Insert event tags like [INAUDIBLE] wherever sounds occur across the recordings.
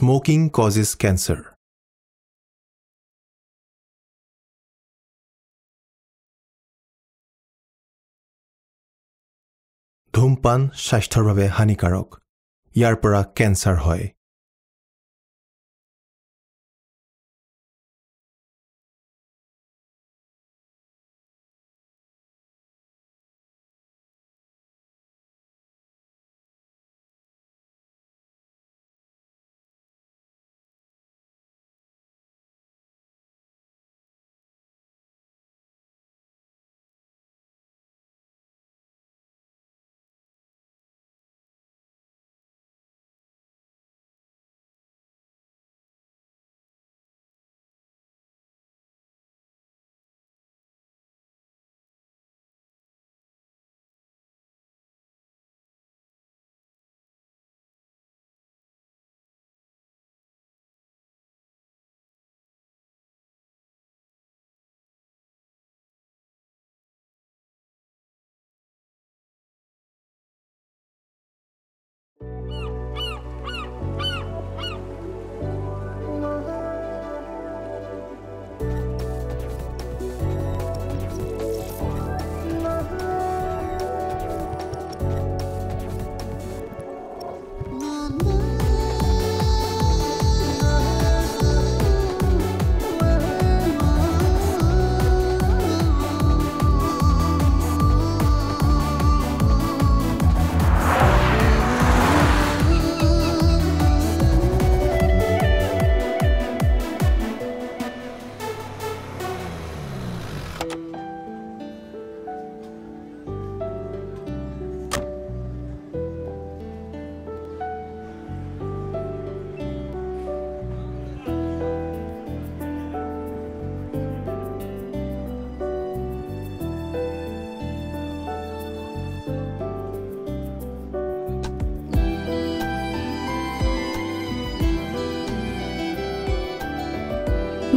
Smoking causes cancer. ধূমপান স্বাস্থ্যৰ বাবে হানিকাৰক ইয়াৰ পৰা কেঞ্চাৰ হয়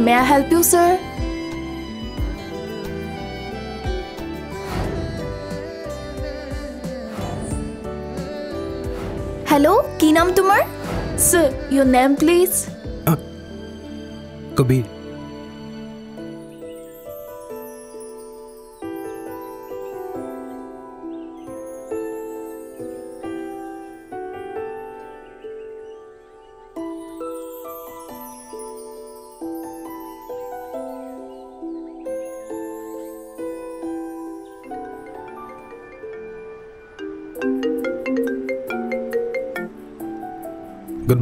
May I help you, sir? Hello' কি নাম তোমাৰ sir your name please Kabir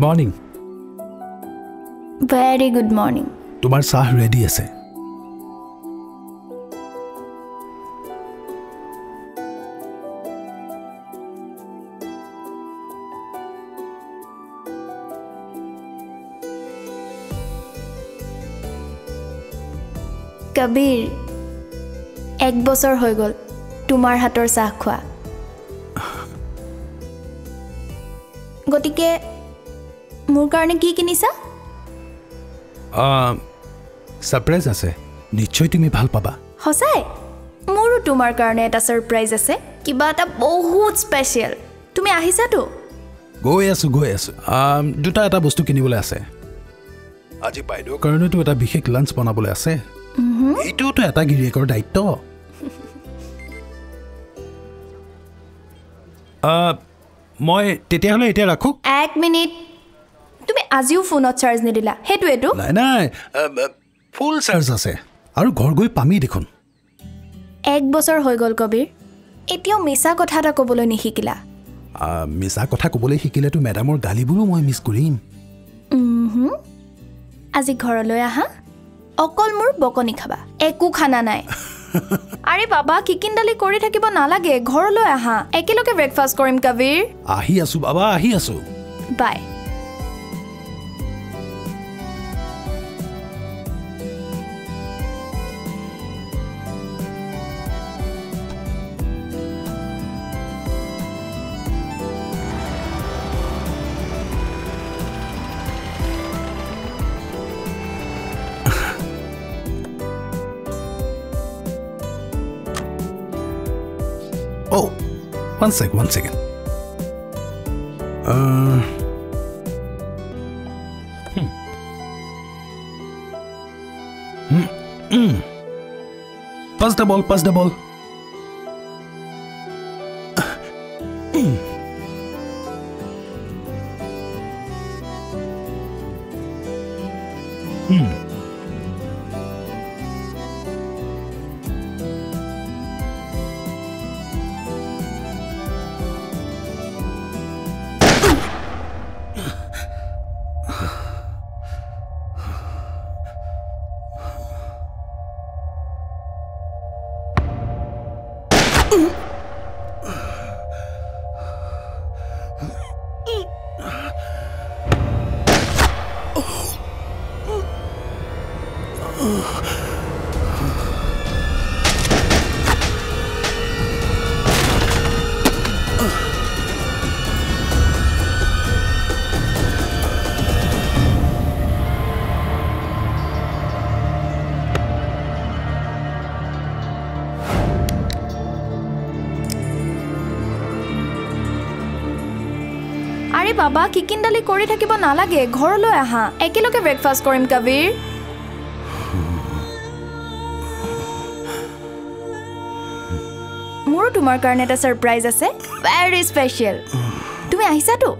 morning very good morning তোমাৰ চাহ ৰেডি আছে। কবিৰ এক বছৰ হৈ গ'ল তোমাৰ হাতৰ চাহ খোৱা। গতিকে মোৰ কাৰণে কি কিনিছা? ছাৰপ্ৰাইজ আছে। নিশ্চয় তুমি ভাল পাবা। সঁচাই? মোৰো তোমাৰ কাৰণে এটা ছাৰপ্ৰাইজ আছে। কিবা এটা বহুত স্পেচিয়েল তুমি আহিছাতো? গৈ আছোঁ গৈ আছোঁ। দুটা এটা বস্তু কিনিবলৈ আছে। আজি বাইদেউৰ কাৰণেতো এটা বিশেষ লাঞ্চ বনাবলৈ আছে। এইটোতো এটা গিৰিয়েকৰ দায়িত্ব। মই তেতিয়াহ'লে এতিয়া ৰাখোঁ। এক মিনিট। তুমি আজিও ফোনত চাৰ্জ নিদিলা। সেইটোৱেতো নাই নাই। ফুল চাৰ্জ আছে। আৰু ঘৰ গৈ পামেই দেখোন। এক বছৰ হৈ গ'ল কবিৰ। এতিয়াও মিছা কথা এটা ক'বলৈ নিশিকিলা। মিছা কথা ক'বলৈ শিকিলেতো মেডামৰ গালিবোৰো মই মিছ কৰিম। আজি ঘৰলৈ আহা। অকল মোৰ বকনি খাবা। একো খানা নাই। [LAUGHS] আৰে বাবা কিকিন দালি কৰি থাকিব নালাগে। ঘৰলৈ আহা। একেলগে ব্ৰেকফাষ্ট কৰিম কবিৰ। আহি আছোঁ বাবা আহি আছোঁ। বাই One sec, one second. Uh. Hmm. Hmm. Mm. Pass the ball, pass the ball. বাবা কিকিনডালি কৰি থাকিব নালাগে ঘৰলৈ আহা। একেলগে ব্ৰেকফাষ্ট কৰিম কবিৰ। মোৰো তোমাৰ কাৰণে এটা ছাৰপ্ৰাইজ আছে। ভেৰি স্পেচিয়েল তুমি আহিছাতো?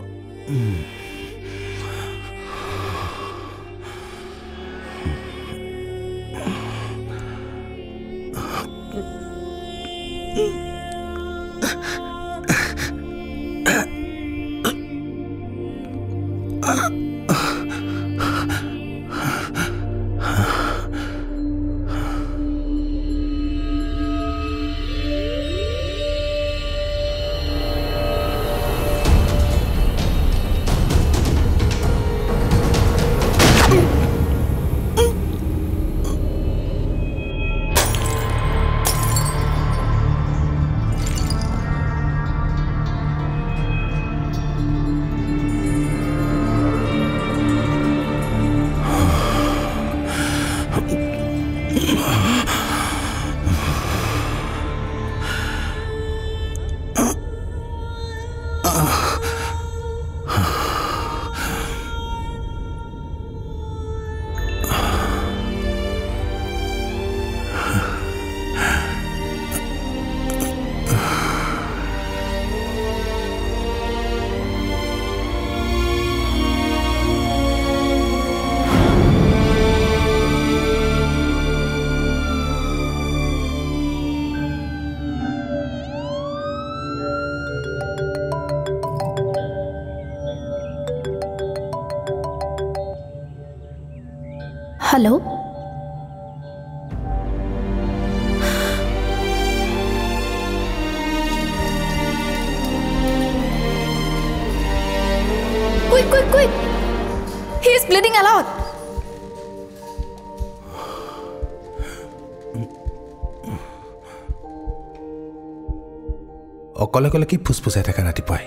অকলে অকলে কি ফুচফুচাই থাকে ৰাতিপুৱাই?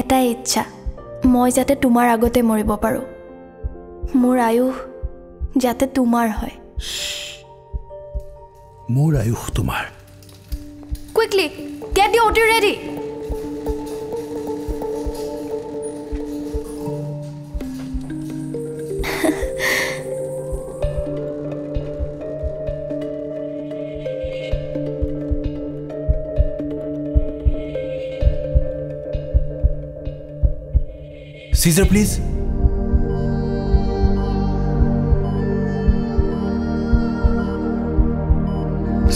এটাই ইচ্ছা। মই যাতে তোমাৰ আগতে মৰিব পাৰোঁ। মোৰ আয়ুস যাতে তোমাৰ হয়। মোৰ আয়ুস তোমাৰ quickly get you OT ready scissor please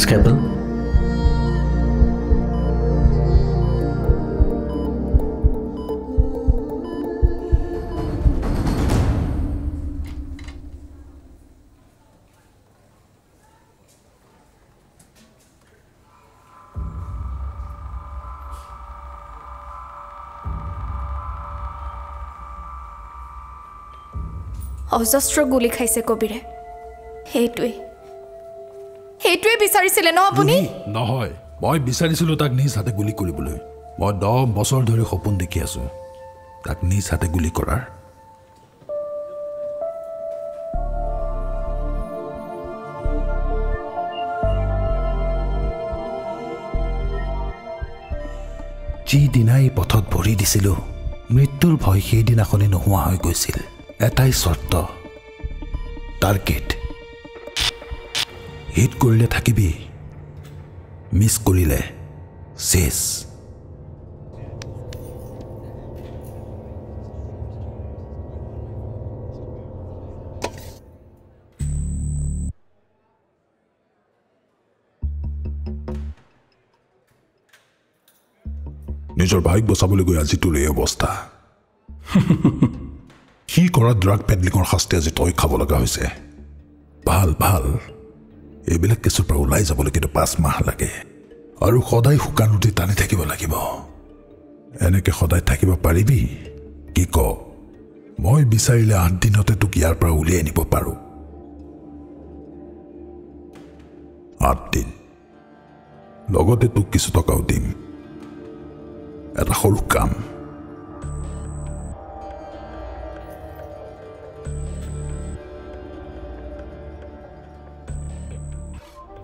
scalpel অজস্ৰ গুলী খাইছে কবিৰে। সেইটোৱেই। সেইটোৱেই বিচাৰিছিলে ন আপুনি? নহয়। মই বিচাৰিছিলো তাক নিজ হাতে গুলী কৰিবলৈ। মই দহ বছৰ ধৰি সপোন দেখি আছো। তাক নিজ হাতে গুলী কৰাৰ। যিদিনা এই পথত ভৰি দিছিলো মৃত্যুৰ ভয় সেইদিনাখনেই নোহোৱা হৈ গৈছিল। এটাই চৰ্ত। টাৰ্গেট হিট কৰিলে থাকিবি। মিছ কৰিলে। চেছ নিজৰ ভাইক বচাবলৈ গৈ আজি তোৰ এই অৱস্থা। [LAUGHS] সি কৰা ড্ৰাগ পেডলিঙৰ শাস্তি আজি তই খাব লগা হৈছে। ভাল ভাল। এইবিলাক কেছৰ পৰা ওলাই যাবলৈ কিন্তু পাঁচ মাহ লাগে। আৰু সদায় শুকান ৰুটি টানি থাকিব লাগিব। এনেকে সদায় থাকিব পাৰিবি? কি ক? মই বিচাৰিলে আঠ দিনতে তোক ইয়াৰ পৰা উলিয়াই নিব পাৰোঁ। আঠ দিন। লগতে তোক কিছু টকাও দিম। এটা সৰু কাম।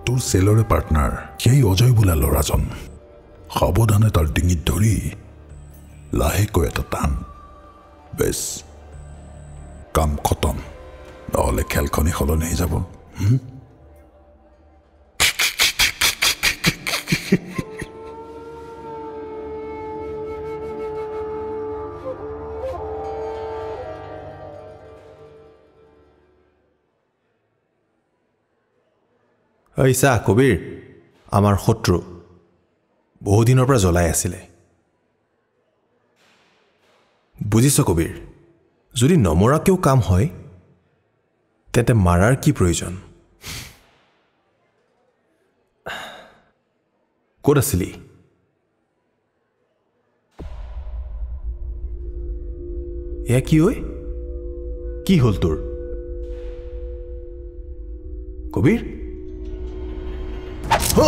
তোৰ চেলৰে পাৰ্টনাৰ সেই অজয় বোলা ল'ৰাজন। সাৱধানে তাৰ ডিঙিত ধৰি লাহেকৈ এটা টান। বেছ কাম খতম। নহ'লে খেলখনেই সলনি হৈ যাব। ঐ চা কবিৰ। আমাৰ শত্ৰু বহুদিনৰ পৰা জ্বলাই আছিলে। বুজিছ কবিৰ যদি নমৰাকেও কাম হয় তেন্তে মাৰাৰ কি প্ৰয়োজন? ক'ত আছিলি? এয়া কি ঐ? কি হ'ল তোৰ? কবিৰ কি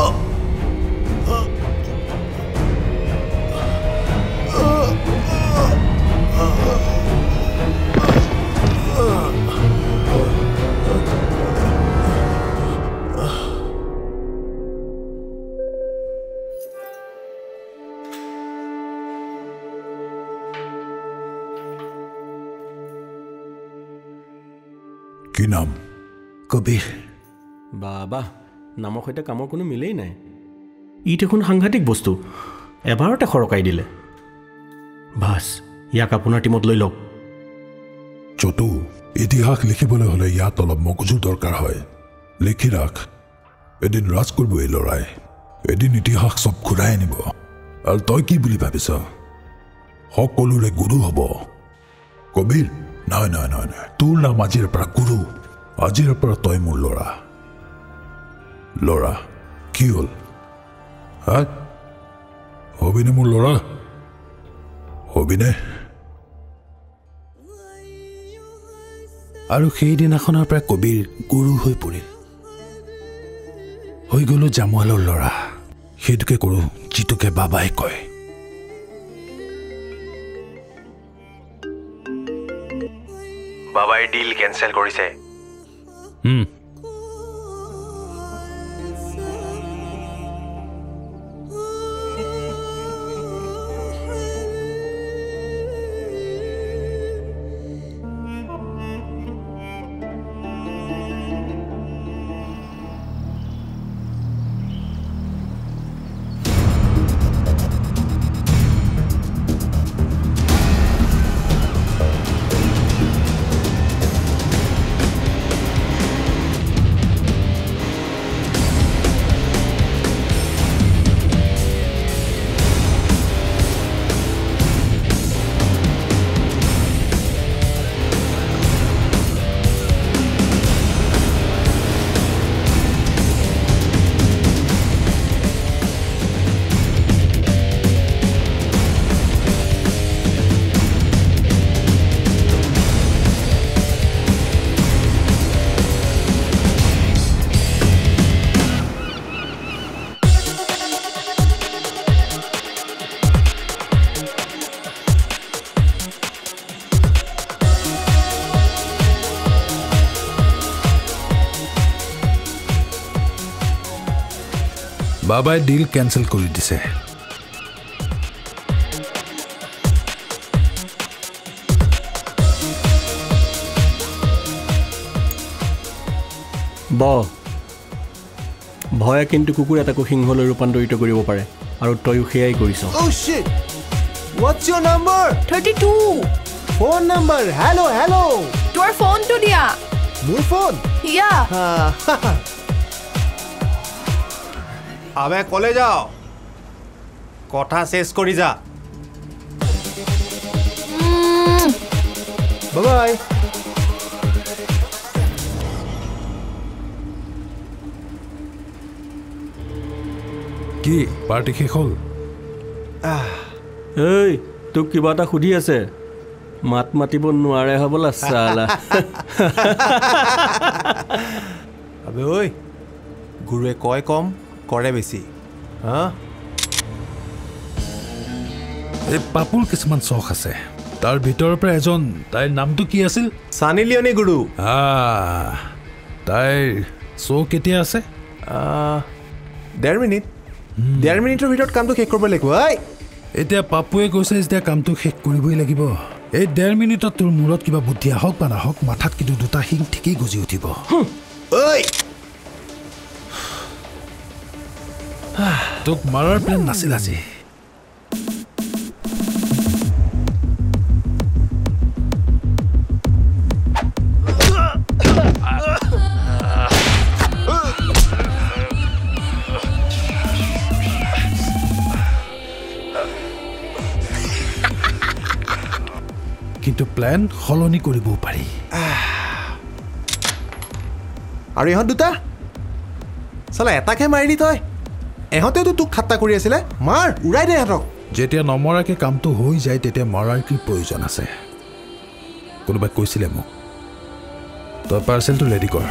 নাম কবিৰ বাবা নামৰ সৈতে কামৰ কোনো মিলেই নাই। ই দেখোন সাংঘাতিক বস্তু? এবাৰতে সৰকাই দিলে। বাছ ইয়াক আপোনাৰ টীমত লৈ লওক। যতু ইতিহাস লিখিবলৈ হ'লে ইয়াত অলপ মগজু দৰকাৰ হয়। লিখি ৰাখ। এদিন ৰাজ কৰিব এই ল'ৰাই। এদিন ইতিহাস চব ঘূৰাই আনিব। আৰু তই কি বুলি ভাবিছ? সকলোৰে গুৰু হ'ব। কবিৰ নহয় নহয় নহয় নহয় তোৰ নাম আজিৰ পৰা গুৰু। আজিৰ পৰা তই মোৰ ল'ৰা। ল'ৰা কি হ'ল হা হবিনে মোৰ ল'ৰা হবিনে আৰু সেইদিনাখনৰ পৰা কবিৰ গুৰু হৈ পৰিল। হৈ গ'লো জামুৱালৰ ল'ৰা। সেইটোকে কৰোঁ যিটোকে বাবাই কয়। বাবাই ডিল কেঞ্চেল কৰিছে। বাবাই ডিল কেঞ্চেল কৰি দিছে ব ভয়ে কিন্তু কুকুৰ এটাকো সিংহলৈ ৰূপান্তৰিত কৰিব পাৰে আৰু তয়ো সেয়াই কৰিছ Oh shit! What's your number? Thirty two Phone number. Hello, hello. তোমাৰ ফোনটো দিয়া মোৰ ফোন ইয়া আবে কলে যাও। কথা শেষ কৰি যা। বাই কি পাৰ্টি শেষ হ'ল? ঐ তোক কিবা এটা সুধি আছে। মাত মাতিব নোৱাৰে হ'বলা চালা। আবে ঐ গুৰুৱে কয় কম। কৰে বেছি। হা? এই পাপুৰ কিছুমান চখ আছে। তাৰ ভিতৰৰ পৰা এজন তাইৰ নামটো কি আছিল? চানি লিয়নি গুৰু তাইৰ শ্ব' কেতিয়া আছে? ডেৰ মিনিট। ডেৰ মিনিটৰ ভিতৰত কামটো শেষ কৰিব লাগিব ঐ এতিয়া পাপুৱে কৈছে যেতিয়া কামটো শেষ কৰিবই লাগিব। এই ডেৰ মিনিটত তোৰ মূৰত কিবা বুদ্ধি আহক বা নাহক মাথাত কিন্তু দুটা শিং ঠিকেই গজি উঠিব। ঐ! তোক মাৰাৰ প্লেন নাছিল আজি। কিন্তু প্লেন সলনি কৰিবও পাৰি। আৰু ইহঁত দুটা? চালা এটাকহে মাৰিলি তই। এহঁতেওতো তোক ঠাট্টা কৰি আছিলে। মাৰ উৰাই দে ইহঁতক যেতিয়া নমৰাকে কামটো হৈ যায় তেতিয়া মৰাৰ কি প্ৰয়োজন আছে? কোনোবাই কৈছিলে মোক। তই পাৰ্চেলটো ৰেডি কৰ।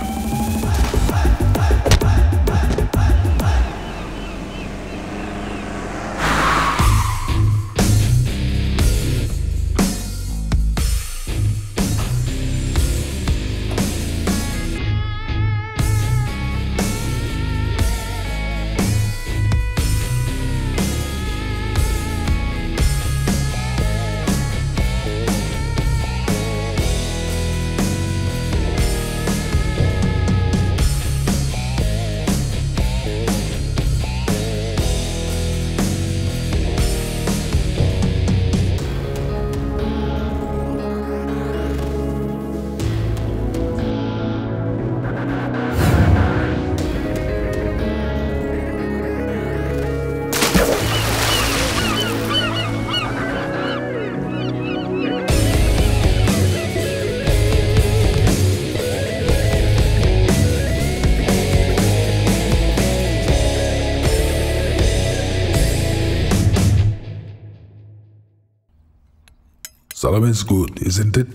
Salam is good, isn't it?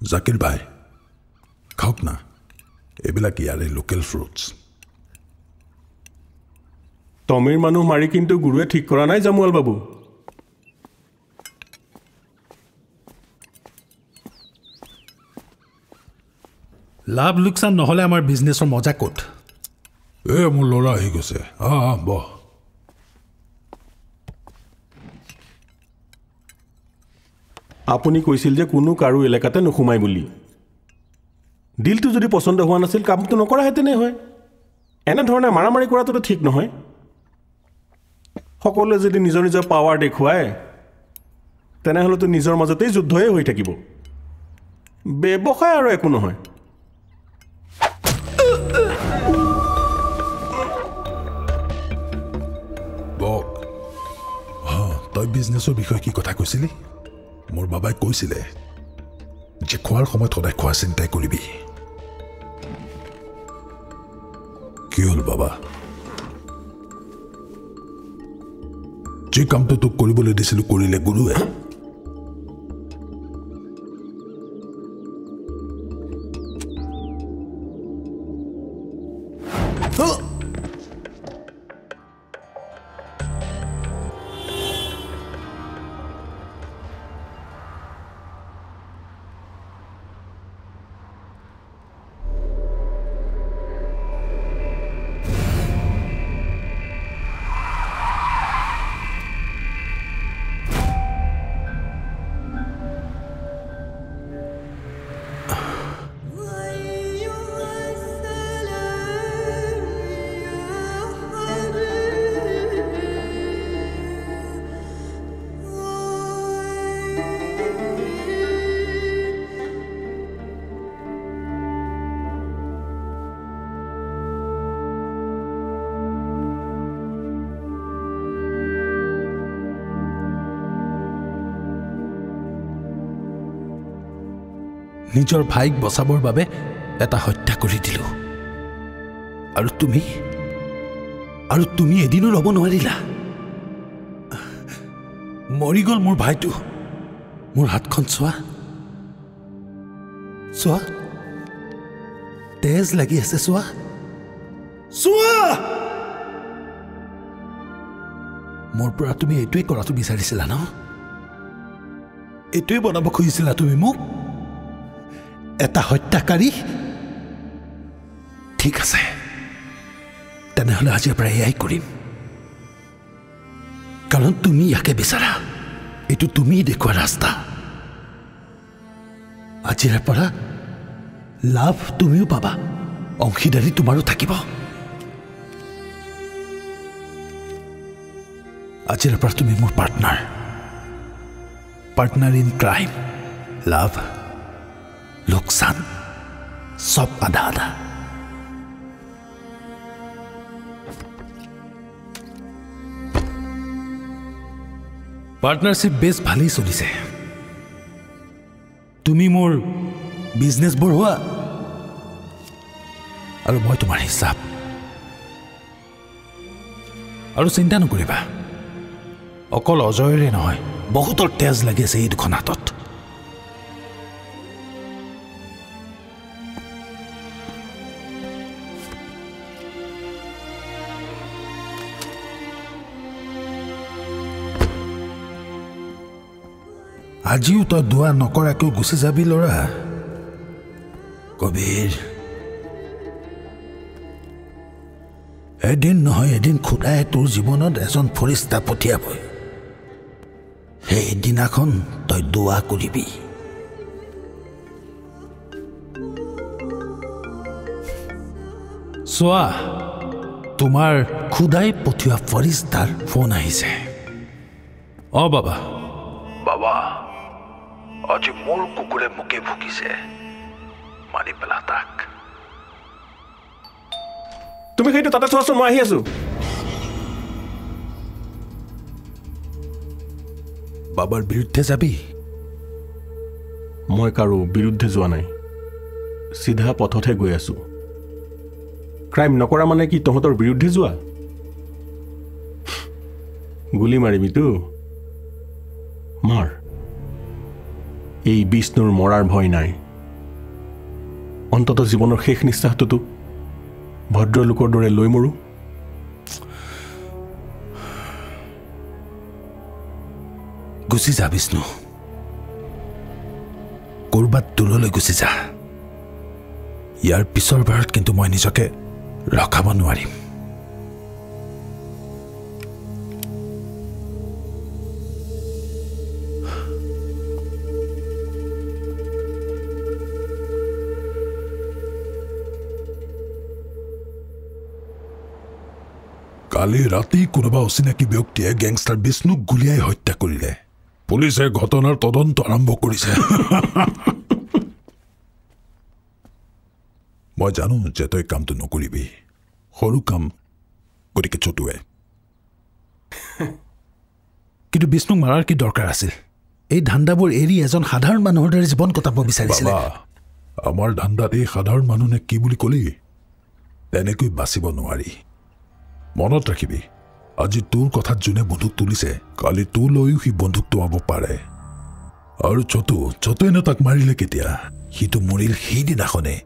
Zakir ভাই খাওক না এইবিলাক ইয়াৰে লোকেল ফ্ৰুটছ টমীৰ মানুহ মাৰি কিন্তু গুৰুৱে ঠিক কৰা নাই জামুৱাল বাবু লাভ লোকচান নহ'লে আমাৰ বিজনেছৰ মজা ক'ত এ মোৰ ল'ৰা আহি গৈছে অঁ অঁ বহ আপুনি কৈছিল যে কোনো কাৰো এলেকাতে নোসোমাই বুলি। ডিলটো যদি পচন্দ হোৱা নাছিল কামটো নকৰাহেঁতেনেই হয়। এনেধৰণে মাৰামাৰি কৰাটোতো ঠিক নহয়। সকলোৱে যদি নিজৰ নিজৰ পাৱাৰ দেখুৱায় তেনেহ'লেতো নিজৰ মাজতেই যুদ্ধই হৈ থাকিব। ব্যৱসায় আৰু একো নহয়। তই বিজনেছৰ বিষয়ে কি কথা কৈছিলি? মোৰ বাবাই কৈছিলে যে খোৱাৰ সময়ত সদায় খোৱা চিন্তাই কৰিবি। কি হ'ল বাবা? যি কামটো তোক কৰিবলৈ দিছিলোঁ কৰিলে গুৰুৱে। নিজৰ ভাইক বচাবৰ বাবে এটা হত্যা কৰি দিলোঁ। আৰু তুমি? আৰু তুমি এদিনো ৰ'ব নোৱাৰিলা? মৰি গ'ল মোৰ ভাইটো। মোৰ হাতখন চোৱা। চোৱা। তেজ লাগি আছে চোৱা। চোৱা! মোৰ পৰা তুমি এইটোৱে কৰাটো বিচাৰিছিলা ন? এইটোৱে বনাব খুজিছিলা তুমি মোক? এটা হত্যাকাৰী? ঠিক আছে। তেনেহ'লে আজিৰ পৰা এয়াই কৰিম। কাৰণ তুমি ইয়াকে বিচাৰা। এইটো তুমি দেখুওৱা ৰাস্তা। আজিৰে পৰা লাভ তুমিও পাবা। অংশীদাৰী তোমাৰো থাকিব। আজিৰে পৰা তুমি মোৰ পাৰ্টনাৰ পাৰ্টনাৰ ইন ক্ৰাইম লাভ লোকচান চব আধা আধা পাৰ্টনাৰশ্বিপ বেছ ভালেই চলিছে তুমি মোৰ বিজনেছ বঢ়োৱা আৰু মই তোমাৰ হিচাপ আৰু চিন্তা নকৰিবা অকল অজয়ৰে নহয় বহুতৰ তেজ লাগি আছে এই দুখন হাতত আজিও তই দোৱা নকৰাকৈ গুচি যাবি ল'ৰা। কবিৰ। এদিন নহয় এদিন খুদাই তোৰ জীৱনত এজন ফৰিষ্টা পঠিয়াবই। সেইদিনাখন তই দোৱা কৰিবি। চোৱা তোমাৰ খুদাই পঠিওৱা ফৰিষ্টাৰ ফোন আহিছে। অ বাবা বাবা। আজি মোৰ কুকুৰে মোকে ভুকিছে মাৰি পেলা তাক তুমি সেইটো তাতে চোৱাচোন মই আহি আছো। বাবাৰ বিৰুদ্ধে যাবি? মই কাৰো বিৰুদ্ধে যোৱা নাই। চিধা পথতহে গৈ আছো। ক্ৰাইম নকৰা মানে কি তহঁতৰ বিৰুদ্ধে যোৱা? গুলী মাৰিবিতো মাৰ। এই বিষ্ণুৰ মৰাৰ ভয় নাই। অন্ততঃ জীৱনৰ শেষ নিশ্বাসটোতো ভদ্ৰলোকৰ দৰে লৈ মৰো। গুচি যা বিষ্ণু। ক'ৰবাত দূৰলৈ গুচি যা। ইয়াৰ পিছৰ বাৰত কিন্তু মই নিজকে ৰখাব নোৱাৰিম। কালি ৰাতি কোনোবা অচিনাকি ব্যক্তিয়ে গেংষ্টাৰ বিষ্ণুক গুলীয়াই হত্যা কৰিলে। পুলিচে ঘটনাৰ তদন্ত আৰম্ভ কৰিছে। [LAUGHS] মই জানো যে তই কামটো নকৰিবি। সৰু কাম গতিকে চতুৱে [LAUGHS] কিন্তু বিষ্ণুক মাৰাৰ কি দৰকাৰ আছিল? এই ধান্দাবোৰ এৰি এজন সাধাৰণ মানুহৰ দৰে জীৱন কটাব বিচাৰিছিল। আমাৰ ধান্দাত এই সাধাৰণ মানুহে কি বুলি ক'লি? তেনেকৈ বাচিব নোৱাৰি। মনত ৰাখিবি আজি তোৰ কথাত যোনে বন্দুক তুলিছে কালি তোলৈও সি বন্দুক তোৱাব পাৰে। আৰু চতু চতুৱেনো তাক মাৰিলে কেতিয়া? সিটো মৰিল সেইদিনাখনে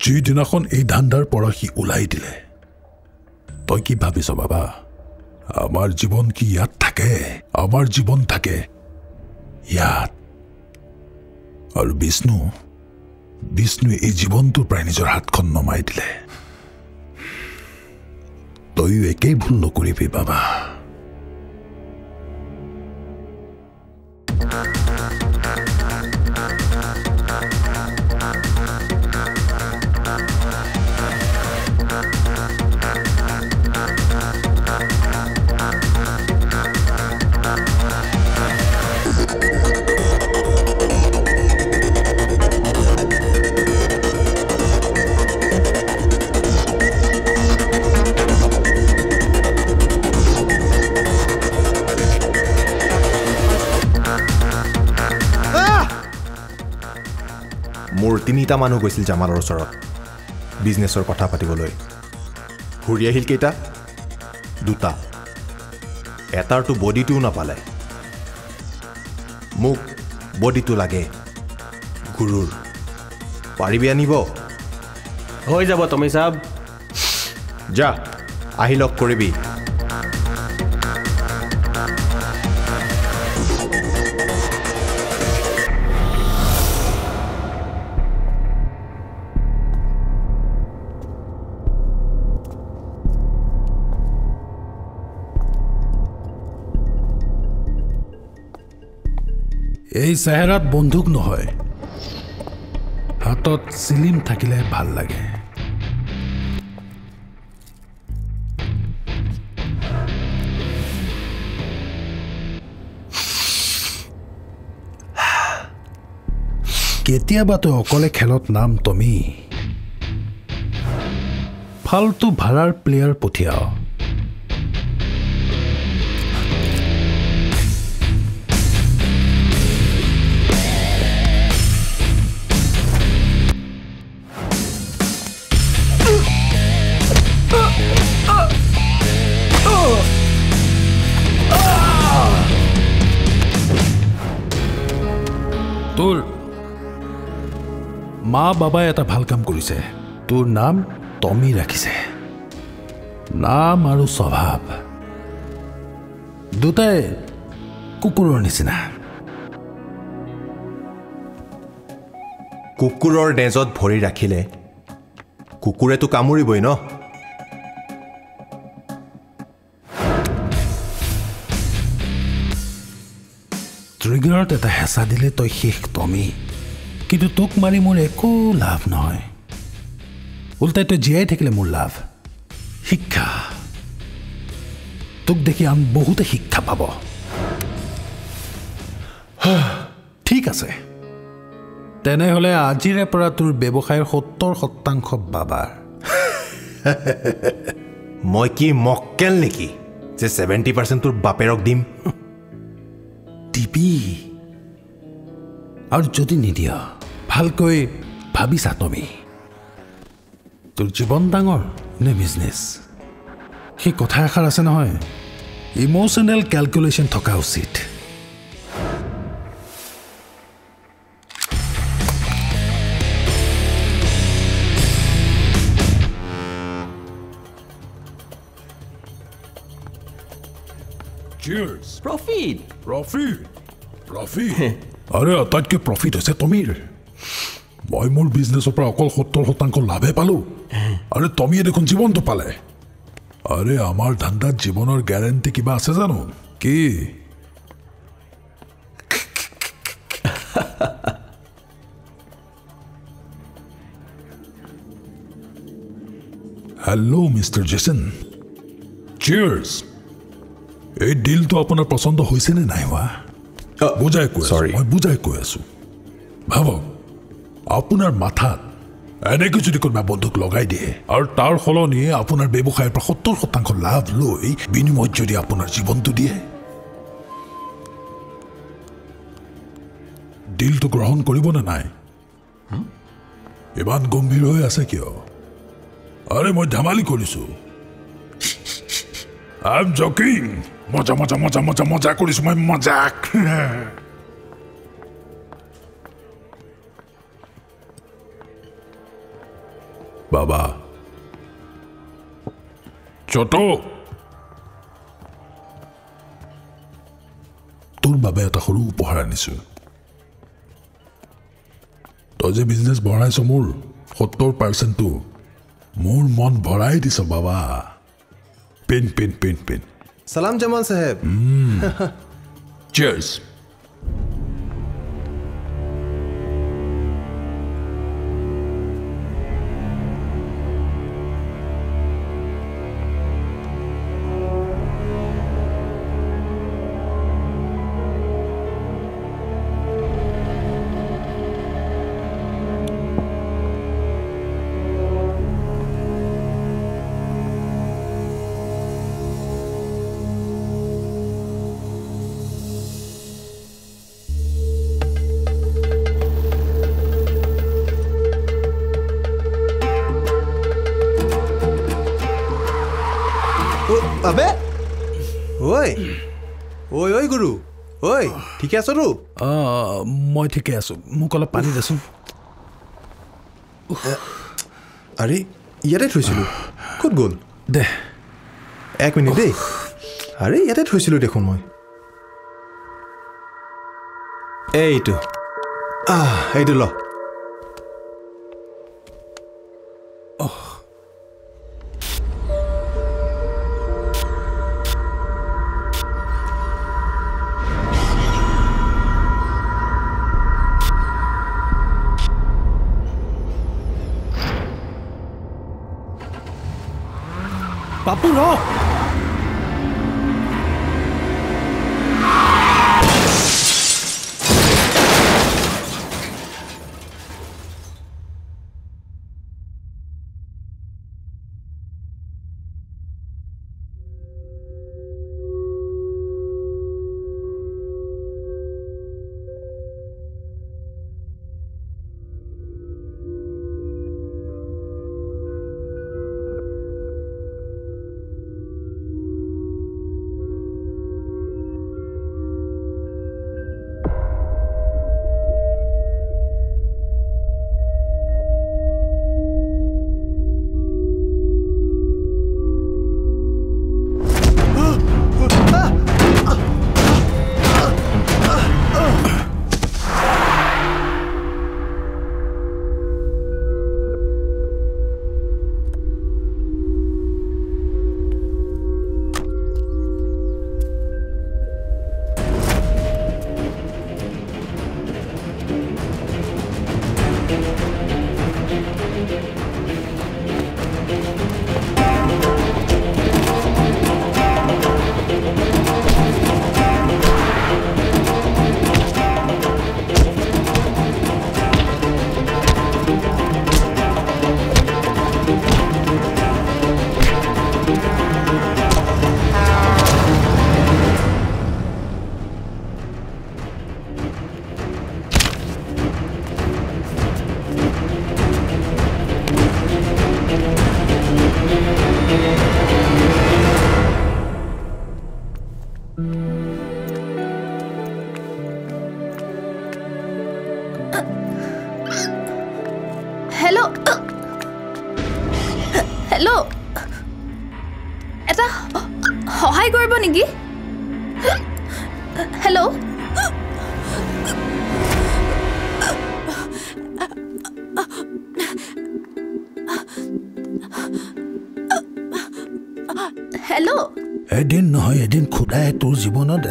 যিদিনাখন এই ধান্দাৰ পৰা সি ওলাই দিলে। তই কি ভাবিছ বাবা? আমাৰ জীৱন কি ইয়াত থাকে? আমাৰ জীৱন থাকে। ইয়াত। আৰু বিষ্ণু বিষ্ণুৱে এই জীৱনটোৰ পৰাই নিজৰ হাতখন নমাই দিলে। তইও একেই ভুল নকৰিবি বাবা। তিনিটা মানুহ গৈছিল জামালৰ ওচৰত বিজনেছৰ কথা পাতিবলৈ। ঘূৰি আহিল কেইটা? দুটা। এটাৰতো বডিটোও নাপালে। মোক বডিটো লাগে গুৰুৰ। পাৰিবি আনিব? হৈ যাব তমি চাব। যা আহি লগ কৰিবি। এই চেহেৰাত বন্দুক নহয়। হাতত চিলিম থাকিলে ভাল লাগে। কেতিয়াবা তই অকলে খেলত নাম তমি ফাল্টু ভাড়াৰ প্লেয়াৰ পঠিয়াও। মা বাবাই এটা ভাল কাম কৰিছে। তোৰ নাম টমি ৰাখিছে। নাম আৰু স্বভাৱ। দুটাই কুকুৰৰ নিচিনা। কুকুৰৰ নেজত ভৰি ৰাখিলে কুকুৰেতো কামুৰিবই ন? ট্ৰিগাৰত এটা হেঁচা দিলে তই শেষ টমি। কিন্তু তোক মাৰি মোৰ একো লাভ নহয়। ওলটাই তই জীয়াই থাকিলে মোৰ লাভ। শিক্ষা। তোক দেখি আন বহুতে শিক্ষা পাব। ঠিক আছে। তেনেহ'লে আজিৰে পৰা তোৰ ব্যৱসায়ৰ সত্তৰ শতাংশ বাবাৰ। মই কি মক্কেল নেকি যে ছেভেণ্টি পাৰ্চেণ্ট তোৰ বাপেৰক দিম? দিবি আৰু যদি নিদিয় ভালকৈ ভাবিছা তুমি? তোৰ জীৱন ডাঙৰ নে বিজনেছ সেই কথা এষাৰ আছে নহয়। ইম'চনেল কেলকুলেশ্যন থকা উচিত। Cheers. প্ৰফিট প্ৰফিট প্ৰফিট আৰে আটাইতকৈ প্ৰফিট হৈছে টমীৰ মই মোৰ বিজনেছৰ পৰা অকল সত্তৰ শতাংশ লাভে পালোঁ। আৰে টমীয়ে দেখোন জীৱনটো পালে। আৰে আমাৰ ধান্দাত জীৱনৰ গেৰেণ্টি কিবা আছে জানো? কি? হেল্ল' মিষ্টাৰ জেচন চিয়াৰ্ছ এই ডিলটো আপোনাৰ পচন্দ হৈছেনে নাই হোৱা? বুজাই কৈ আছো. মই বুজাই কৈ আছো। ভাবক। আপোনাৰ মাথাত এনেকৈ যদি কোনোবা বন্দুক লগাই দিয়ে আৰু তাৰ সলনি আপোনাৰ ব্যৱসায়ৰ পৰা সত্তৰ শতাংশ লাভ লৈ বিনিময়ত যদি আপোনাৰ জীৱনটো দিয়ে। ডিলটো গ্ৰহণ কৰিবনে নাই? ইমান গম্ভীৰ হৈ আছে কিয়? আৰে মই ধেমালি কৰিছো। I am joking. মজা মজা মজা মজা মজা কৰিছো মই মজাক। [LAUGHS] বাবা চট তোৰ বাবে এটা সৰু উপহাৰ আনিছো। তই যে বিজনেছ বঢ়াইছ মোৰ সত্তৰ পাৰ্চেণ্টটো মোৰ মন ভৰাই দিছ বাবা। Pin pin pin pin. চালাম জামাল চাহেব [LAUGHS] Cheers. ঠিকে আছতো অঁ, মই ঠিকে আছোঁ। মোক অলপ পানী দেচোন। আৰে ইয়াতে থৈছিলোঁ। ক'ত গ'ল? দে। এক মিনিট দেই। আৰে ইয়াতে থৈছিলোঁ দেখোন মই। এইটো। এইটো ল। পাপু ৰ হেল্ল'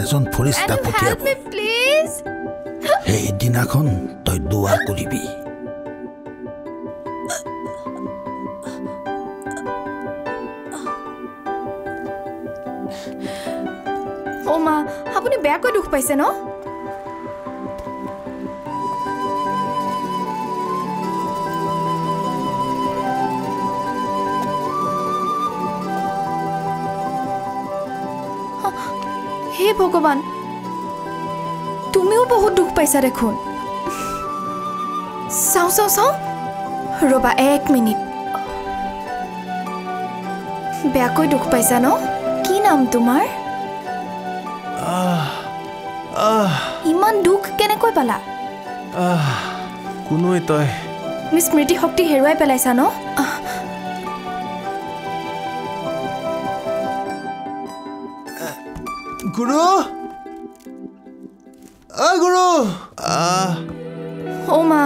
এজন ফৰিষ্টা পঠিয়াব। প্লিজ সেইদিনাখন তই দোৱা কৰিবি অ' মা আপুনি বেয়াকৈ দুখ পাইছে ন? ভগৱান তুমিও বহুত দুখ পাইছা দেখোন। চাওঁ চাওঁ চাওঁ। ৰ'বা এক মিনিট। বেয়াকৈ দুখ পাইছা ন? কি নাম তোমাৰ? ইমান দুখ কেনেকৈ পালা? কোনোৱে তই তুমি স্মৃতি শক্তি হেৰুৱাই পেলাইছা ন? গুৰু। অ' মা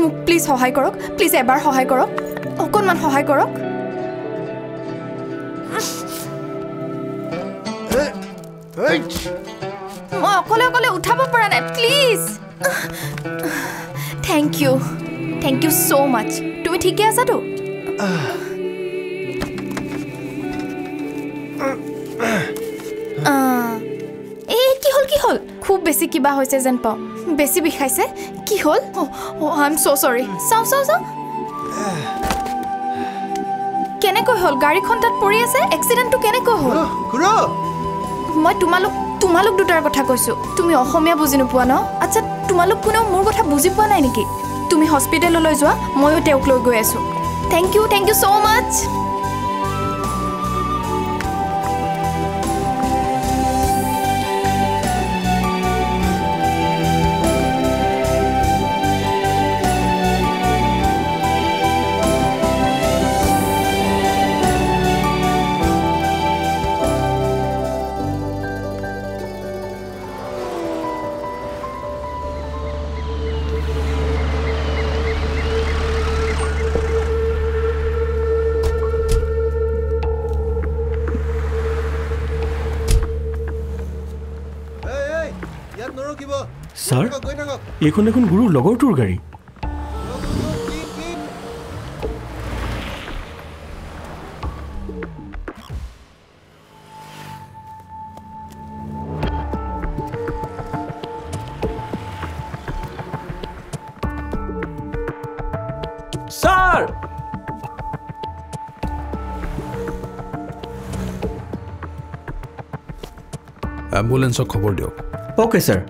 মোক প্লিজ সহায় কৰক। প্লিজ এবাৰ সহায় কৰক। অকণমান সহায় কৰক। মই অকলে অকলে উঠাব পৰা নাই please thank you thank you so' much তুমি ঠিকে আছাতো কিবা হৈছে যেন পাওঁ। বেছি বিষাইছে কি হ'ল? আই এম ছ' চৰি চাওঁ চাওঁ চাওঁ। কেনেকৈ হ'ল? গাড়ীখন তাত পৰি আছে? এক্সিডেণ্টটো কেনেকৈ হ'ল? মই তোমালোক তোমালোক দুটাৰ কথা কৈছোঁ। তুমি অসমীয়া বুজি নোপোৱা ন? আচ্ছা তোমালোক কোনেও মোৰ কথা বুজি পোৱা নাই নেকি? তুমি হস্পিটেললৈ যোৱা ময়ো তেওঁক লৈ গৈ আছোঁ। Thank you thank you so' much এইখন দেখোন গুৰুৰ লগৰটোৰ গাড়ী। ছাৰ! এম্বুলেঞ্চক খবৰ দিয়ক। অ'কে ছাৰ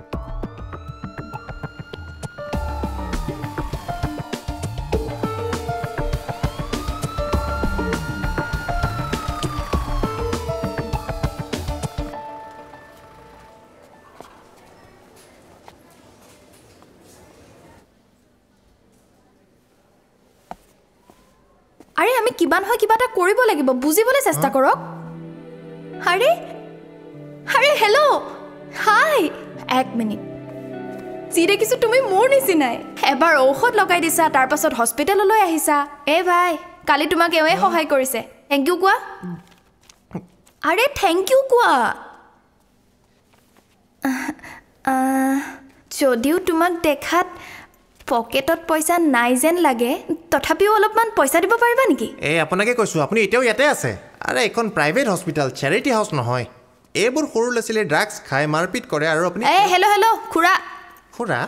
কৰিব লাগিব বুজিবলৈ চেষ্টা কৰক। আৰে আৰে হেল্ল' হাই এক মিনিট। যি দেখিছোঁ তুমি মোৰ নিচিনাই। এবাৰ ঔষধ লগাই দিছা তাৰপাছত হস্পিটেললৈ আহিছা। এ ভাই কালি তোমাক এওঁৱে সহায় কৰিছে। থেংক ইউ কোৱা? আৰে থেংক ইউ কোৱা? যদিও তোমাক দেখাত পকেটত পইচা নাই যেন লাগে তথাপিও অলপমান পইচা দিব পাৰিবা নেকি? এই আপোনাকে কৈছোঁ আপুনি এতিয়াও ইয়াতে আছে। আৰে এইখন প্ৰাইভেট হস্পিটেল চেৰিটি হাউচ নহয়। এইবোৰ সৰু ল'ৰা ছোৱালীয়ে ড্ৰাগছ খাই মাৰপিট কৰে আৰু আপুনি এ হেল্ল' হেল্ল' খুৰা। খুৰা?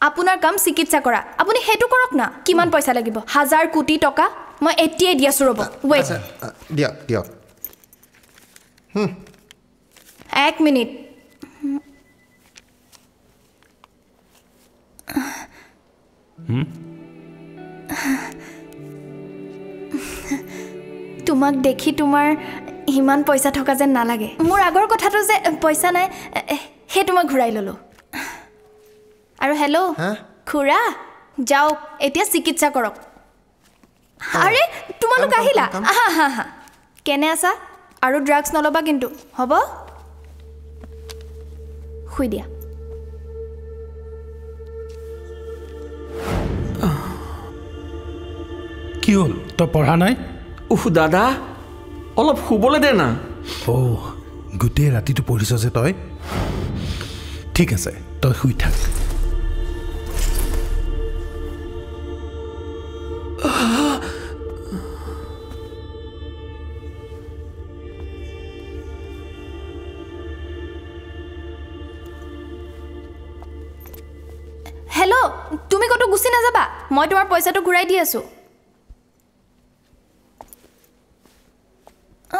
আপোনাৰ কাম চিকিৎসা কৰা। আপুনি সেইটো কৰক না কিমান পইচা লাগিব? হাজাৰ কোটি টকা? মই এতিয়াই দি আছোঁ ৰ'ব। ৱেইট দিয়ক দিয়ক। এক মিনিট। তোমাক দেখি তোমাৰ ইমান পইচা থকা যেন নালাগে। মোৰ আগৰ কথাটো যে পইচা নাই সেইটো মই ঘূৰাই ল'লোঁ। আৰু হেল্ল'? খুৰা যাওক এতিয়া চিকিৎসা কৰক। আৰে তোমালোক আহিলা। আহা কেনে আছা? আৰু ড্ৰাগছ নল'বা কিন্তু। হ'ব? শুই দিয়া। কি হ'ল তই পঢ়া নাই? উফ দাদা অলপ শুবলৈ দে না। অ' গোটেই ৰাতিটো পঢ়িছ যে তই? ঠিক আছে তই শুই থাক। হেল্ল' তুমি ক'তো গুচি নাযাবা? মই তোমাৰ পইচাটো ঘূৰাই দি আছোঁ আ,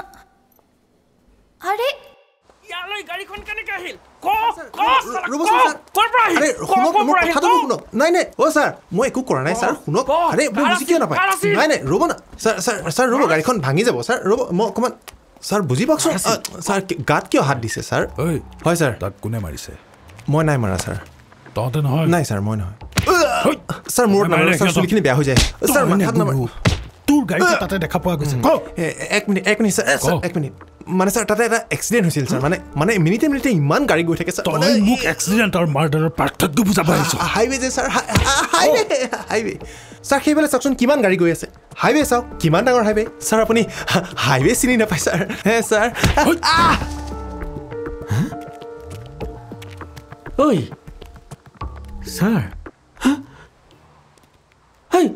আৰে গাড়ীখন কেনেকৈ আহিল? নাই নাই অ' ছাৰ মই একো কৰা নাই ছাৰ শুনক। ক, আৰে মই কাৰ বুজি কিয় আছিল, নাপায়। কাৰ আছিল? নাই নাই ৰ'ব না ছাৰ ছাৰ ছাৰ ৰ'ব গাড়ীখন ভাঙি যাব ছাৰ ৰ'ব মই অকণমান ছাৰ বুজি পাওকচোন। আ, ছাৰ কি- গাত কিয় হাত দিছে ছাৰ? ঐ হয় ছাৰ। তাক কোনে মাৰিছে? মই নাই মাৰা ছাৰ। তহঁতে নহয়। নাই ছাৰ মই নহয়। ছাৰ মোৰ ছাৰ। চুলিখিনি বেয়া হৈ যায়। ছাৰ মাথাত নামাৰ? তোৰ গাড়ীটো তাতে দেখা পোৱা গৈছে। এক মিনিট এক মিনিট ছাৰ। এক মিনিট। মানে ছাৰ তাতে এটা এক্সিডেণ্ট হৈছিল ছাৰ মানে মানে মিনিটে মিনিটে ইমান গাড়ী গৈ থাকে মোক এক্সিডেণ্ট আৰু মাৰ্ডাৰৰ পাৰ্থক্য বুজাব আহিছ হাইৱে যে sir high- highway highway sir সেইফালে চাওকচোন কিমান গাড়ী গৈ আছে। হাইৱে চাওক কিমান ডাঙৰ হাইৱে ছাৰ আপুনি হাইৱে চিনি নাপায় ছাৰ হে ছাৰ! ঐ! ছাৰ? হেই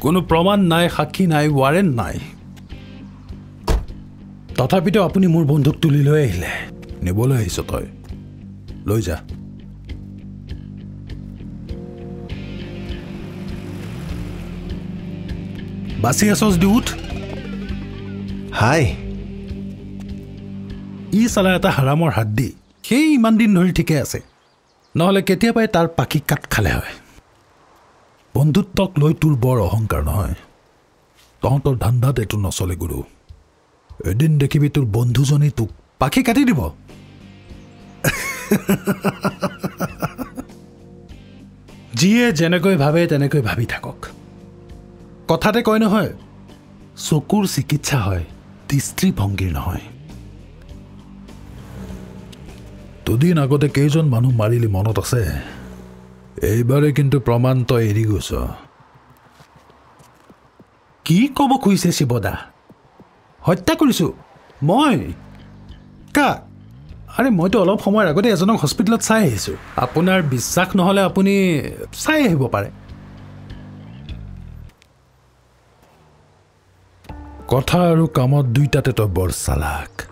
কোনো প্ৰমাণ নাই সাক্ষী নাই ৱাৰেণ্ট নাই। তথাপিতো আপুনি মোৰ বন্ধুক তুলি লৈ আহিলে। নিবলৈ আহিছ তই। লৈ যা। বাচি আছছ দি উঠ। হাই। ই চালা এটা হাৰামৰ হাড্ডি। সেই ইমান দিন ধৰি ঠিকে আছে। নহ'লে কেতিয়াবাই তাৰ পাখি কাট খালে হয়। বন্ধুত্বক লৈ তোৰ বৰ অহংকাৰ নহয়। তহঁতৰ ধান্দাত এইটো নচলে গুৰু। এদিন দেখিবি তোৰ বন্ধুজনী তোক পাখি কাটি দিব। যিয়ে যেনেকৈ ভাবে তেনেকৈ ভাবি থাকক। কথাতে কয় নহয় চকুৰ চিকিৎসা হয় দৃষ্টিভংগীৰ নহয়। দুদিন আগতে কেইজন মানুহ মাৰিলি মনত আছে? এইবাৰে কিন্তু প্ৰমাণ তই এৰি গৈছ। কি ক'ব খুজিছে শিৱদা? হত্যা কৰিছোঁ। মই? কাক আৰে মইতো অলপ সময়ৰ আগতে এজনক হস্পিটেলত চাই আহিছোঁ। আপোনাৰ বিশ্বাস নহ'লে আপুনি চাই আহিব পাৰে। কথা আৰু কামত দুইটাতে তই বৰ চালাক।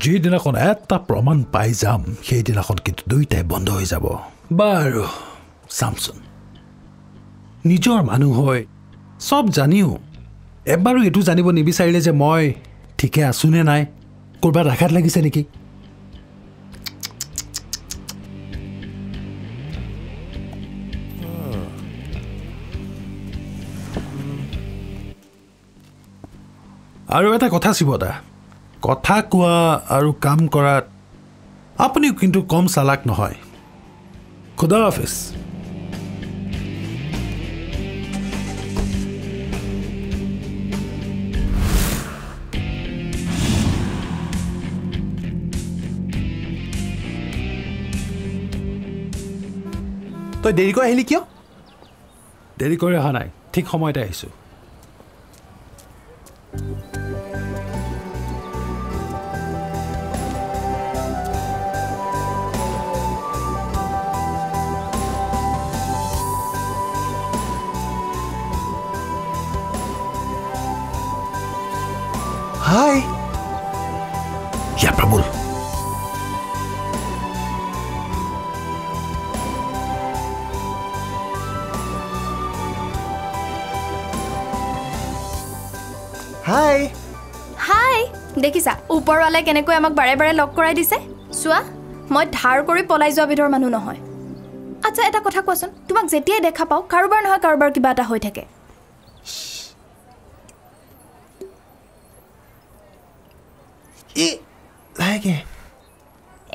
যিদিনাখন এটা প্ৰমাণ পাই যাম সেইদিনাখন কিন্তু দুইটাই বন্ধ হৈ যাব। বাৰু। চামচোন নিজৰ মানুহ হয় চব জানিও। এবাৰো এইটো জানিব নিবিচাৰিলে যে মই ঠিকে আছোঁ নে নাই? ক'ৰবাত আঘাত লাগিছে নেকি? আৰু এটা কথা শিৱদা কথা কোৱা আৰু কাম কৰাত আপুনিও কিন্তু কম চালাক নহয়। খুদা হাফিজ। তই দেৰিকৈ আহিলি কিয়? দেৰি কৰি অহা নাই ঠিক সময়তে আহিছোঁ। হাই! ইয়াৰ পৰা হাই হাই দেখিছা ওপৰৱালাই কেনেকৈ আমাক বাৰে বাৰে লগ কৰাই দিছে? চোৱা মই ধাৰ কৰি পলাই যোৱা বিধৰ মানুহ নহয়। আচ্ছা এটা কথা কোৱাচোন তোমাক যেতিয়াই দেখা পাওঁ কাৰোবাৰ নহয় কাৰোবাৰ কিবা এটা হৈ থাকে।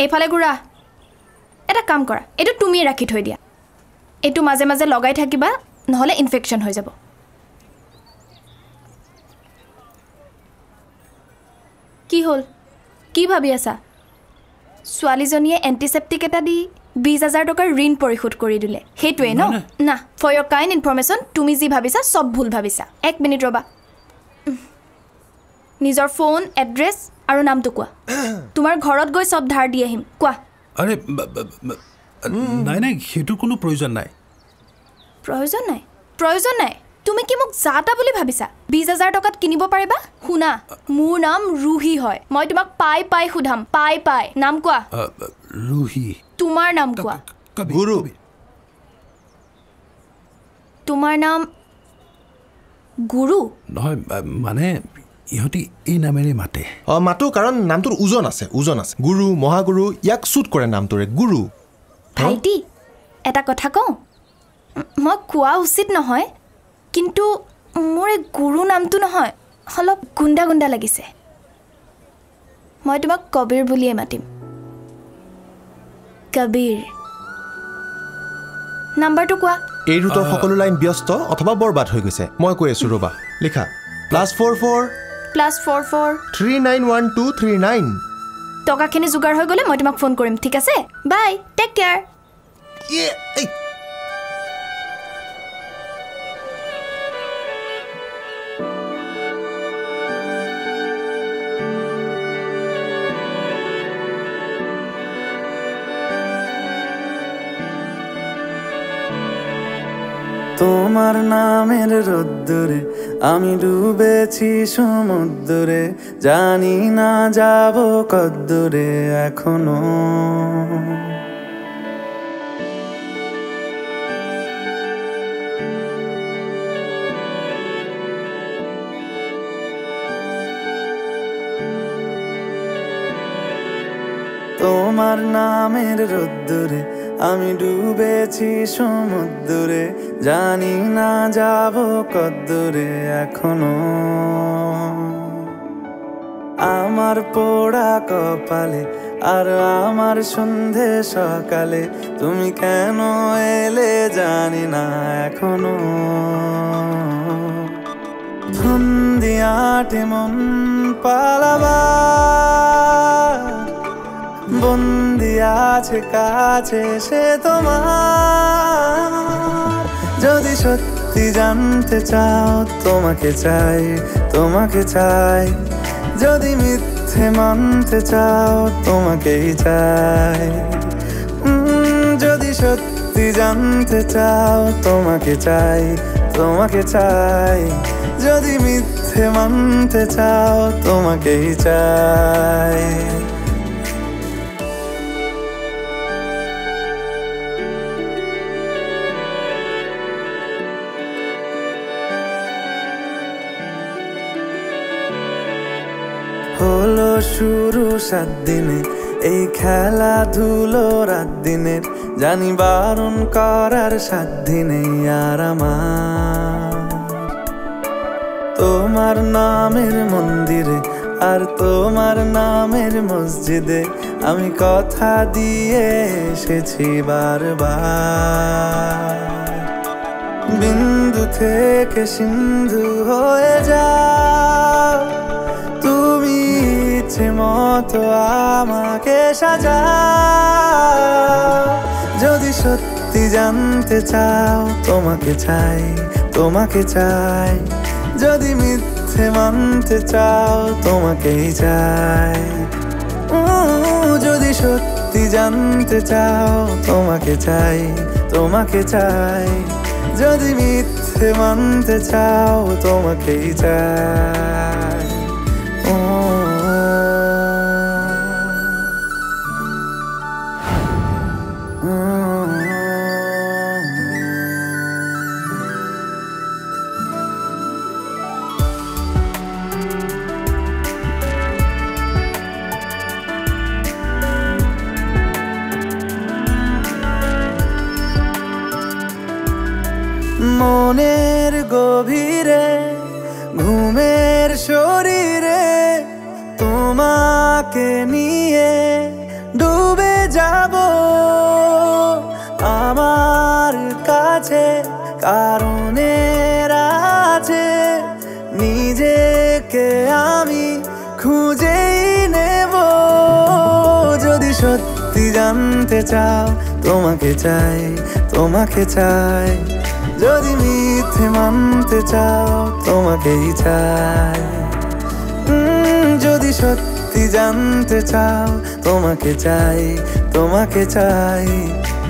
এইফালে ঘূৰা। এটা কাম কৰা এইটো তুমি ৰাখি থৈ দিয়া। এইটো মাজে মাজে লগাই থাকিবা নহ'লে ইনফেকশ্যন হৈ যাব। কি হ'ল? কি ভাবি আছা? ছোৱালীজনীয়ে এণ্টিছেপ্টিক এটা দি বিছ হাজাৰ টকাৰ ঋণ পৰিশোধ কৰি দিলে। সেইটোৱে ন। না ফৰ ইয়ৰ কাইণ্ড ইনফৰ্মেশ্যন তুমি যি ভাবিছা চব ভুল ভাবিছা। এক মিনিট ৰ'বা। নিজৰ ফোন এড্ৰেছ আৰু নামটো কোৱা। [CLEARS THROAT] তোমাৰ ঘৰত গৈ চব ধাৰ দি আহিম। কোৱা। আৰে নাই নাই সেইটোৰ কোনো প্ৰয়োজন নাই। প্ৰয়োজন নাই? প্ৰয়োজন নাই? তুমি কি মোক যা তা বুলি ভাবিছা? বিছ হাজাৰ টকাত কিনিব পাৰিবা? শুনা মোৰ নাম ৰুহি হয়। মই তোমাক পাই পাই সোধাম পাই পাই। নাম কোৱা? ৰুহি। তোমাৰ নাম কোৱা? গুৰু। তোমাৰ নাম গুৰু? নহয় মানে ইহঁতি এই নামেৰে মাতে। অঁ মাতো কাৰণ নামটোৰ ওজন আছে ওজন আছে। গুৰু মহাগুৰু ইয়াক চুট কৰে নামটোৰে। গুৰু। ভাইটি এটা কথা কওঁ? মই কোৱা উচিত নহয়। কিন্তু মোৰ এই গুৰু নামটো নহয় অলপ গুণ্ডা গুণ্ডা লাগিছে। মই তোমাক কবিৰ বুলিয়ে মাতিম। কবিৰ। নাম্বাৰটো কোৱা। এই ৰুটৰ সকলো লাইন ব্যস্ত অথবা বৰবাদ হৈ গৈছে। মই কৈ আছোঁ ৰ'বা। লিখা। Plus four four plus four four three nine one two three nine টকাখিনি যোগাৰ হৈ গ'লে মই তোমাক ফোন কৰিম ঠিক আছে? বাই টেক কেয়াৰ তোমার নামের রোদ্দুরে আমি ডুবেছি সমুদ্রে। জানি না যাব কদ্দুরে এখনও। তোমার নামের রোদ্দুরে আমি ডুবেছি সমুদ্রে, জানি না যাব কদ্দুরে এখনও। আমার পোড়া কপালে আর আমার সন্ধে সকালে, তুমি কেন এলে জানি না এখনও। ফন্দিয়াটে মন পালাবার বন্দি আছে, কাছে সে তোমার। যদি সত্যি জানতে চাও, তোমাকে চাই তোমাকে চাই। যদি মিথ্যে মানতে চাও, তোমাকেই চাই। যদি সত্যি জানতে চাও, তোমাকে চাই তোমাকে চাই। যদি মিথ্যে মানতে চাও, তোমাকেই চাই। শুরু সাত দিনে। এই খেলাধুলো রাত দিনের। জানি বারণ করার সাত দিনে আর তোমার নামের মন্দিরে আর তোমার নামের মসজিদে আমি কথা দিয়ে এসেছি বারবার। বিন্দু থেকে সিন্ধু হয়ে তুমি ইচ্ছে মতো আমাকে সাজাও যদি সত্যি জানতে চাও, তোমাকে চাই তোমাকে চাই। যদি মিথ্যে মানতে চাও, তোমাকেই চাই। যদি সত্যি জানতে চাও, তোমাকে চাই তোমাকে চাই। যদি মিথ্যে মানতে চাও, তোমাকেই চাই। Mm. চাও, তোমাকে চাই তোমাকে চাই। যদি মিথ্যে মানতে চাও, তোমাকেই চাই। যদি সত্যি জানতে চাও, তোমাকে চাই তোমাকে চাই।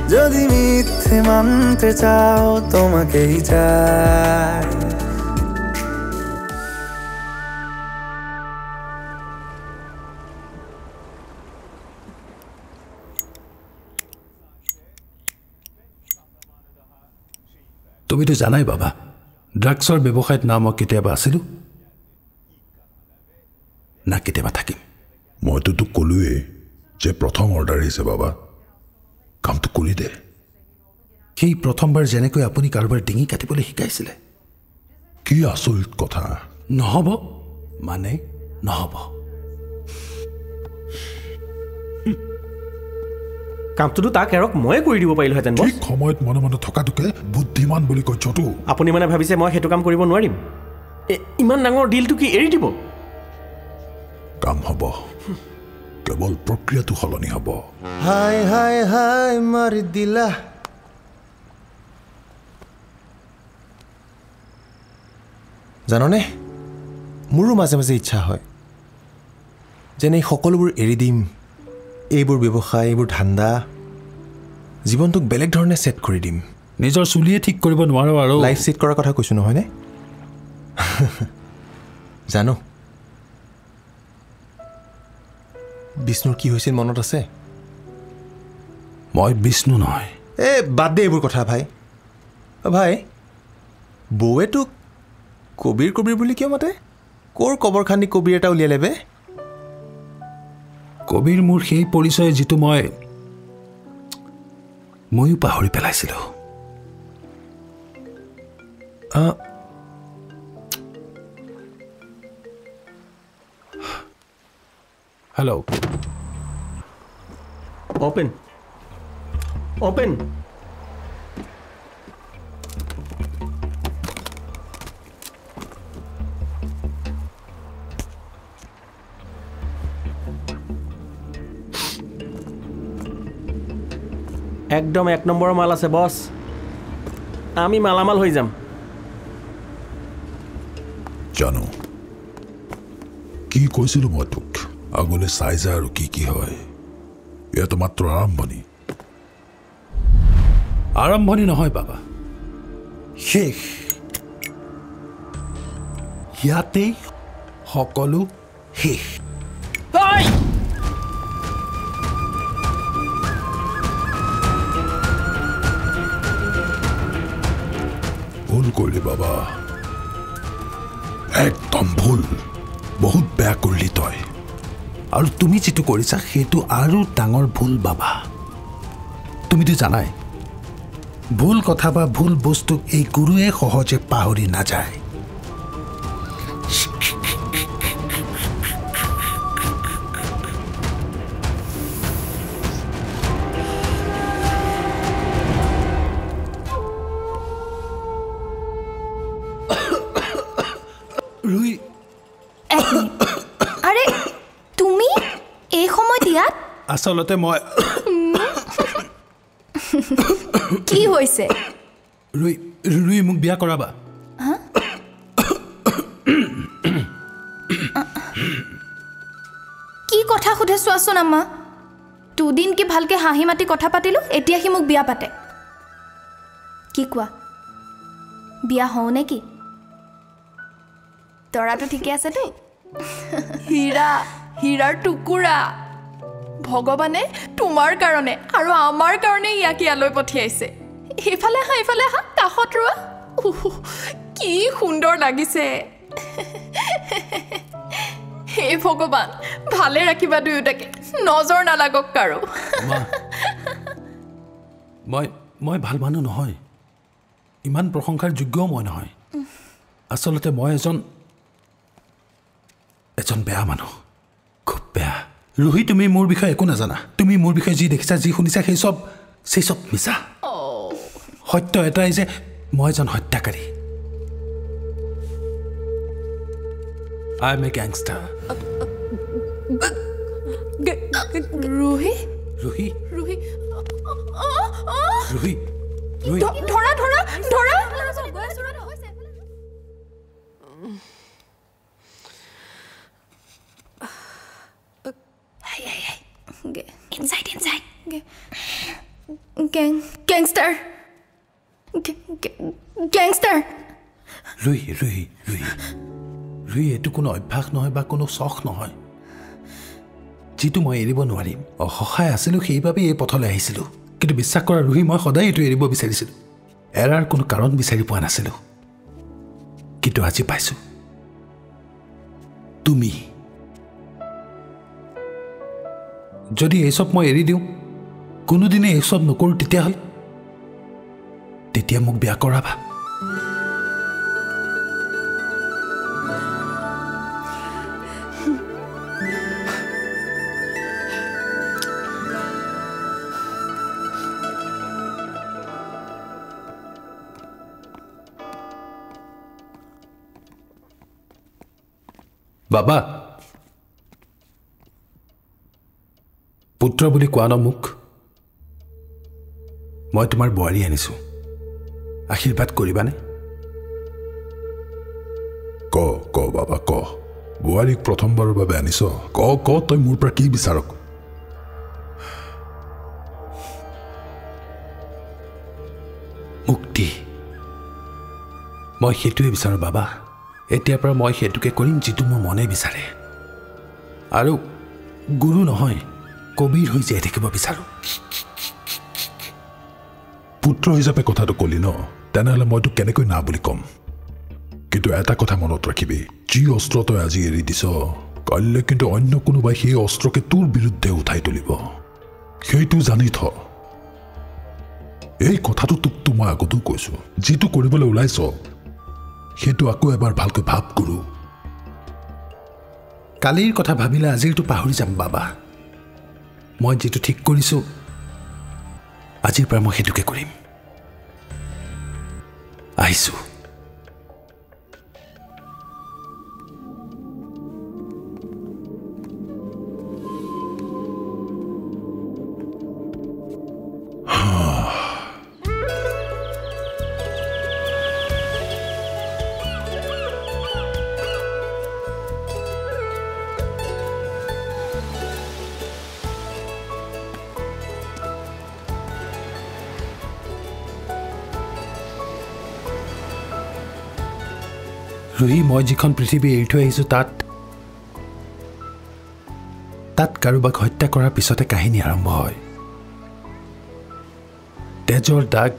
যদি মিথ্যে মানতে চাও, তোমাকেই চাই। তুমিতো জানাই বাবা ড্ৰাগছৰ ব্যৱসায়ত না মই কেতিয়াবা আছিলোঁ? না কেতিয়াবা থাকিম। মইতো তোক ক'লোৱেই যে প্ৰথম অৰ্ডাৰ আহিছে বাবা। কামটো কৰি দে। সেই প্ৰথমবাৰ যেনেকৈ আপুনি কাৰোবাৰ ডিঙি কাটিবলৈ শিকাইছিলে। কি আচৰিত কথা। নহ'ব। মানে নহ'ব। কামটোতো তাক এৰক ময়ে কৰি দিব পাৰিলোহেঁতেন ঠিক সময়ত মনে মনে থকাটোকে বুদ্ধিমান বুলি কৈ চটো। আপুনি মানে ভাবিছে মই সেইটো কাম কৰিব নোৱাৰিম। ইমান ডাঙৰ ডিলটো কি এৰি দিব? কাম হ'ব। কেৱল প্ৰক্ৰিয়াটো সলনি হ'ব। হাই হাই হাই মাৰি দিলা। জাননে? মোৰো মাজে মাজে ইচ্ছা হয়। যেনে সকলোবোৰ এৰি দিম। এইবোৰ ব্যৱসায় এইবোৰ ধান্দা জীৱনটোক বেলেগ ধৰণে ছেট কৰি দিম। নিজৰ চুলিয়ে ঠিক কৰিব নোৱাৰো আৰু লাইফ ছেট কৰাৰ কথা কৈছোঁ নহয়নে? [LAUGHS] জানো। বিষ্ণুৰ কি হৈছিল মনত আছে? মই বিষ্ণু নহয়। এ বাদ দে এইবোৰ কথা ভাই। ভাই বৌৱে তোক কবিৰ কবিৰ বুলি কিয় মাতে? ক'ৰ কবৰ খান্দি কবিৰ এটা উলিয়ালে বে? কবিৰ মোৰ সেই পৰিচয় যিটো মই ময়ো পাহৰি পেলাইছিলোঁ। Hello' open. অ'পেন। একদম এক নম্বৰৰ মাল আছে বছ। আমি মালামাল হৈ যাম। জানো। কি কৈছিলোঁ মই তোক? আগলৈ চাই যা আৰু কি কি হয়। এয়াতো মাত্ৰ আৰম্ভণি। আৰম্ভণি নহয় বাবা। শেষ। ইয়াতেই সকলো শেষ। ভুল কৰিলি বাবা। একদম ভুল। বহুত বেয়া কৰিলি তই। আৰু তুমি যিটো কৰিছা সেইটো আৰু ডাঙৰ ভুল বাবা। তুমিতো জানাই ভুল কথা বা ভুল বস্তুক এই গুৰুৱে সহজে পাহৰি নাযায়। ৰুই [COUGHS] আৰে তুমি এই সময়ত ইয়াত? আচলতে মই কি হৈছে? ৰুই ৰুই মোক বিয়া কৰাবা। কি কথা সোধে চোৱাচোন আম্মা? দুদিন কি ভালকৈ হাঁহি মাতি কথা পাতিলোঁ এতিয়া সি মোক বিয়া পাতে। কি কোৱা? বিয়া হওঁ নে কি? তৰাটো ঠিকে আছেতো? হীৰা হীৰাৰ টুকুৰা। ভগৱানে তোমাৰ কাৰণে আৰু আমাৰ কাৰণে ইয়াক ইয়ালৈ পঠিয়াইছে। ইফালে আহা ইফালে আহা কাষত ৰোৱা। কি সুন্দৰ লাগিছে। হে ভগৱান ভালে ৰাখিবা দুয়োটাকে। নজৰ নালাগক কাৰো। মই মই ভাল মানুহ নহয়। ইমান প্ৰশংসাৰ যোগ্যও মই নহয়। আচলতে মই এজন এজন বেয়া মানুহ। খুব বেয়া। ৰুহি তুমি মোৰ বিষয়ে একো নাজানা। তুমি মোৰ বিষয়ে যি দেখিছা যি শুনিছা সেই চব সেই চব মিছা। সত্য এটাই যে মই এজন হত্যাকাৰী। I am a gangster. Ruhi Ruhi? Ruhi? Ruhi? Ruhi? ধ- ধৰা ধৰা ধৰা inside inside gang gangster gangster Ruhi Ruhi Ruhi Ruhi এইটো কোনো অভ্যাস নহয় বা কোনো চখ নহয় যিটো মই এৰিব নোৱাৰিম অসহায় আছিলোঁ সেইবাবেই এই পথলৈ আহিছিলোঁ কিন্তু বিশ্বাস কৰা ৰুহি মই সদায় এইটো এৰিব বিচাৰিছিলোঁ এৰাৰ কোনো কাৰণ বিচাৰি পোৱা নাছিলোঁ কিন্তু আজি পাইছোঁ তুমি যদি এই চব মই এৰি দিওঁ কোনোদিনে এই চব নকৰোঁ তেতিয়াহ'লে? তেতিয়া মোক বিয়া কৰাবা। বাবা পুত্ৰ বুলি কোৱা ন মোক? মই তোমাৰ বোৱাৰী আনিছোঁ। আশীৰ্বাদ কৰিবানে? ক ক বাবা ক। বোৱাৰীক প্ৰথমবাৰৰ বাবে আনিছ। ক ক তই মোৰ পৰা কি বিচাৰক? মুক্তি। মই সেইটোৱে বিচাৰোঁ বাবা। এতিয়াৰ পৰা মই সেইটোকে কৰিম যিটো মোৰ মনে বিচাৰে। আৰু গুৰু নহয়। কবিৰ হৈ জীয়াই থাকিব বিচাৰোঁ। পুত্ৰ হিচাপে কথাটো কলি ন? তেনেহ'লে মই তোক কেনেকৈ না বুলি ক'ম? কিন্তু এটা কথা মনত ৰাখিবি যি অস্ত্ৰ তই আজি এৰি দিছ কাইলৈ কিন্তু অন্য কোনোবাই সেই অস্ত্ৰকে তোৰ বিৰুদ্ধে উঠাই তুলিব। সেইটো জানি থ। এই কথাটো তোকতো মই আগতেও কৈছোঁ যিটো কৰিবলৈ ওলাইছ সেইটো আকৌ এবাৰ ভালকৈ ভাৱ কৰোঁ কালিৰ কথা ভাবিলে আজিৰটো পাহৰি যাম বাবা। মই যিটো ঠিক কৰিছোঁ আজিৰ পৰা মই সেইটোকে কৰিম। আহিছোঁ। মই যিখন পৃথিৱী এৰি থৈ আহিছোঁ তাত তাত কাৰোবাক হত্যা কৰাৰ পিছতে কাহিনী আৰম্ভ হয়। তেজৰ দাগ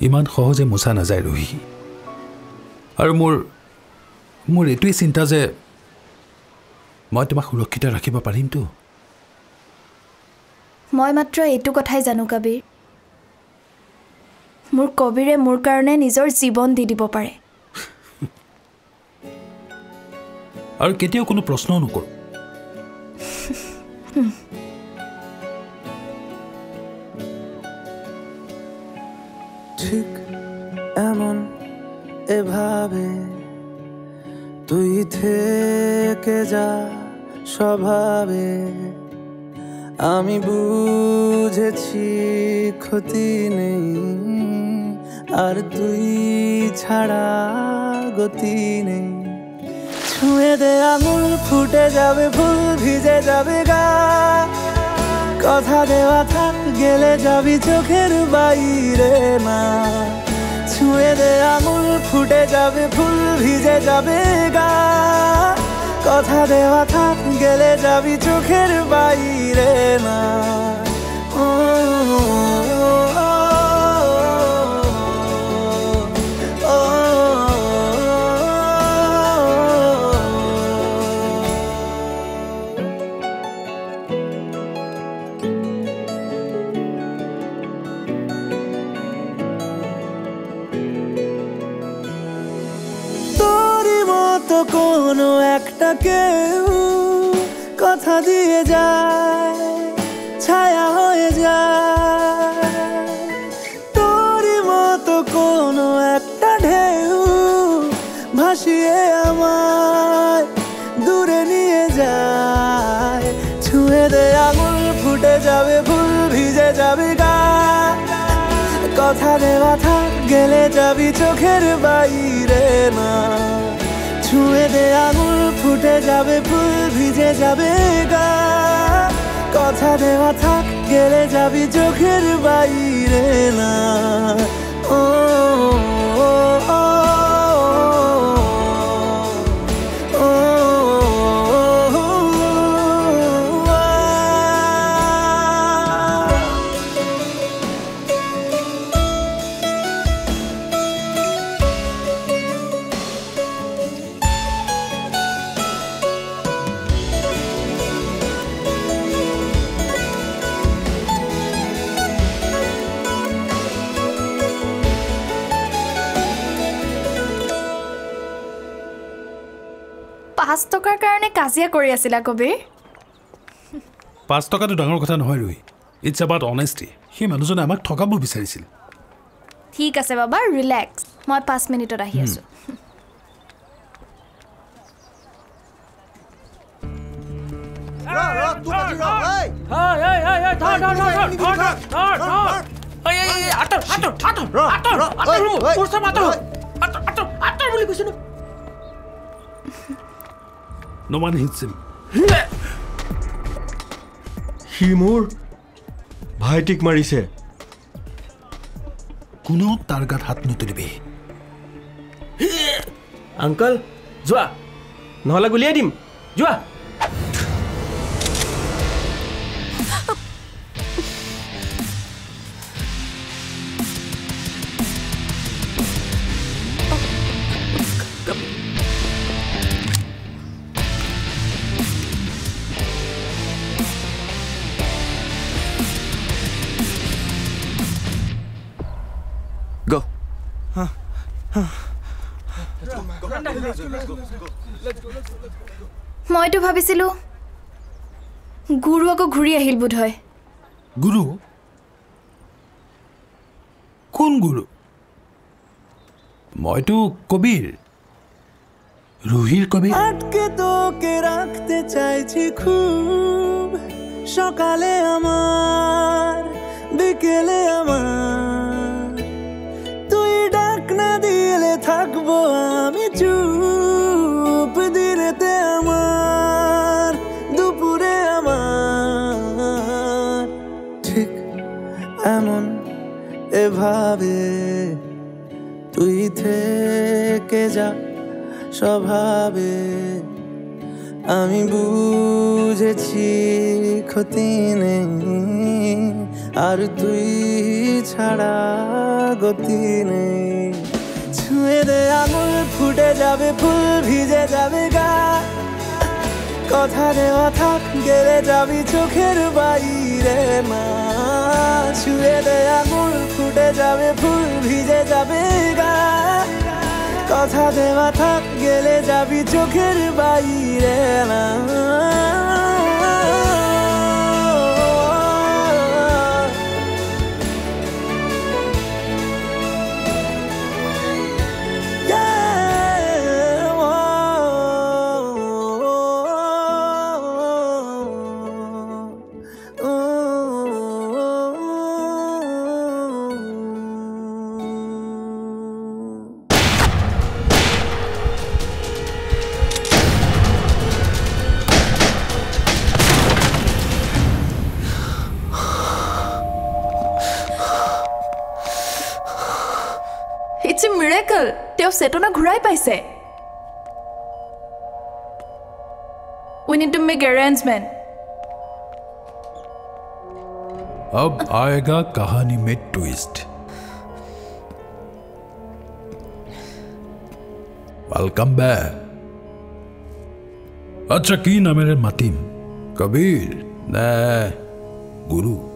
ইমান সহজে মোচা নাযায় ৰুহি। আৰু মোৰ মোৰ এইটোৱেই চিন্তা যে মই তোমাক সুৰক্ষিত ৰাখিব পাৰিমতো? মই মাত্ৰ এইটো কথাই জানো কবিৰ। মোৰ কবিৰে মোৰ কাৰণে নিজৰ জীৱন দি দিব পাৰে। আৰু কেতিয়াও কোনো প্ৰশ্নও নকৰোঁ। ঠিক এমন এভাবে তুই থেকে যা স্বভাবে। আমি বুঝেছি ক্ষতি নেই, আর তুই ছাড়া গতি নেই। ছুঁয়ে দে আঙুল ফুটে যাবে ফুল ভিজে যাবে গা। কথা দেওয়া থাক গেলে যাবি চোখের বাইরে না ছুঁয়ে দে আঙুল ফুটে যাবে ফুল ভিজে যাবে গা। কথা দেওয়া থাক গেলে যাবি চোখের বাইরে না ও, ছায়া হয়ে যায়। তোরই মতো কোনো একটা ঢেউ ভাসিয়ে আমায় দূরে নিয়ে যায়। ছুঁয়ে দে আঙুল, ফুটে যাবে ফুল, ভিজে যাবে গা। কথা দেওয়া থাক গেলে যাবি চোখের বাইরে না ছুঁয়ে দে আঙুল ফুটে যাবে, ফুল ভিজে যাবে গা। কথা দেওয়া থাক, গেলে যাবি চোখের বাইরে না। ও পাঁচ টকাৰ কাৰণে কাজিয়া কৰি আছিলা কবিৰ পাঁচ টকাটো ডাঙৰ কথা নহয় ৰুহি ইটছ এবাউট অনেষ্টি সেই মানুহজনে আমাক ঠগাব বিচাৰিছিল ঠিক আছে বাবা ৰিলেক্স মই পাঁচ মিনিটত আহি আছোঁ নমান হিটছিল সি মোৰ ভাইটিক মাৰিছে কোনেও তাৰ গাত হাত নুতুলিবি। আংকল যোৱা। নহ'লে গুলিয়াই দিম। যোৱা। মইতো ভাবিছিলোঁ গুৰু আকৌ ঘূৰি আহিল বোধহয়। গুৰু? কোন গুৰু? মইতো কবিৰ। ৰুহিৰ কবিৰ। আটকে তোকে রাখতে চাইছি খুব। সকালে আমার বিকেলে আমার এভাবে তুই থেকে যা স্বভাবে। আমি বুঝেছি ক্ষতি নেই, আর তুই ছাড়া গতি নেই। ছুঁয়ে দে আঙুল, ফুটে যাবে ফুল, ভিজে যাবে গা। কথা দেওয়া থাক গেলে যাবি চোখের বাইরে মা। ছুঁয়ে দে আঙুল ফুটে যাবে ফুল ভিজে যাবে গা। কথা দেওয়া থাক গেলে যাবি চোখের বাইরে না। I paise? We अब आएगा कहानी में ट्विस्ट वेलकम बैक अच्छा की ना मेरे मतीम कबीर? गुरु।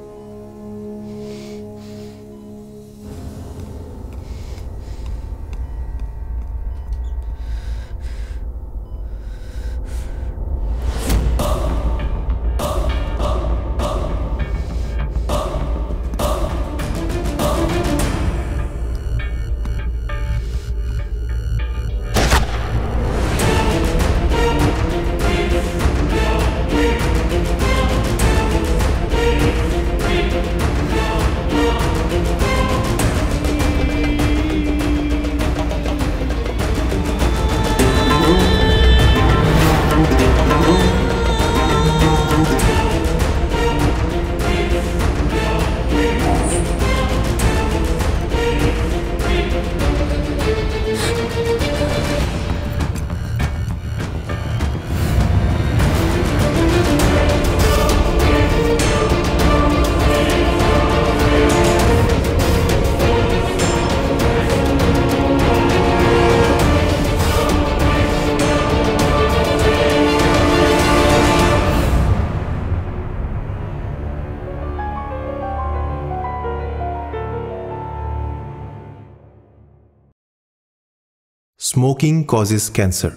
Smoking causes cancer.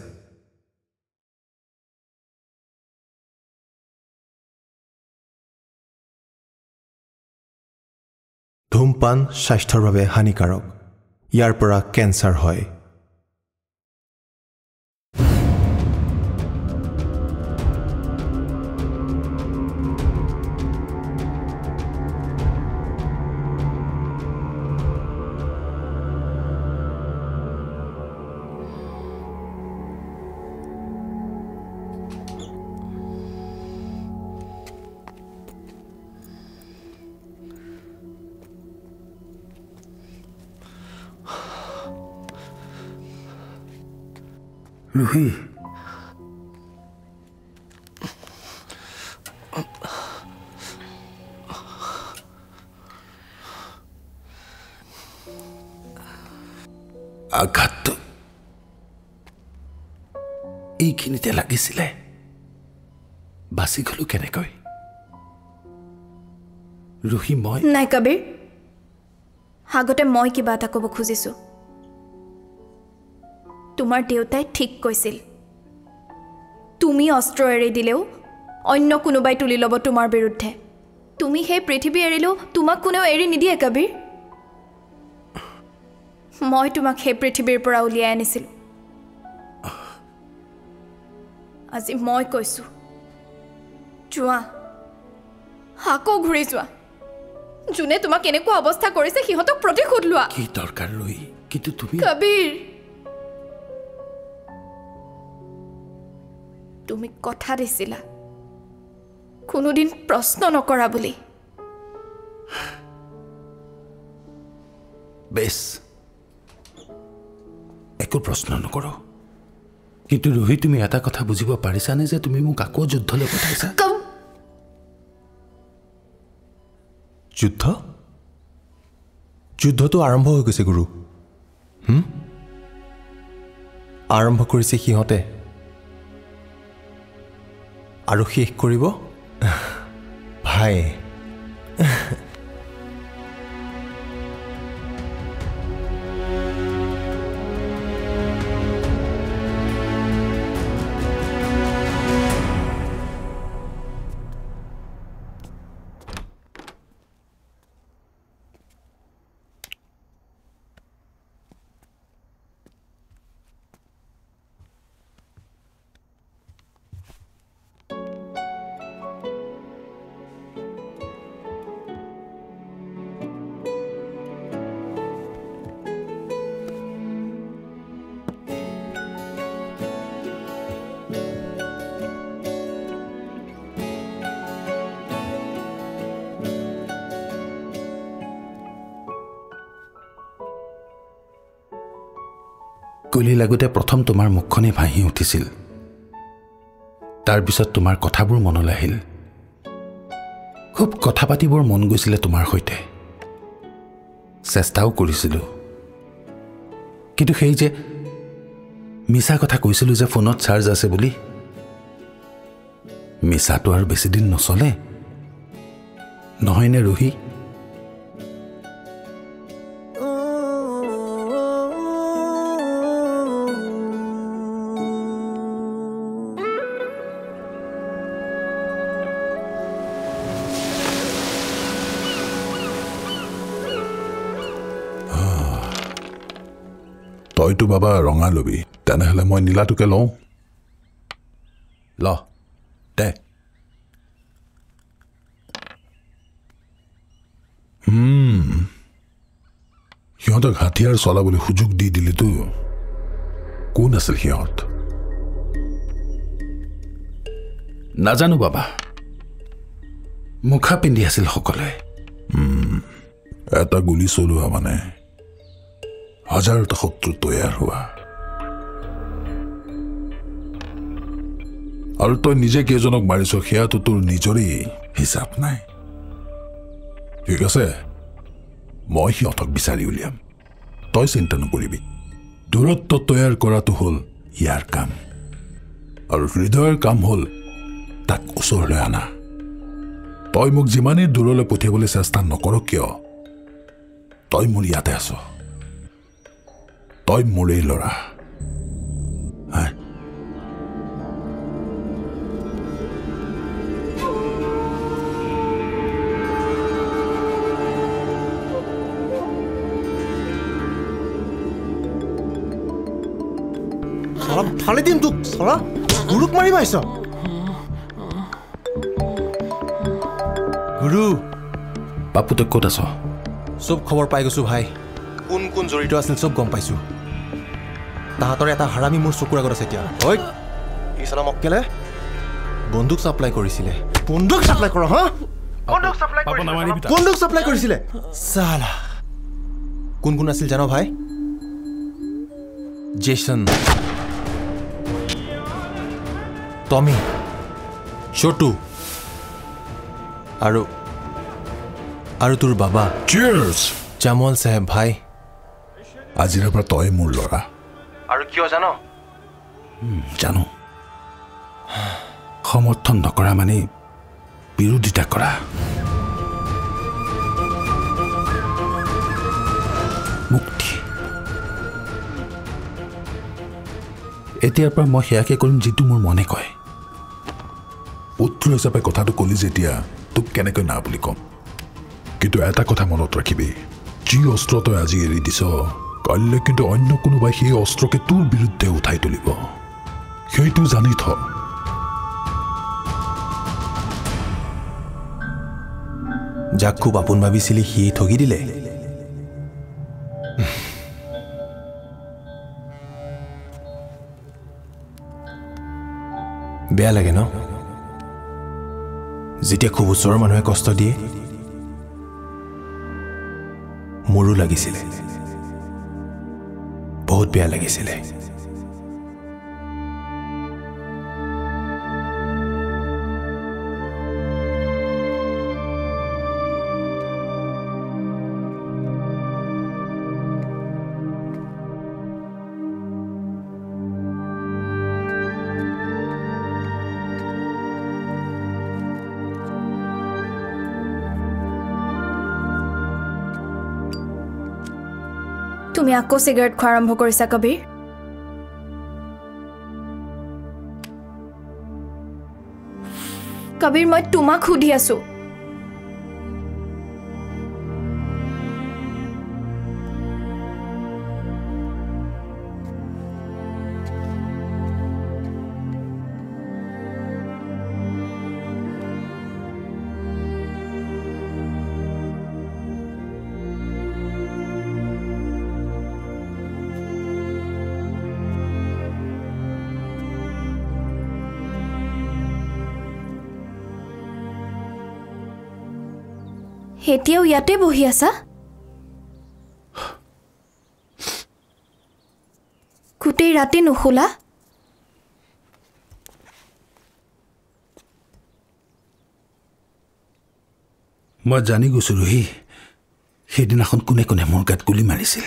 ধূমপান স্বাস্থ্যৰ বাবে হানিকাৰক ইয়াৰ পৰা কেঞ্চাৰ হয় ৰুহি আঘাতটো এইখিনিতে লাগিছিলে বাচি গলো কেনেকৈ ৰুহি মই নাই কবিৰ আগতে মই কিবা এটা ক'ব খুজিছোঁ তোমাৰ দেউতাই ঠিক কৈছিল। তুমি অস্ত্ৰ এৰি দিলেও অন্য কোনোবাই তুলি ল'ব তোমাৰ বিৰুদ্ধে। তুমি সেই পৃথিৱী এৰিলেও তোমাক কোনেও এৰি নিদিয়ে কবিৰ। মই তোমাক সেই পৃথিৱীৰ পৰা উলিয়াই আনিছিলোঁ। আজি মই কৈছোঁ যোৱা আকৌ ঘূৰি যোৱা। যোনে তোমাক এনেকুৱা অৱস্থা কৰিছে সিহঁতক প্ৰতিশোধ লোৱা। কি দৰকাৰ ৰুহি কিন্তু তুমি কবিৰ। তুমি কথা দিছিলা। কোনোদিন প্ৰশ্ন নকৰা বুলি। বেছ। একো প্ৰশ্ন নকৰোঁ। কিন্তু ৰোহি তুমি এটা কথা বুজিব পাৰিছানে যে তুমি মোক আকৌ যুদ্ধলৈ পঠাইছা? যুদ্ধ? যুদ্ধটো আৰম্ভ হৈ গৈছে গুৰু। হুম? আৰম্ভ কৰিছে সিহঁতে। আৰু শেষ কৰিব? ভাই লাগোতে প্ৰথম তোমাৰ মুখখনেই ভাঁহি উঠিছিল। তাৰপিছত তোমাৰ কথাবোৰ মনলৈ আহিল। খুব কথা পাতিবৰ মন গৈছিলে তোমাৰ সৈতে। চেষ্টাও কৰিছিলোঁ। কিন্তু সেই যে মিছা কথা কৈছিলোঁ যে ফোনত চাৰ্জ আছে বুলি মিছাটো আৰু বেছিদিন নচলে। নহয়নে ৰোহি? তইতো বাবা ৰঙা ল'বি। তেনেহ'লে মই নীলাটোকে লওঁ। ল দে। সিহঁতক হাথিয়াৰ চলাবলৈ সুযোগ দি দিলিতো কোন আছিল সিহঁত? নাজানো বাবা। মুখা পিন্ধি আছিল সকলোৱে। এটা গুলী চলোৱা মানে। হাজাৰটা শত্ৰু তৈয়াৰ হোৱা আৰু তই নিজে কেইজনক মাৰিছ সেয়াতো তোৰ নিজৰেই হিচাপ নাই ঠিক আছে মই সিহঁতক বিচাৰি উলিয়াম তই চিন্তা নকৰিবি দূৰত্ব তৈয়াৰ কৰাটো হ'ল ইয়াৰ কাম আৰু হৃদয়ৰ কাম হ'ল তাক ওচৰলৈ অনা তই মোক যিমানেই দূৰলৈ পঠিয়াবলৈ চেষ্টা নকৰ কিয় তই মোৰ ইয়াতে আছ তই মোৰেই ল'ৰা। ফালি দিম তোক চলা। গুৰুক মাৰিব আহিছ গুৰু। বাপু তই ক'ত আছ? চব খবৰ পাই গৈছোঁ ভাই। কোন কোন জড়িত আছিল চব গম পাইছোঁ। তাহাঁতৰ এটা হাৰামি মোৰ চকুৰ আগত আছে এতিয়া। ঐ ই চালা মক্কেলে বন্দুক ছাপ্লাই কৰিছিলে। বন্দুক ছাপ্লাই কৰ হা? বন্দুক ছাপ্লাই কৰিছিলে চালা। কোন কোন আছিল জান ভাই? জেচন টমি। চটু আৰু আৰু তোৰ বাবা! জামল চাহেব ভাই। আজিৰে পৰা তই মোৰ ল'ৰা। আৰু কিয় জান? জানো। সমৰ্থন নকৰা মানে বিৰোধিতা কৰা। এতিয়াৰ পৰা মই সেয়াকে কৰিম যিটো মোৰ মনে কয়। পুত্ৰ হিচাপে কথাটো ক'লি যেতিয়া তোক কেনেকৈ না বুলি ক'ম। কিন্তু এটা কথা মনত ৰাখিবি। যি অস্ত্ৰ তই আজি এৰি দিছ কাইলৈ কিন্তু অন্য কোনোবাই সেই অস্ত্ৰকে তোৰ বিৰুদ্ধে উঠাই তুলিব। সেইটো জানি থ। যাক খুব আপোন ভাবিছিলি সি ঠগি দিলে? বেয়া লাগে ন? যেতিয়া খুব ওচৰৰ মানুহে কষ্ট দিয়ে মোৰো লাগিছিলে। বহুত বেয়া লাগিছিলে তুমি আকৌ চিগাৰেট খোৱা আৰম্ভ কৰিছা কবিৰ? কবিৰ মই তোমাক সুধি আছো। এতিয়াও ইয়াতে বহি আছা? গোটেই ৰাতি নুশুলা? মই জানি গৈছোঁ ৰোহি সেইদিনাখন কোনে কোনে মোৰ গাত গুলী মাৰিছিল।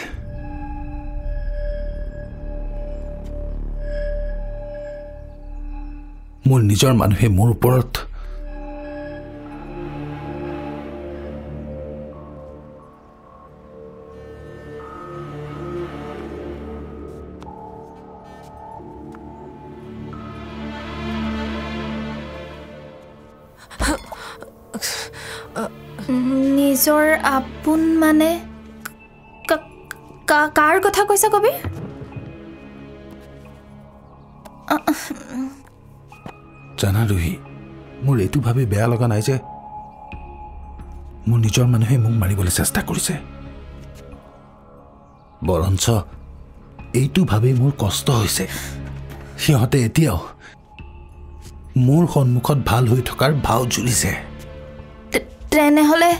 মোৰ নিজৰ মানুহে মোৰ ওপৰত আপোন মানে? কাৰ কথা কৈছা কবিৰ জানা ৰোহি মোৰ এইটো ভাবি বেয়া লগা নাই যে মোৰ নিজৰ মানুহে মোক মাৰিবলৈ চেষ্টা কৰিছে। বৰঞ্চ এইটো ভাবি মোৰ কষ্ট হৈছে। সিহঁতে এতিয়াও মোৰ সন্মুখত ভাল হৈ থকাৰ ভাও জুৰিছে। তেনেহ'লে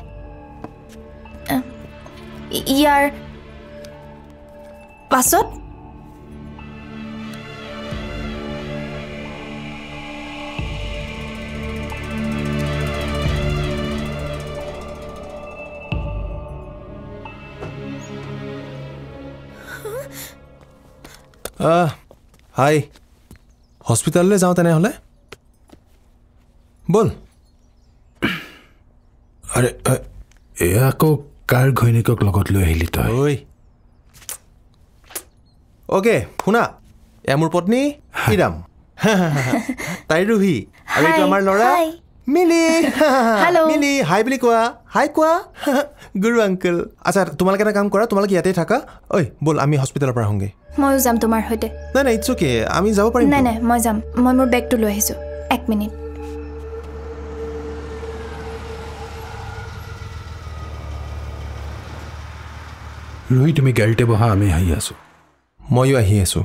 আহ, ইয়াৰ পাছত আহ, হাই হস্পিটেললৈ যাওঁ তেনেহ'লে ব'ল আৰে আ, এয়া আকৌ কাৰ ঘৈণীয়েকক লগত লৈ আহিলি তই? ঐ। অ'কে শুনা। এয়া মোৰ পত্নী হিৰাম তাই ৰুহি। আৰু এইটো আমাৰ ল'ৰা. মিলি. মিলি হাই বুলি কোৱা। হাই কোৱা। গুৰু আংকল। আচ্ছা তোমালোকে এটা কাম কৰা তোমালোকে ইয়াতে থাকা। ঐ ব'ল আমি হস্পিটেলৰ পৰা আহোঁগৈ। ময়ো যাম তোমাৰ সৈতে। নাই নাই ইটছ অ'কে আমি যাব পাৰিম নাই নাই মই যাম। মই মোৰ বেগটো লৈ আহিছোঁ। এক মিনিট ৰোহি তুমি গাড়ীতে বহা আমি আহি আছোঁ। ময়ো আহি আছোঁ।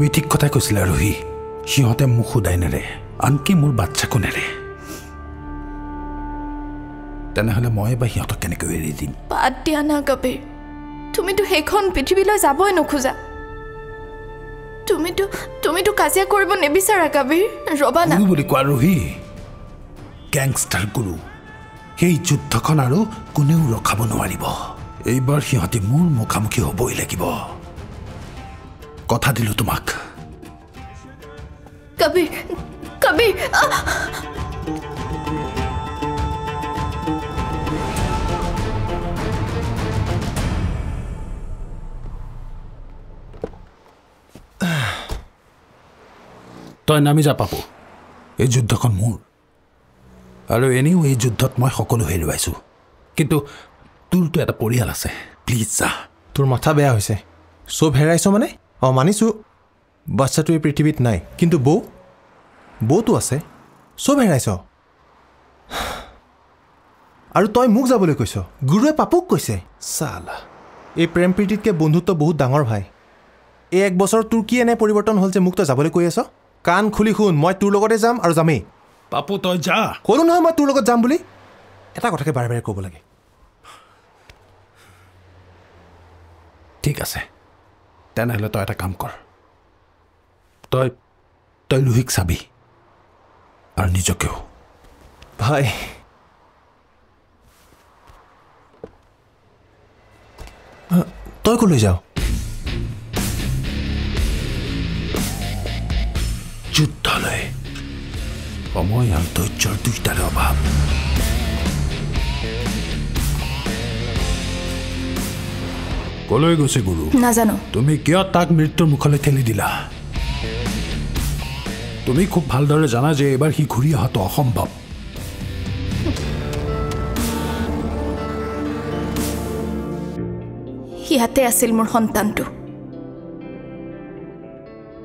তুমি ঠিক কথাই কৈছিলা ৰোহি। সিহঁতে মোক সোধাই নেৰে আনকি মোৰ বাচ্ছাকো নেৰে। তেনেহ'লে মই বা সিহঁতক কেনেকৈ এৰি দিম? বাদ দিয়া না কবিৰ। তুমিতো সেইখন পৃথিৱীলৈ যাবই নোখোজা। তুমিতো তুমিতো কাজিয়া কৰিব নিবিচাৰা কবিৰ। ৰ'বা না। বুলি কোৱা ৰোহি গেংষ্টাৰ গুৰু সেই যুদ্ধখন আৰু কোনেও ৰখাব নোৱাৰিব। এইবাৰ সিহঁতে মোৰ মুখামুখি হ'বই লাগিব। কথা দিলোঁ তোমাক! তই নামি যা পাপু। এই যুদ্ধখন মোৰ। আৰু এনেও এই যুদ্ধত মই সকলো হেৰুৱাইছোঁ। কিন্তু তোৰতো এটা পৰিয়াল আছে। প্লিজ যা। তোৰ মাথা বেয়া হৈছে। চব হেৰাইছ মানে? অঁ মানিছোঁ। বাচ্ছাটো এই পৃথিৱীত নাই কিন্তু বৌ? বৌটো আছে। চব হেৰাইছ আৰু তই মোক যাবলৈ কৈছ। গুৰুৱে পাপুক কৈছে। চালা। এই প্ৰেম প্ৰীতিতকৈ বন্ধুত্ব বহুত ডাঙৰ ভাই। এই এক বছৰত তোৰ কি এনে পৰিৱৰ্তন হ'ল যে মোক তই যাবলৈ কৈ আছ? কাণ খুলি শুন মই তোৰ লগতে যাম আৰু যামেই। পাপু তই যা। ক'লো নহয় মই তোৰ লগত যাম বুলি। এটা কথাকে বাৰে বাৰে ক'ব লাগে। ঠিক আছে। তেনেহ'লে তই এটা কাম কৰ তই তই ৰোহিক চাবি আৰু নিজকেও ভাই তই ক'লৈ যাওঁ যুদ্ধলৈ সময় আৰু ধৈৰ্যৰ দুইটাৰে অভাৱ কলৈ গৈছে গুৰু। নাজানো। তুমি কিয় তাক মৃত্যুৰ মুখলৈ ঠেলি দিলা? তুমি খুব ভালদৰে জানা যে এইবাৰ সি ঘূৰি অহাটো অসম্ভৱ। ইয়াতে আছিল মোৰ সন্তানটো।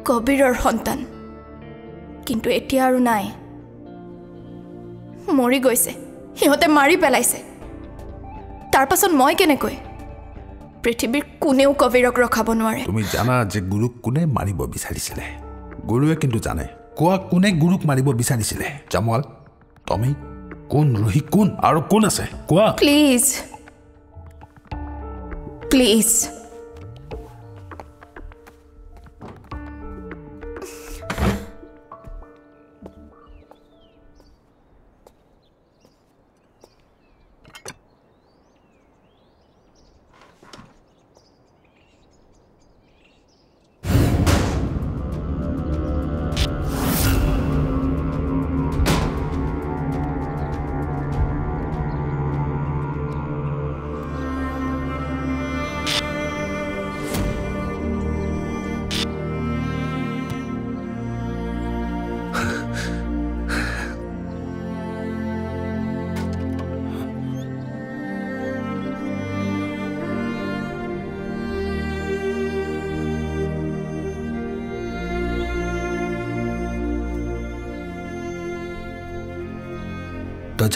কবিৰৰ সন্তান। কিন্তু এতিয়া আৰু নাই। মৰি গৈছে। সিহঁতে মাৰি পেলাইছে। তাৰ পাছত মই কেনেকৈ? পৃথিৱীৰ কোনেও কবিৰক ৰখাব নোৱাৰে। তুমি জানা যে গুৰুক কোনে মাৰিব বিচাৰিছিলে? গুৰুৱে কিন্তু জানে। কোৱা কোনে গুৰুক মাৰিব বিচাৰিছিলে? জামৱাল তুমি কোন ৰোহি কোন আৰু কোন আছে? কোৱা। প্লিজ। প্লিজ।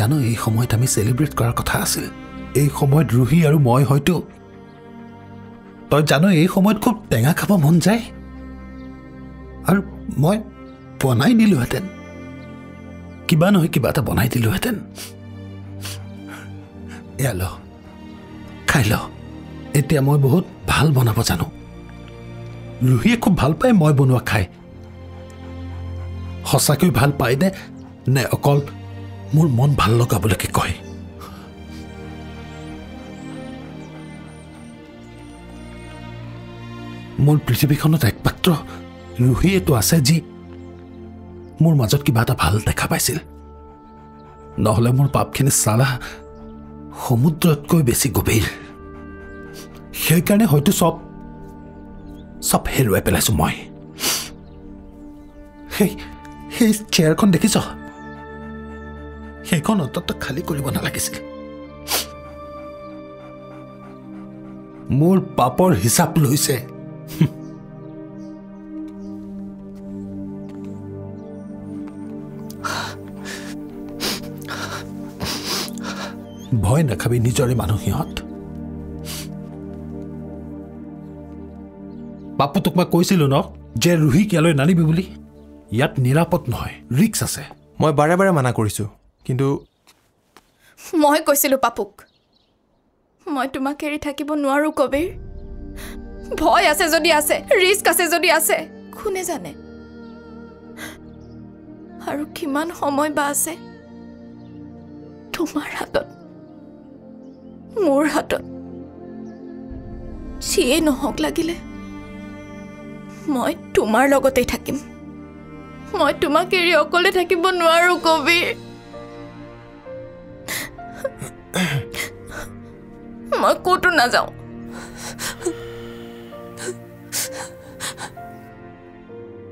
জানো এই সময়ত আমি চেলিব্ৰেট কৰাৰ কথা আছিল। এই সময়ত ৰুহি আৰু মই হয়তো তই জানো এই সময়ত খুব টেঙা খাব মন যায়? আৰু মই বনাই দিলোহেঁতেন। কিবা নহয় কিবা এটা বনাই দিলোহেঁতেন। এয়া ল খাই ল। এতিয়া মই বহুত ভাল বনাব জানো। ৰুহিয়ে খুব ভাল পায় মই বনোৱা খাই। সঁচাকৈ ভাল পায় নে নে অকল মোৰ মন ভাল লগাবলৈকে কয়? মোৰ পৃথিৱীখনত একমাত্ৰ ৰুহিয়েতো আছে যি মোৰ মাজত কিবা এটা ভাল দেখা পাইছিল। নহ'লে মোৰ পাপখিনি চালা সমুদ্ৰতকৈ বেছি গভীৰ। সেইকাৰণে হয়তো চব চব হেৰুৱাই পেলাইছোঁ মই। সেই সেই চেয়াৰখন দেখিছ? সেইখন অন্তত খালী কৰিব নালাগিছিল। মোৰ পাপৰ হিচাপ লৈছে। ভয় নাখাবি নিজৰে মানুহ সিহঁত পাপু তোক মই কৈছিলো ন যে ৰুহিক ইয়ালৈ নানিবি বুলি? ইয়াত নিৰাপদ নহয় ৰিক্স আছে। মই বাৰে বাৰে মানা কৰিছোঁ। কিন্তু মই কৈছিলোঁ পাপুক। মই তোমাক এৰি থাকিব নোৱাৰোঁ কবিৰ। ভয় আছে যদি আছে ৰিস্ক আছে যদি আছে কোনে জানে? আৰু কিমান সময় বা আছে? তোমাৰ হাতত মোৰ হাতত। যিয়ে নহওক লাগিলে মই তোমাৰ লগতেই থাকিম। মই তোমাক এৰি অকলে থাকিব নোৱাৰোঁ কবিৰ। মই ক'তো নাযাওঁ।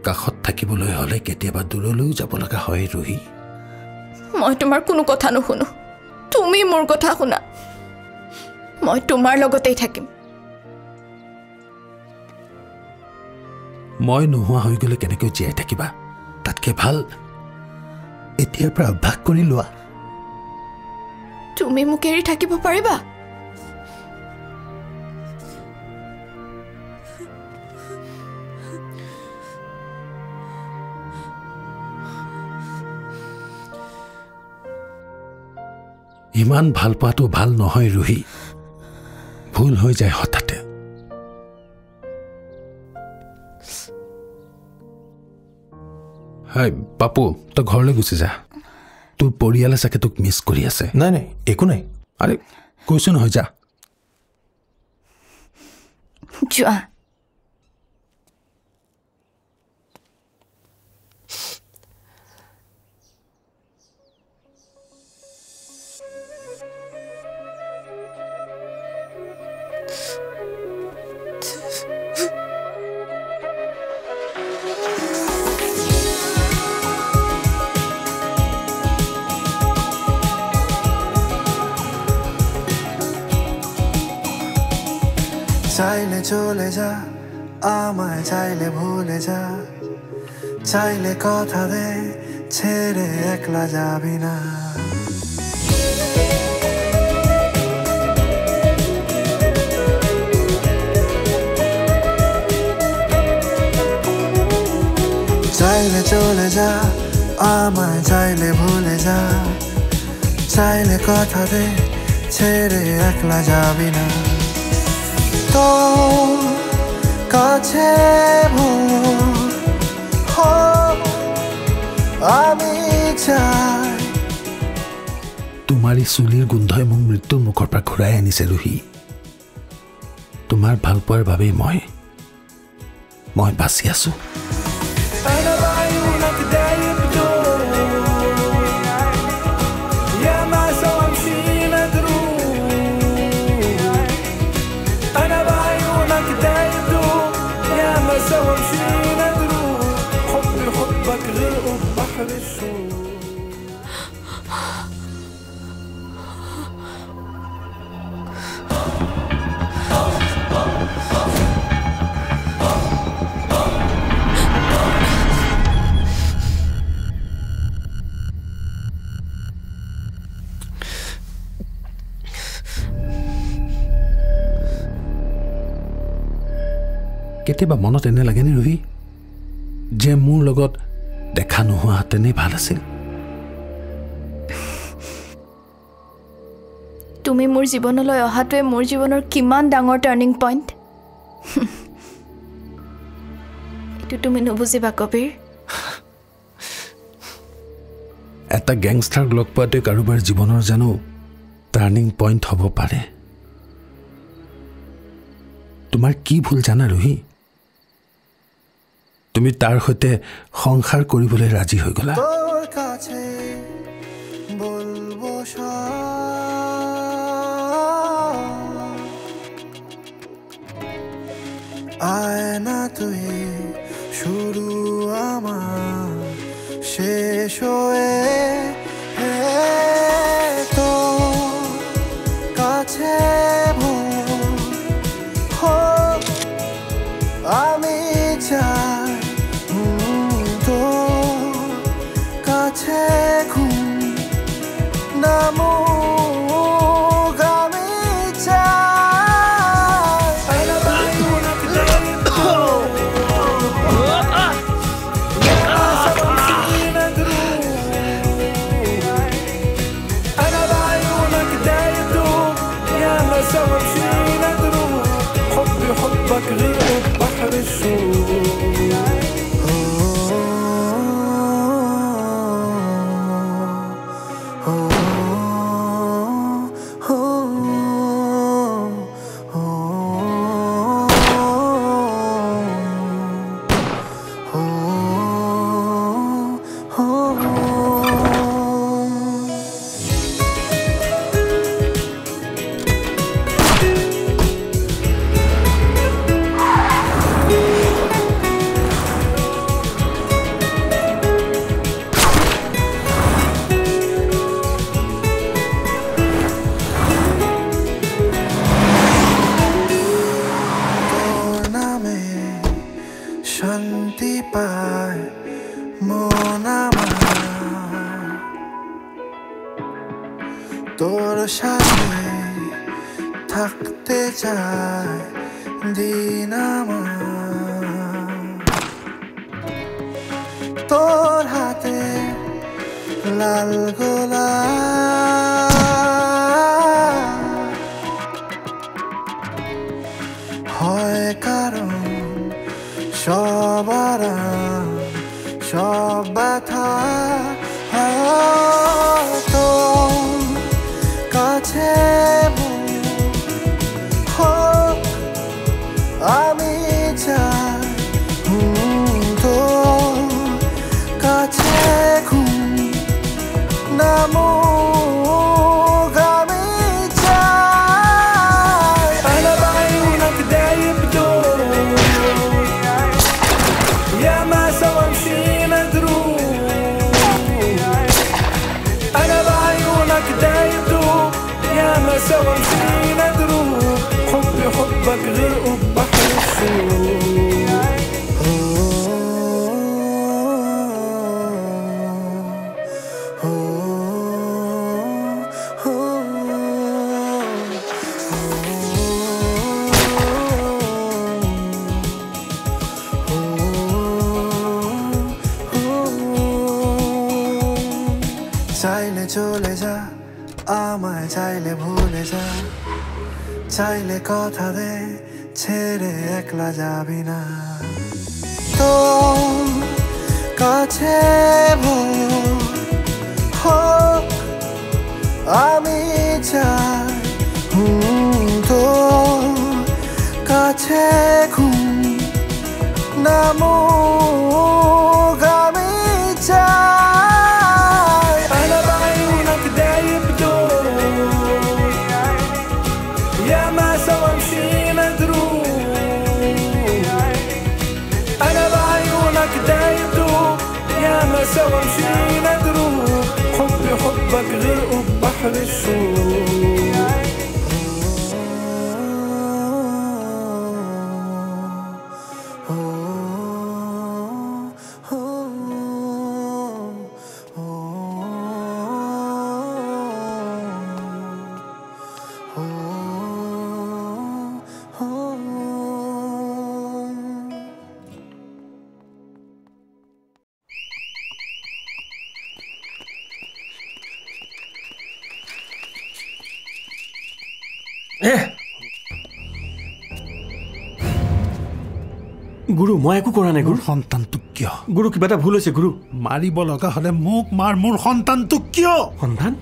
কাষত থাকিবলৈ হ'লে কেতিয়াবা দূৰলৈও যাব লগা হয় ৰুহি। মই তোমাৰ কোনো কথা নুশুনো। তুমি মোৰ কথা শুনা। মই তোমাৰ লগতেই থাকিম। মই নোহোৱা হৈ গ'লে কেনেকৈ জীয়াই থাকিবা? তাতকৈ ভাল এতিয়াৰ পৰা অভ্যাস কৰি লোৱা। তুমি মোক এৰি থাকিব পাৰিবা? ইমান ভাল পোৱাটো ভাল নহয় ৰুহি। ভুল হৈ যায় হঠাতে। হয় পাপু তই ঘৰলৈ গুচি যা। তোৰ পৰিয়ালে চাগে তোক মিছ কৰি আছে? নাই নাই একো নাই। আৰে কৈছো নহয় যা। যোৱা। চাইলে চলে যা আমায় চাইলে ভুলে যা চাইলে কথা দে ছেড়ে একলা যাবি না চাইলে চলে যা আমায় চাইলে ভুলে যা চাইলে কথা দে ছেড়ে একলা যাবি না তোমাৰ এই চুলিৰ গোন্ধই মোক মৃত্যুৰ মুখৰ পৰা ঘূৰাই আনিছে ৰুহি। তোমাৰ ভাল পোৱাৰ বাবেই মই মই বাচি আছোঁ। কেতিয়াবা মনত এনে লাগেনে ৰুহি যে মোৰ লগত দেখা নোহোৱাহেঁতেনেই ভাল আছিল। তুমি মোৰ জীৱনলৈ অহাটোৱে মোৰ জীৱনৰ কিমান ডাঙৰ টাৰ্ণিং পইণ্ট এইটো তুমি নুবুজিবা কবিৰ। এটা গেংষ্টাৰক লগ পোৱাটোৱে কাৰোবাৰ জীৱনৰ জানো টাৰ্ণিং পইণ্ট হ'ব পাৰে। তোমাৰ কি ভুল জানা ৰুহি তুমি তাৰ সৈতে সংসাৰ কৰিবলৈ ৰাজি হৈ গ'লা। আয়না তুই শুরু আমার শেষ হয়ে মই একো কৰা নাই গুৰু। সন্তানটোক কিয়? গুৰু কিবা এটা ভুল হৈছে গুৰু। মাৰিব লগা হ'লে মোক মাৰ মোৰ সন্তানটোক কিয়? সন্ধান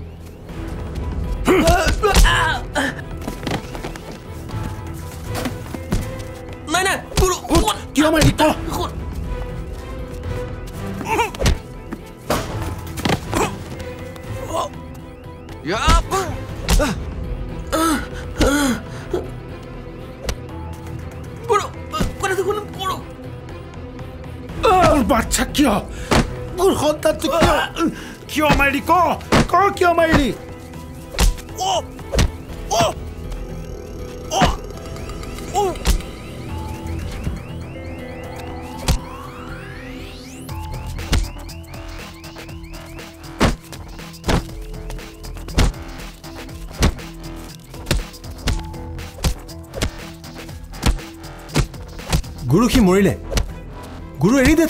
মোৰ বাচ্ছা কিয় মোৰ সন্তানটোক কিয় কিয় মাৰিলি ক ক কিয় মাৰিলি গুৰু সি মৰিলে। গুৰু এৰি দে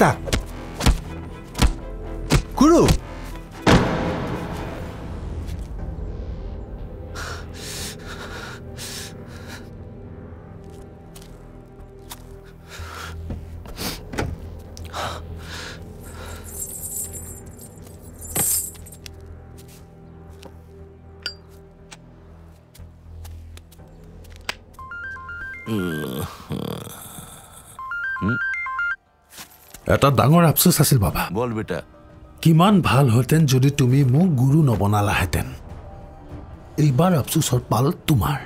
এটা ডাঙৰ আফচোচ আছিল বাবা। বল বেটা। কিমান ভাল হ'লহেঁতেন যদি তুমি মোক গুৰু নবনালাহেঁতেন। এইবাৰ আফচোচৰ পাল তোমাৰ।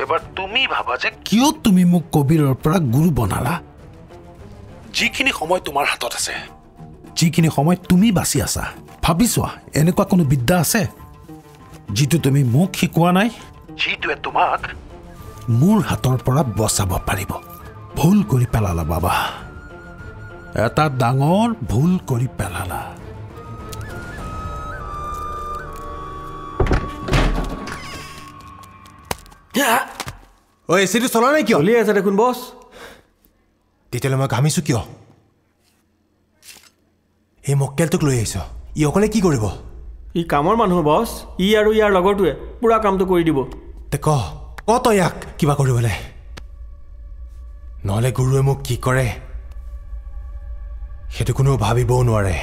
এইবাৰ তুমি ভাবা যে কিয় তুমি মোক কবিৰৰ পৰা গুৰু বনালা? যিখিনি সময় তোমাৰ হাতত আছে। যিখিনি সময় তুমি বাচি আছা। ভাবি চোৱা এনেকুৱা কোনো বিদ্যা আছে? যিটো তুমি মোক শিকোৱা নাই? যিটোৱে তোমাক মোৰ হাতৰ পৰা বচাব পাৰিব। ভুল কৰি পেলালা বাবা। এটা ডাঙৰ ভুল কৰি পেলালা। ঐ এ চিটো চলা নাই কিয়? চলি আছে দেখোন বছ। তেতিয়াহ'লে মই ঘামিছোঁ কিয়? এই মক্কেলটোক লৈ আহিছ। ই অকলে কি কৰিব? ই কামৰ মানুহ বছ। ই আৰু ইয়াৰ লগৰটোৱে পূৰা কামটো কৰি দিব। তে ক ক তই ইয়াক কিবা কৰিবলৈ? নহ'লে গুৰুৱে মোক কি কৰে? সেইটো কোনেও ভাবিবও নোৱাৰে।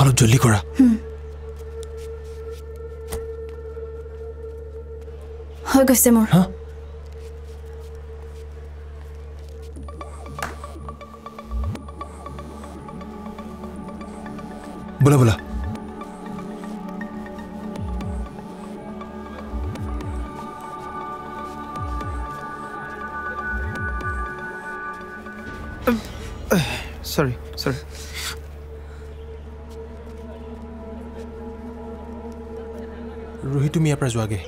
অলপ জলদি কৰা। হৈ গৈছে মোৰ। হা বোলা বোলা চৰি চৰি ৰোহি তুমি ইয়াৰ পৰা যোৱাগে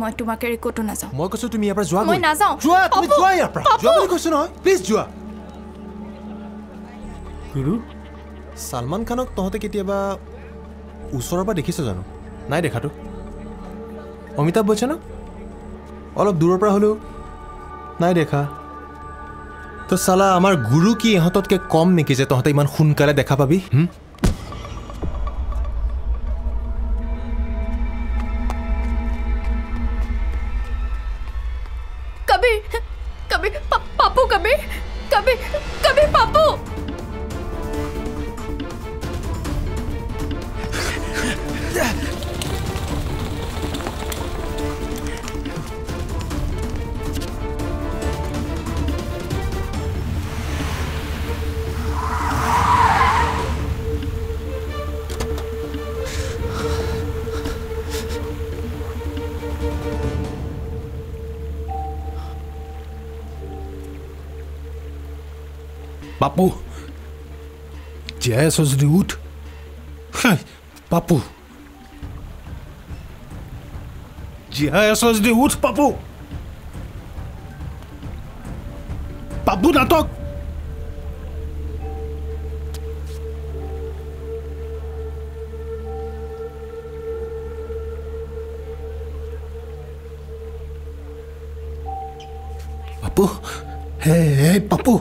মই তোমাক এৰি ক'তো নাযাওঁ। মই কৈছো তুমি ইয়াৰ পৰা যোৱা মই নাযাওঁ। যোৱা তুমি পাপু, যোৱা ইয়াৰ পৰা। পাপু। যোৱা বুলি কৈছো নহয়। প্লিজ যোৱা। গুৰু ছালমান খানক তহঁতে কেতিয়াবা ওচৰৰ পৰা দেখিছ জানো? নাই দেখাতো অমিতাভ বচ্চনক অলপ দূৰৰ পৰা হ'লেও নাই দেখা। তো চালা আমাৰ গুৰু কি ইহঁততকৈ কম নেকি যে তহঁতে ইমান সোনকালে দেখা পাবি জীয়াই আছ যদি উঠ হাই, পাপু জীয়াই আছ যদি উঠ পাপু পাপু নাটক পাপু হে হে পাপু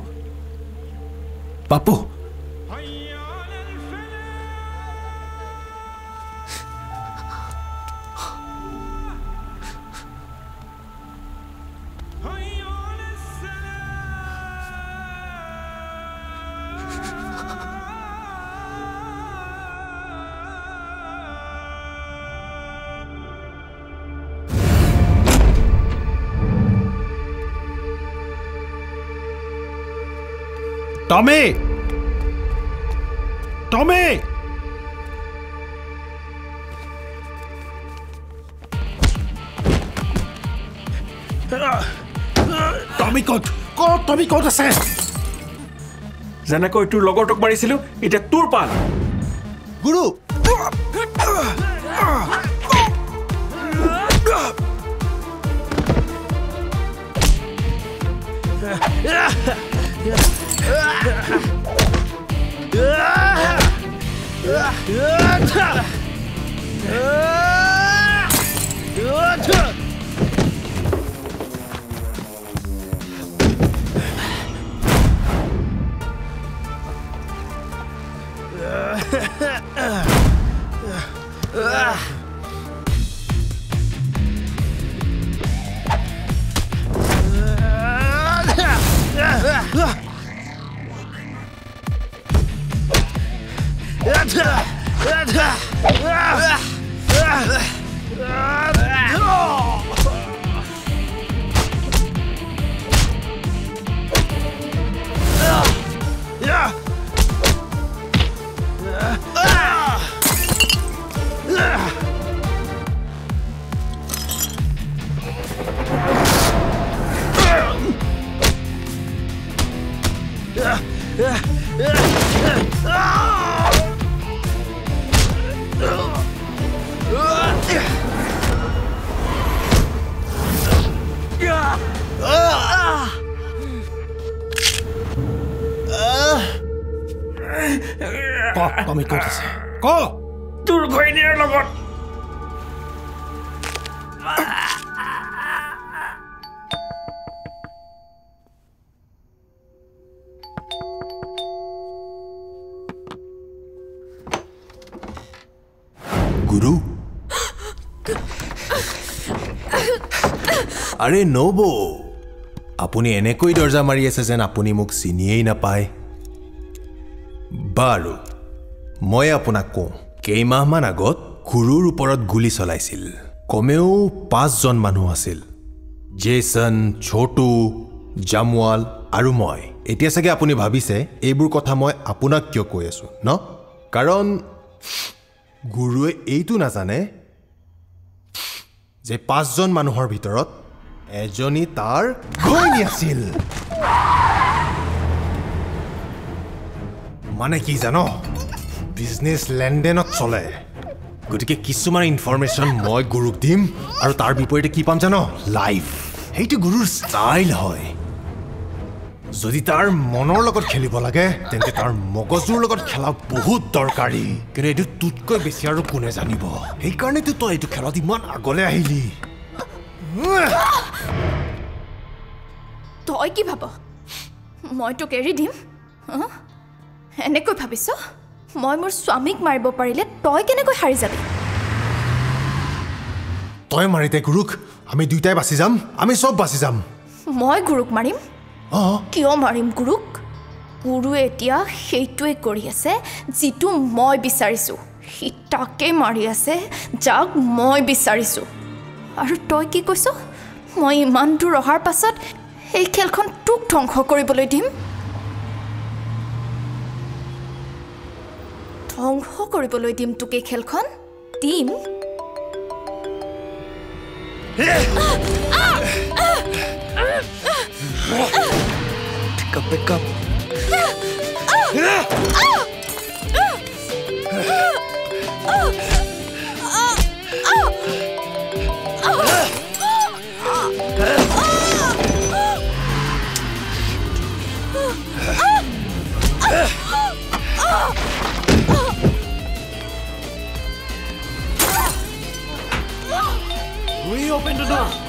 তুমি ক'ত আছে? যেনেকৈ তোৰ লগৰটোক মারিছিল এতিয়া তোৰ পাল। গুৰু। Ah! আৰে নব আপুনি এনেকৈ দৰ্জা মাৰি আছে যেন আপুনি মোক চিনিয়েই নাপায়। বাৰু মই আপোনাক কওঁ কেইমাহমান আগত গুৰুৰ ওপৰত গুলী চলাইছিল কমেও পাঁচজন মানুহ আছিল। জেচন ছোটু জামৱাল আৰু মই। এতিয়া চাগে আপুনি ভাবিছে এইবোৰ কথা মই আপোনাক কিয় কৈ আছোঁ ন? কাৰণ গুৰুৱে এইটো নাজানে যে পাঁচজন মানুহৰ ভিতৰত এজনী তাৰ ঘৈণী আছিল। মানে কি জান? বিজনেছ লেনদেনত চলে। গতিকে কিছুমান ইনফৰমেশ্যন মই গুৰুক দিম আৰু তাৰ বিপৰীতে কি পাম জান? লাইফ সেইটো গুৰুৰ ষ্টাইল হয়। যদি তাৰ মনৰ লগত খেলিব লাগে তেন্তে তাৰ মগজুৰ লগত খেলা বহুত দৰকাৰী। কিন্তু এইটো তোতকৈ বেছি আৰু কোনে জানিব? সেইকাৰণেতো তই এইটো খেলত ইমান আগলৈ আহিলি। তই কি ভাব? মই তোক এৰি দিম? এনেকৈ ভাবিছ? মই মোৰ স্বামীক মাৰিব পাৰিলে তই কেনেকৈ সাৰি যাবি? তই মাৰিতে গুৰুক। আমি দুয়োটাই বাচি যাম। আমি চব বাচি যাম। মই গুৰুক মাৰিম? কিয় মাৰিম গুৰুক? গুৰুৱে এতিয়া সেইটোৱে কৰি আছে যিটো মই বিচাৰিছোঁ। সি তাকেই মাৰি আছে যাক মই বিচাৰিছোঁ। আৰু তই কি কৈছ? মই ইমান দূৰ অহাৰ পাছত সেই খেলখন তোক ধ্বংস কৰিবলৈ দিম। ধ্বংস কৰিবলৈ দিম তোক এই খেলখন। দিম। Up. Reopen the door.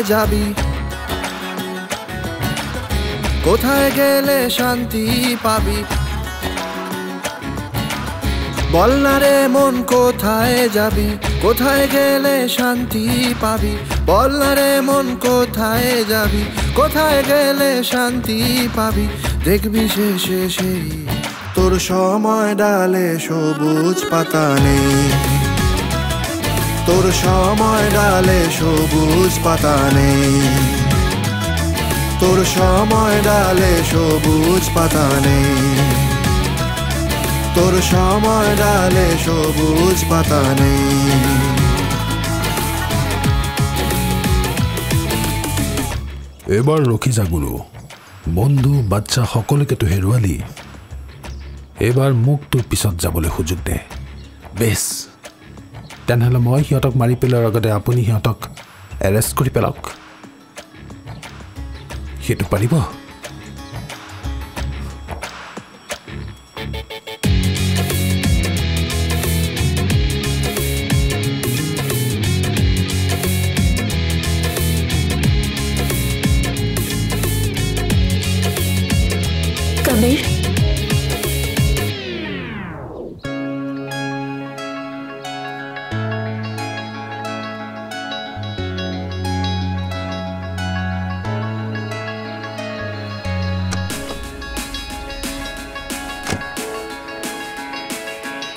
কোথায় যাবি? কোথায় গেলে শান্তি পাবি? বল না রে মন, কোথায় যাবি? কোথায় গেলে শান্তি পাবি? বল না রে মন, কোথায় যাবি? কোথায় গেলে শান্তি পাবি? দেখবি শেষে সেই তোর সময় ডালে সবুজ পাতা নেই। তোর সময় ডালে সবুজ পাতা নেই। তোর সময় ডালে সবুজ পাতা নেই। তোর সময় ডালে সবুজ পাতা নেই। ৰখি যা গুৰু বন্ধু, বাচ্চা সকলোকেতো হেৰুৱালি। এইবাৰ মোক তোৰ পিছত যাবলৈ সুযোগ দে। বেছ তেনেহ'লে মই সিহঁতক মাৰি পেলোৱাৰ আগতে আপুনি সিহঁতক এৰেষ্ট কৰি পেলাওক। সেইটো পাৰিব?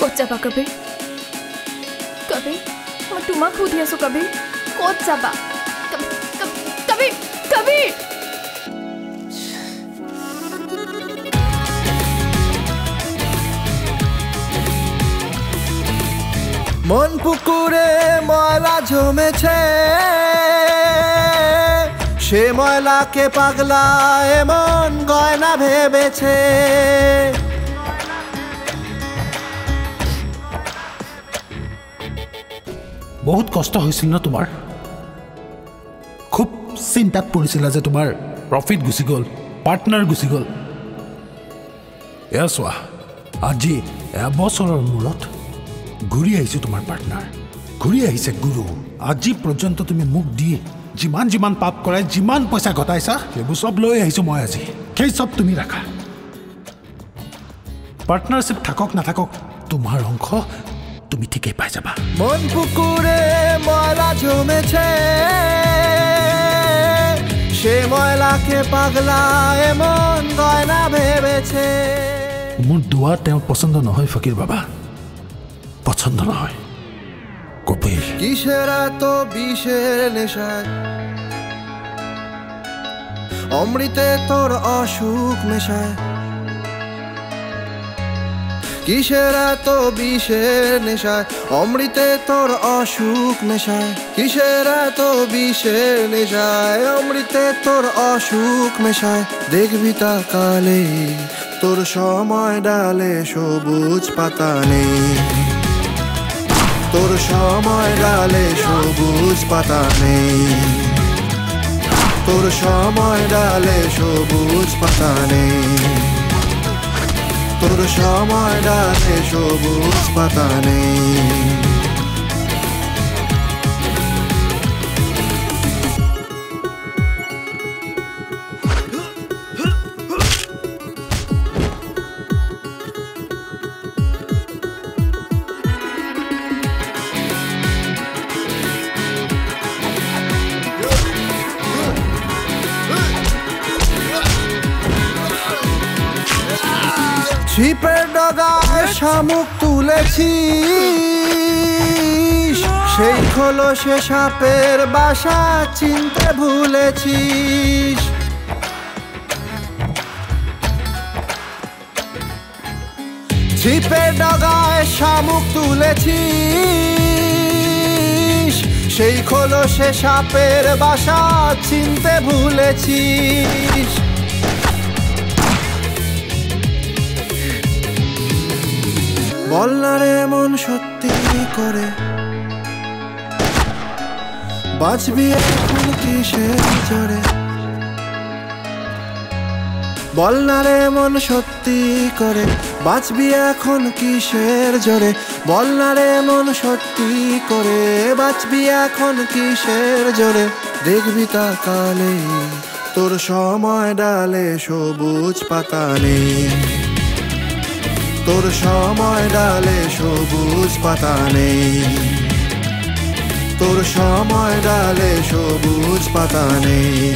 ক'ত যাবা কবিৰ কবিৰ মই তোমাক সুধি আছো কবিৰ ক'ত যাবা কব- কব- কবিৰ কবিৰ মন পুকুৰে ময়লা জমেছে। সে ময়লাকে পাগলা এমন গয়না ভেবেছে। বহুত কষ্ট হৈছিল ন তোমাৰ? খুব চিন্তাত পৰিছিলা যে তোমাৰ প্ৰফিট গুচি গ'ল পাৰ্টনাৰ গুচি গ'ল। এয়া চোৱা আজি এবছৰৰ মূৰত ঘূৰি আহিছোঁ তোমাৰ পাৰ্টনাৰ ঘূৰি আহিছে গুৰু। আজি পৰ্যন্ত তুমি মোক দি যিমান যিমান পাপ কৰাই যিমান পইচা ঘটাইছা সেইবোৰ চব লৈ আহিছোঁ মই আজি। সেই চব তুমি ৰাখা। পাৰ্টনাৰশ্বিপ থাকক নাথাকক তোমাৰ অংশ তুমি ঠিকেই পাই যাবা। মন পুকুরে ময়লা জমেছে সে ময়লাকে পাগলা এমন গয়না ভেবেছে। মোৰ দোৱা তেওঁৰ পচন্দ নহয় ফকীৰ বাবা। পচন্দ নহয়। কপিল কিসের এত বিষের নেশায়? অমৃতে তোর অসুখ মেশায়। কিসের এত বিষের নেশায়? অমৃতে তোর অসুখ মেশায় কিসের এত বিষের নেশায়? অমৃতে তোর অসুখ মেশায় দেখবি তা কালে তোর সময় ডালে সবুজ পাতা নেই। তোর সময় ডালে সবুজ পাতা নেই। তোর সময় ডালে সবুজ পাতা নেই। তোর সময় ডালে সবুজ পাতা নেই। শামুক তুলেছি সেই খোলো সে সাপের বাসা, চিনতে ভুলেছিস। ছিপের ডগায় শামুক তুলেছিস। সেই খোলো সে সাপের বাসা, চিনতে ভুলেছিস। বল মন সত্যি করে। বাঁচবি এখন কিসের জোরে? বল না মন সত্যি করে। বাঁচবি এখন কিসের জোরে? বল মন সত্যি করে। বাঁচবি এখন কিসের জোরে? দেখবি তা কালে তোর সময় ডালে সবুজ পাতা নেই। তোর সময় ডালে সবুজ পাতা নেই। তোর সময় ডালে সবুজ পাতা নেই।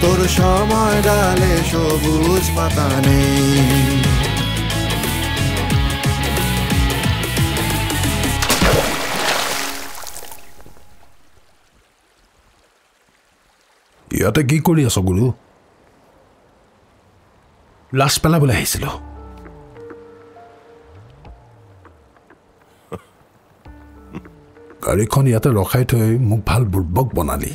তোর সময় ডালে সবুজ পাতা নেই। ইয়াতে কি কৰি আছ গুৰু? লাজ পেলাবলৈ আহিছিলোঁ। গাড়ীখন ইয়াতে ৰখাই থৈ মোক ভাল বুৰ্বক বনালি।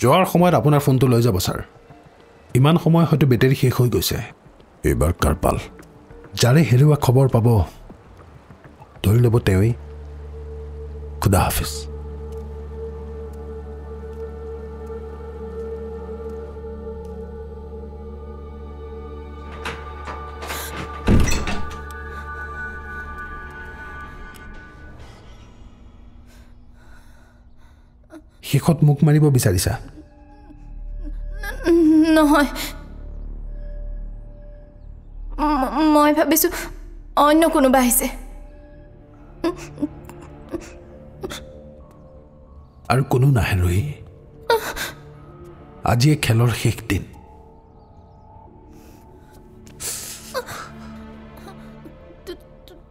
যোৱাৰ সময়ত আপোনাৰ ফোনটো লৈ যাব ছাৰ। ইমান সময় হয়তো বেটেৰী শেষ হৈ গৈছে। এইবাৰ কাৰপাল যাৰে হেৰুৱা খবৰ পাব। ধৰি ল'ব তেওঁৱেই। খুদা হাফিজ। শেষত মোক মাৰিব বিচাৰিছা? নহয়। মই ভাবিছোঁ অন্য কোনোবা আহিছে। আৰু কোনো নাহে ৰহি আজিয়ে খেলৰ শেষ দিন।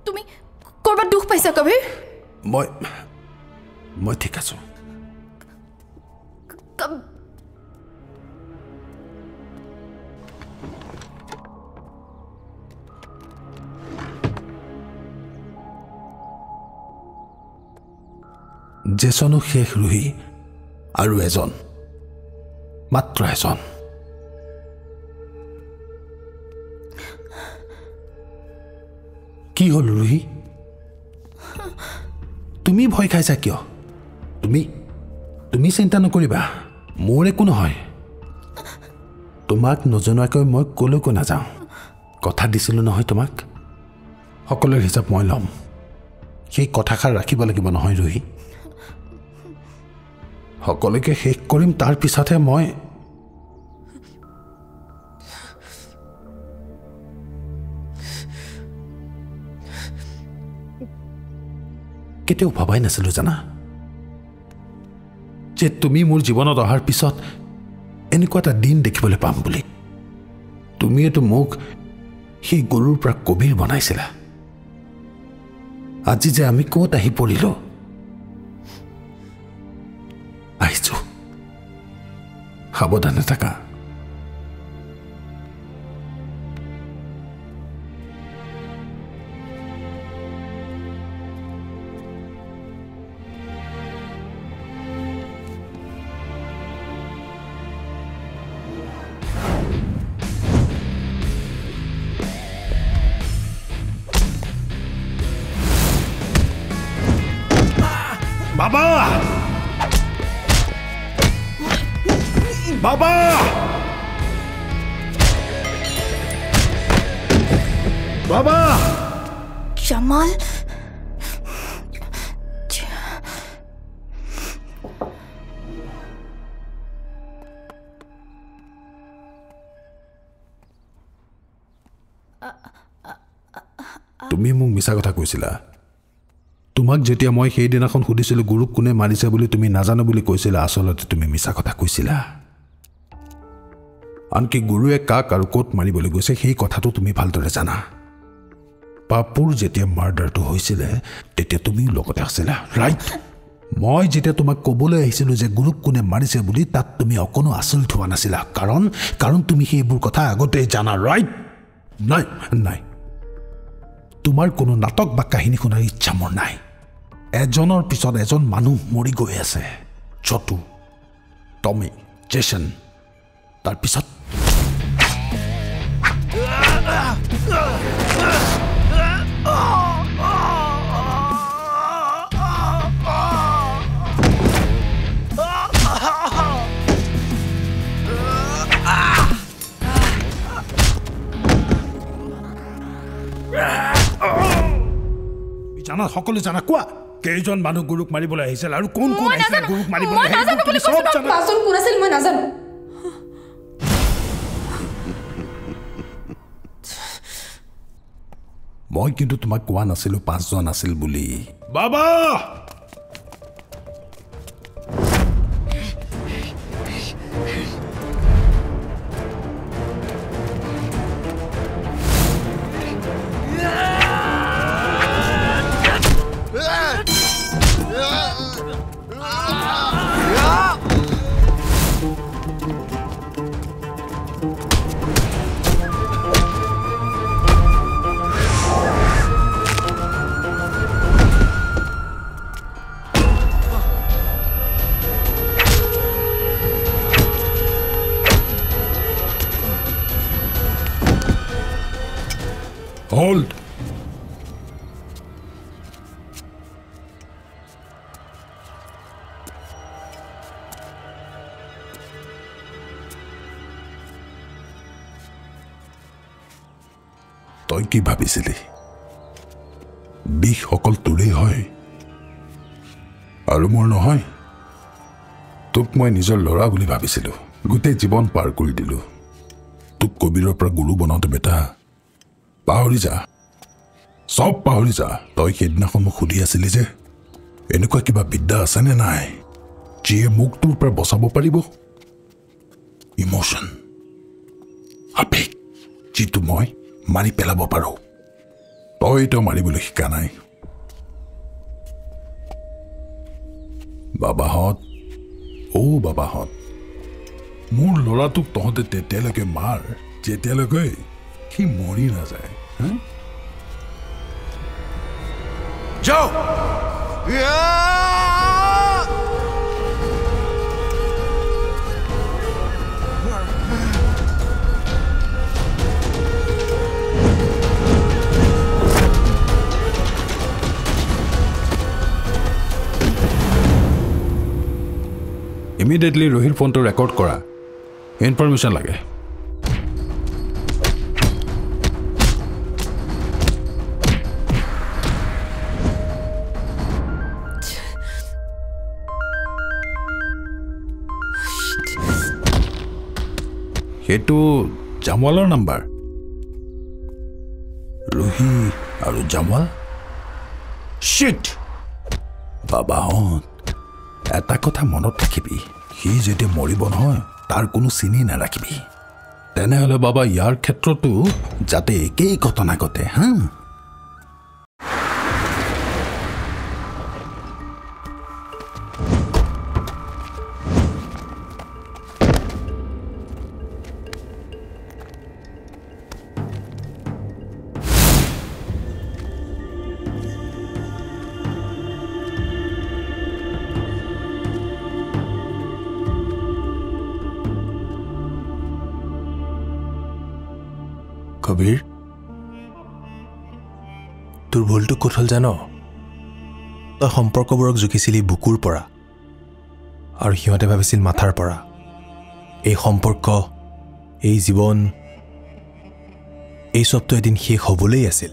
তুমি ক'ৰবাত দুখ পাইছা কবিৰ মই মই ঠিক আছোঁ। জেছনো শেষ ৰুহি আৰু এজন মাত্ৰ এজন। কি হ'ল ৰুহি? তুমি ভয় খাইছা কিয়? তুমি তুমি চিন্তা নকৰিবা মোৰ একো নহয়। তোমাক নজনোৱাকৈ মই ক'লৈকো নাযাওঁ। কথা দিছিলোঁ নহয় তোমাক। সকলোৰে হিচাপ মই ল'ম। সেই কথাষাৰ ৰাখিব লাগিব নহয় ৰুহি। সকলোকে শেষ কৰিম তাৰ পিছতহে মই। কেতিয়াও ভবাই নাছিলো জানা যে তুমি মোৰ জীৱনত অহাৰ পিছত এনেকুৱা এটা দিন দেখিবলৈ পাম বুলি। তুমিয়েতো মোক সেই গৰুৰ পৰা কবিৰ বনাইছিলা। আজি যে আমি ক'ত আহি পৰিলো আহিছো সাৱধানে থাকা বাবা তুমি মোক মিছা কথা কৈছিলা। তোমাক যেতিয়া মই সেইদিনাখন সুধিছিলোঁ গুৰুক কোনে মাৰিছে বুলি তুমি নাজানো বুলি কৈছিলা আচলতে তুমি মিছা কথা কৈছিলা। আনকি গুৰুৱে কাক আৰু ক'ত মাৰিবলৈ গৈছে সেই কথাটো তুমি ভালদৰে জানা। পাপুৰ যেতিয়া মাৰ্ডাৰটো হৈছিলে তেতিয়া তুমিও লগতে আছিলা ৰাইট মই যেতিয়া তোমাক ক'বলৈ আহিছিলোঁ যে গুৰুক কোনে মাৰিছে বুলি তাত তুমি অকণো আচৰিত হোৱা নাছিলা। কাৰণ কাৰণ তুমি সেইবোৰ কথা আগতেই জানা ৰাইট নাই নাই। তোমাৰ কোনো নাটক বা কাহিনী শুনাৰ ইচ্ছা মোৰ নাই। এজনৰ পিছত এজন মানুহ মৰি গৈ আছে চটু টমি জেচন তাৰপিছত জানা সকলো জানা কোৱা কেইজন মানুহ গুৰুক মাৰিবলৈ আহিছিল আৰু কোন কোন আহিছিলে গুৰুক মাৰিবলৈ কোন আছিল মই নাজানো। মই কিন্তু তোমাক কোৱা নাছিলো পাঁচজন আছিল বুলি। বাবা! কি ভাবিছিলি? বিষ অকল তোৰেই হয়। আৰু মোৰ নহয়। তোক মই নিজৰ ল'ৰা বুলি ভাবিছিলোঁ। গোটেই জীৱন পাৰ কৰি দিলোঁ। তোক কবিৰৰ পৰা গুৰু বনাওঁতে বেটা পাহৰি যা। চব পাহৰি যা। তই সেইদিনাখন মোক সুধি আছিলি যে এনেকুৱা কিবা বিদ্যা আছেনে নাই? যিয়ে মোক তোৰ পৰা বচাব পাৰিব? ইম'চন। আবেগ। যিটো মই মাৰি পেলাব পাৰোঁ। তইতো মাৰিবলৈ শিকা নাই। বাবাহঁত অ' বাবাহঁত মোৰ ল'ৰাটোক তহঁতে তেতিয়ালৈকে মাৰ যেতিয়ালৈকে সি মৰি নাযায় হা? ইমিডিয়েটলি ৰোহিৰ ফোনটো ৰেকৰ্ড কৰা ইনফৰমেশ্যন লাগে সেইটো জামৱালৰ নাম্বাৰ ৰোহি আৰু জামৱাল বাবাহঁত এটা কথা মনত ৰাখিবি সি যেতিয়া মৰিব নহয় তাৰ কোনো চিনি নাৰাখিবি। তেনেহ'লে বাবা ইয়াৰ ক্ষেত্ৰতো যাতে একেই ঘটনা ঘটে হা? কবিৰ? তোৰ ভুলটো ক'ত হ'ল জান? তই সম্পৰ্কবোৰক জুখিছিলি বুকুৰ পৰা আৰু সিহঁতে ভাবিছিল মাথাৰ পৰা। এই সম্পৰ্ক এই জীৱন এই চবটো এদিন শেষ হ'বলেই আছিল।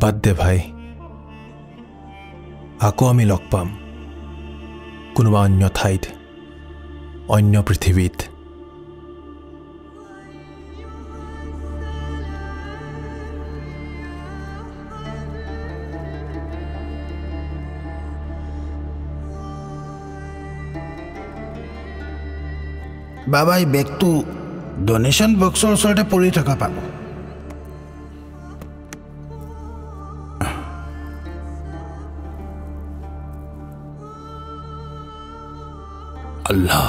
বাদ দে ভাই। আকৌ আমি লগ পাম। কোনোবা অন্য ঠাইত অন্য পৃথিৱীত। বাবা এই বেগটো ডনেশ্যন বক্সৰ ওচৰতে পৰি থকা পালোঁ আল্লাহ।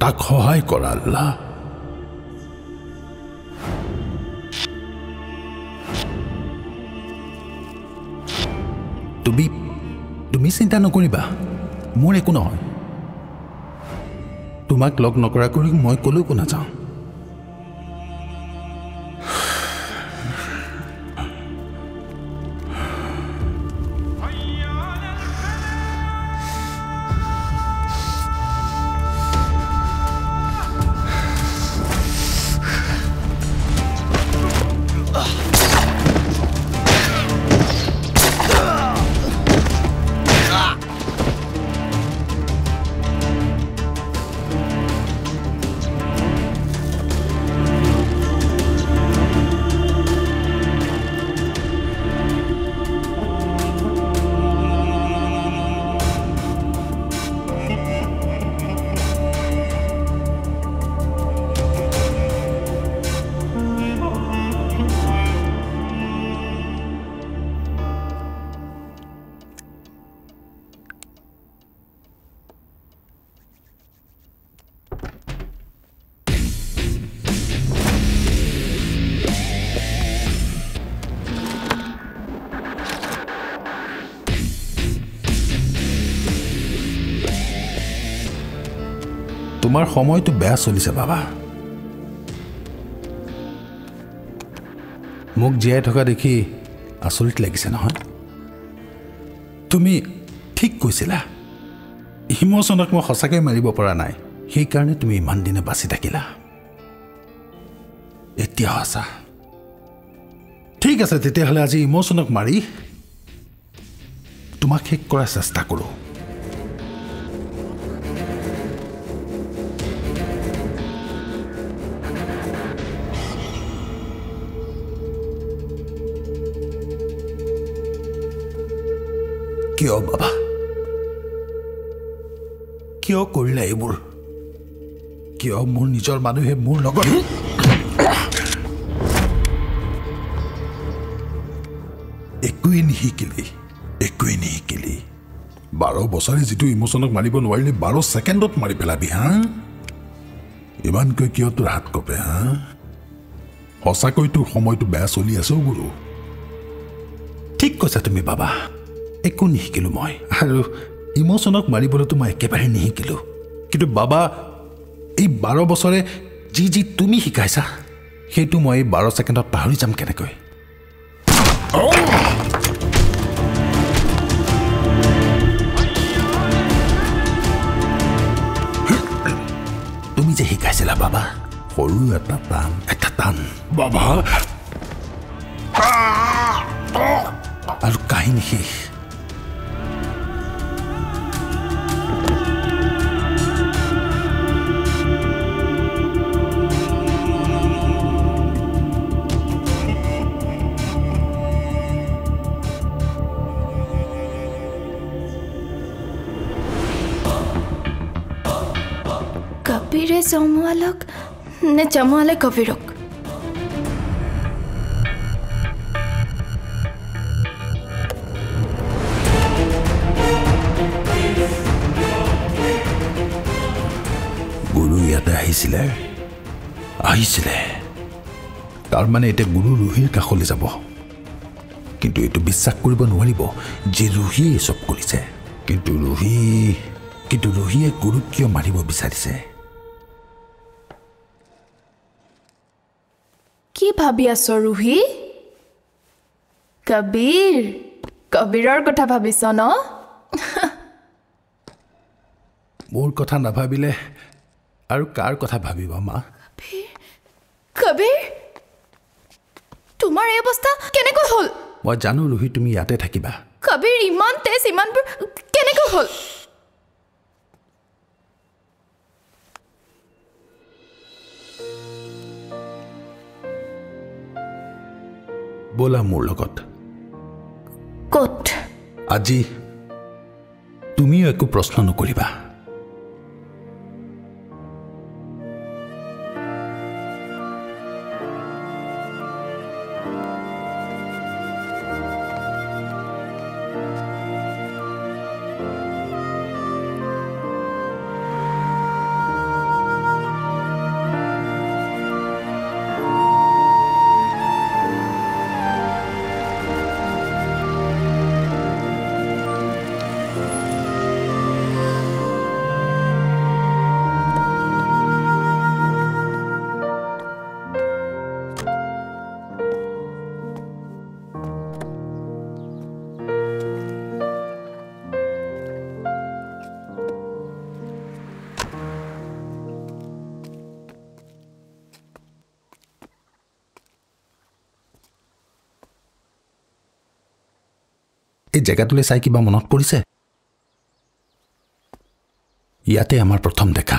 তাক সহায় কৰা আল্লাহ। তুমি তুমি চিন্তা নকৰিবা। মোৰ একো নহয়। তোমাক লগ নকৰাকৈ মই ক'লৈকো নাযাওঁ। সময়টো বেয়া চলিছে বাবা। মোক জীয়াই থকা দেখি আচৰিত লাগিছে নহয়। তুমি ঠিক কৈছিলা। হিমচনক মই সঁচাকৈ মাৰিব পৰা নাই। সেইকাৰণে তুমি ইমান দিনে বাচি থাকিলা। এতিয়া সঁচা ঠিক আছে তেতিয়াহ'লে আজি ইমচনক মাৰি তোমাক শেষ কৰাৰ চেষ্টা কৰোঁ। কিয় কৰিলা এইবোৰ? কিয় মোৰ নিজৰ মানুহে মোৰ লগত একোৱেই নিশিকিলি একোৱেই নিশিকিলি। বাৰ বছৰে যিটো ইমোচনক মাৰিব নোৱাৰিলি বাৰ ছেকেণ্ডত মাৰি পেলাবি হা? ইমানকৈ কিয় তোৰ হাত কপে হা? সঁচাকৈ তোৰ সময়টো বেয়া চলি আছে গুৰু। ঠিক কৈছা তুমি বাবা। একো নিশিকিলোঁ মই। আৰু ইমোচনক মাৰিবলৈতো মই একেবাৰে নিশিকিলোঁ। কিন্তু বাবা এই বাৰ বছৰে যি যি তুমি শিকাইছা সেইটো মই এই বাৰ ছেকেণ্ডত পাহৰি যাম কেনেকৈ? তুমি যে শিকাইছিলা বাবা সৰু এটা টান এটা টান। বাবা! আৰু কাহিনী শেষ। জমুৱালক নে জমুৱালে কবিৰক গুৰু ইয়াতে আহিছিলে? আহিছিলে। তাৰমানে এতিয়া গুৰু ৰুহিৰ কাষলৈ যাব। কিন্তু এইটো বিশ্বাস কৰিব নোৱাৰিব যে ৰুহিয়ে এই চব কৰিছে। কিন্তু ৰুহি কিন্তু ৰুহিয়ে গুৰুক কিয় মাৰিব বিচাৰিছে? কি ভাবি আছ ৰুহি? কবিৰ কবিৰৰ কথা ভাবিছ ন? মোৰ কথা নাভাবিলে আৰু কাৰ কথা ভাবিব মা? কবিৰ তোমাৰ এই অৱস্থা কেনেকৈ হ'ল? মই জানো ৰুহি তুমি ইয়াতে থাকিবা। কবিৰ ইমান তেজ ইমানবোৰ কেনেকৈ হ'ল? ব'লা মোৰ লগত। ক'ত? আজি তুমিও একো প্ৰশ্ন নকৰিবা। জেগাটোলৈ চাই কিবা মনত পৰিছে? ইয়াতে আমাৰ প্ৰথম দেখা।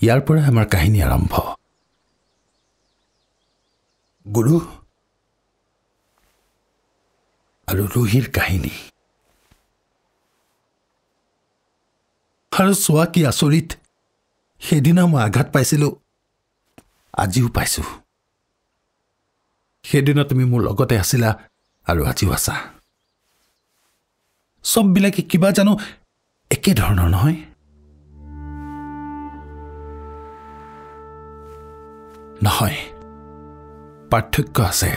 ইয়াৰ পৰাই আমাৰ কাহিনী আৰম্ভ। গুৰু। আৰু ৰুহিৰ কাহিনী। আৰু চোৱা কি আচৰিত সেইদিনা মই আঘাত পাইছিলোঁ। আজিও পাইছোঁ। সেইদিনা তুমি মোৰ লগতে আছিলা। আৰু আজিও আছা চববিলাকে কিবা জানো একে ধৰণৰ নহয়। নহয় পাৰ্থক্য আছে।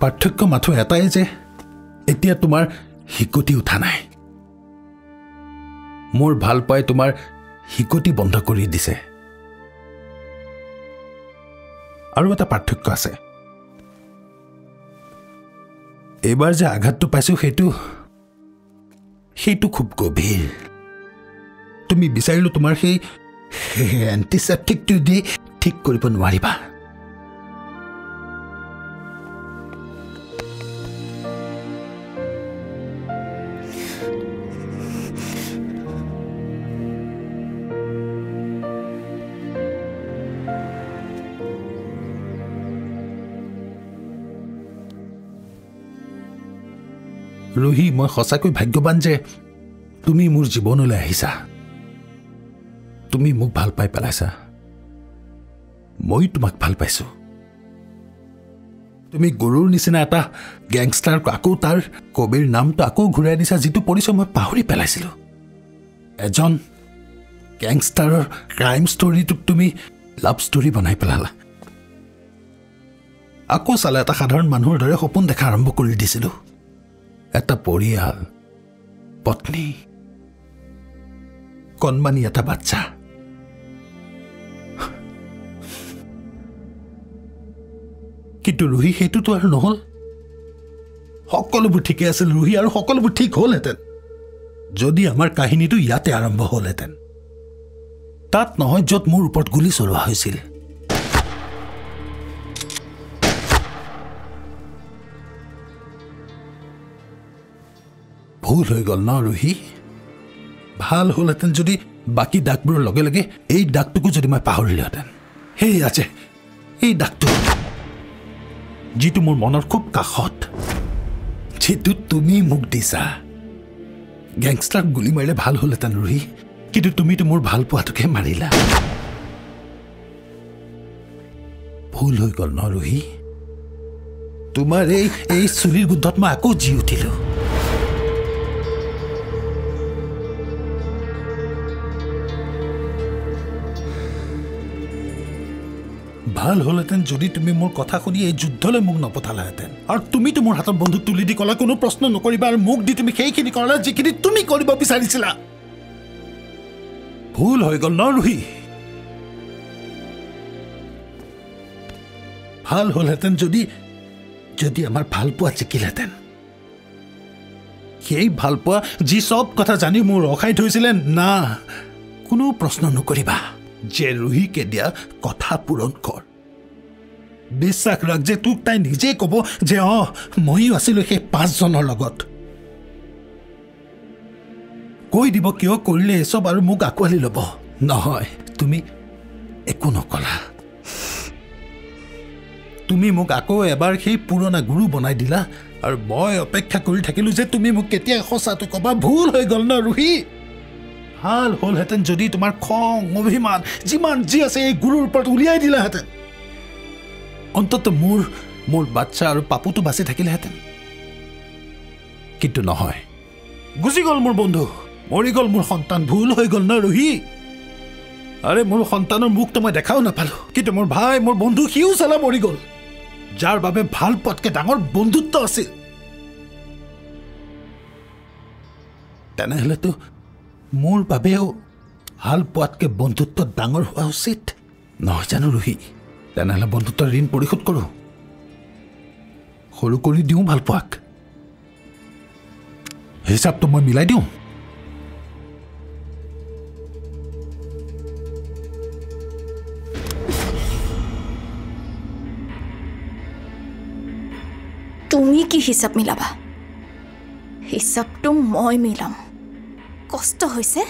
পাৰ্থক্য মাথো এটাই যে এতিয়া তোমাৰ শিকটি উঠা নাই। মোৰ ভাল পাই তোমাৰ শিকটি বন্ধ কৰি দিছে। আৰু এটা পাৰ্থক্য আছে। এইবাৰ যে আঘাতটো পাইছোঁ সেইটো সেইটো খুব গভীৰ। তুমি বিচাৰিলোঁ তোমাৰ সেই এণ্টিছেপ্টিকটো দি ঠিক কৰিব নোৱাৰিবা। মই সঁচাকৈ ভাগ্যৱান যে তুমি মোৰ জীৱনলৈ আহিছা। তুমি মোক ভাল পাই পেলাইছা। মই তোমাক ভাল পাইছোঁ। তুমি গৰুৰ নিচিনা এটা গেংষ্টাৰক আকৌ তাৰ কবিৰ নামটো আকৌ ঘূৰাই দিছা যিটো পৰিচয় মই পাহৰি পেলাইছিলোঁ। এজন গেংষ্টাৰৰ ক্ৰাইম ষ্টৰীটোক তুমি লাভ ষ্টৰী বনাই পেলালা। আকৌ চালে এটা সাধাৰণ মানুহৰ দৰে সপোন দেখা আৰম্ভ কৰি দিছিলোঁ। এটা পৰিয়াল পত্নী কণমানি এটা বাচ্চা। কিন্তু ৰুহি সেইটোতো আৰু নহ'ল। সকলোবোৰ ঠিকে আছিল ৰুহি আৰু সকলোবোৰ ঠিক হ'লহেঁতেন। যদি আমাৰ কাহিনীটো ইয়াতে আৰম্ভ হ'লহেঁতেন। তাত নহয় য'ত মোৰ ওপৰত গুলী চলোৱা হৈছিল। ভুল হৈ গ'ল ন ৰুহি? ভাল হ'লহেঁতেন যদি বাকী দাগবোৰৰ লগে লগে এই দাগটোকো যদি মই পাহৰিলোহেঁতেন। সেই আছে এই দাগটো। যিটো মোৰ মনৰ খুব কাষত। যিটো তুমি মোক দিছা। গেংষ্টাৰক গুলী মাৰিলে ভাল হ'লহেঁতেন ৰুহি কিন্তু তুমিতো মোৰ ভাল পোৱাটোকে মাৰিলা। ভুল হৈ গ'ল ন ৰুহি? তোমাৰ এই এই চুলিৰ গোন্ধত মই আকৌ জি উঠিলোঁ। ভাল হ'লহেঁতেন যদি তুমি মোৰ কথা শুনি এই যুদ্ধলৈ মোক নপঠালাহেঁতেন। আৰু তুমিতো মোৰ হাতত বন্ধুক তুলি দি ক'লা কোনো প্ৰশ্ন নকৰিবা আৰু মোক দি তুমি সেইখিনি কৰালা যিখিনি তুমি কৰিব বিচাৰিছিলা। ভুল হৈ গ'ল ন ৰুহি? ভাল হ'লহেঁতেন যদি যদি আমাৰ ভাল পোৱা জিকিলহেঁতেন সেই ভাল পোৱা যি চব কথা জানি মোৰ ৰখাই থৈছিলে না কোনো প্ৰশ্ন নকৰিবা। যে ৰুহিকে দিয়া কথা পূৰণ কৰ। বিশ্বাস ৰাখ যে তোক তাই নিজেই ক'ব যে অঁ ময়ো আছিলোঁ সেই পাঁচজনৰ লগত। কৈ দিব কিয় কৰিলে এচব আৰু মোক আঁকোৱালি ল'ব? নহয় তুমি একো নকলা। তুমি মোক আকৌ এবাৰ সেই পুৰণা গুৰু বনাই দিলা আৰু মই অপেক্ষা কৰি থাকিলোঁ যে তুমি মোক কেতিয়া সঁচাটো ক'বা ভুল হৈ গ'ল ন ৰুহি? ভাল হ'লহেঁতেন যদি তোমাৰ খং অভিমান যিমান যি আছে এই গুৰুৰ ওপৰত উলিয়াই দিলাহেঁতেন। অন্তত মোৰ মোৰ বাচ্চা আৰু পাপুটো বাচি থাকিলেহেঁতেন। কিন্তু নহয়। গুচি গ'ল মোৰ বন্ধু। মৰি গ'ল মোৰ সন্তান। ভুল হৈ গ'ল ন ৰুহি। আৰে মোৰ সন্তানৰ মুখটো মই দেখাও নাপালোঁ। কিন্তু মোৰ ভাই মোৰ বন্ধু সিও চালা মৰি গ'ল। যাৰ বাবে ভাল পোৱাতকৈ ডাঙৰ বন্ধুত্ব আছিল। তেনেহ'লেতো মোৰ বাবেও ভাল পোৱাতকৈ বন্ধুত্ব ডাঙৰ হোৱা উচিত। নহয় জানো ৰুহি? তেনেহ'লে বন্ধুত্বৰ ঋণ পৰিশোধ কৰোঁ। সৰু কৰি দিওঁ ভাল পোৱাক হিচাপটো মই মিলাই দিওঁ। তুমি কি হিচাপ মিলাবা? হিচাপটো মই মিলাম। কষ্ট হৈছে?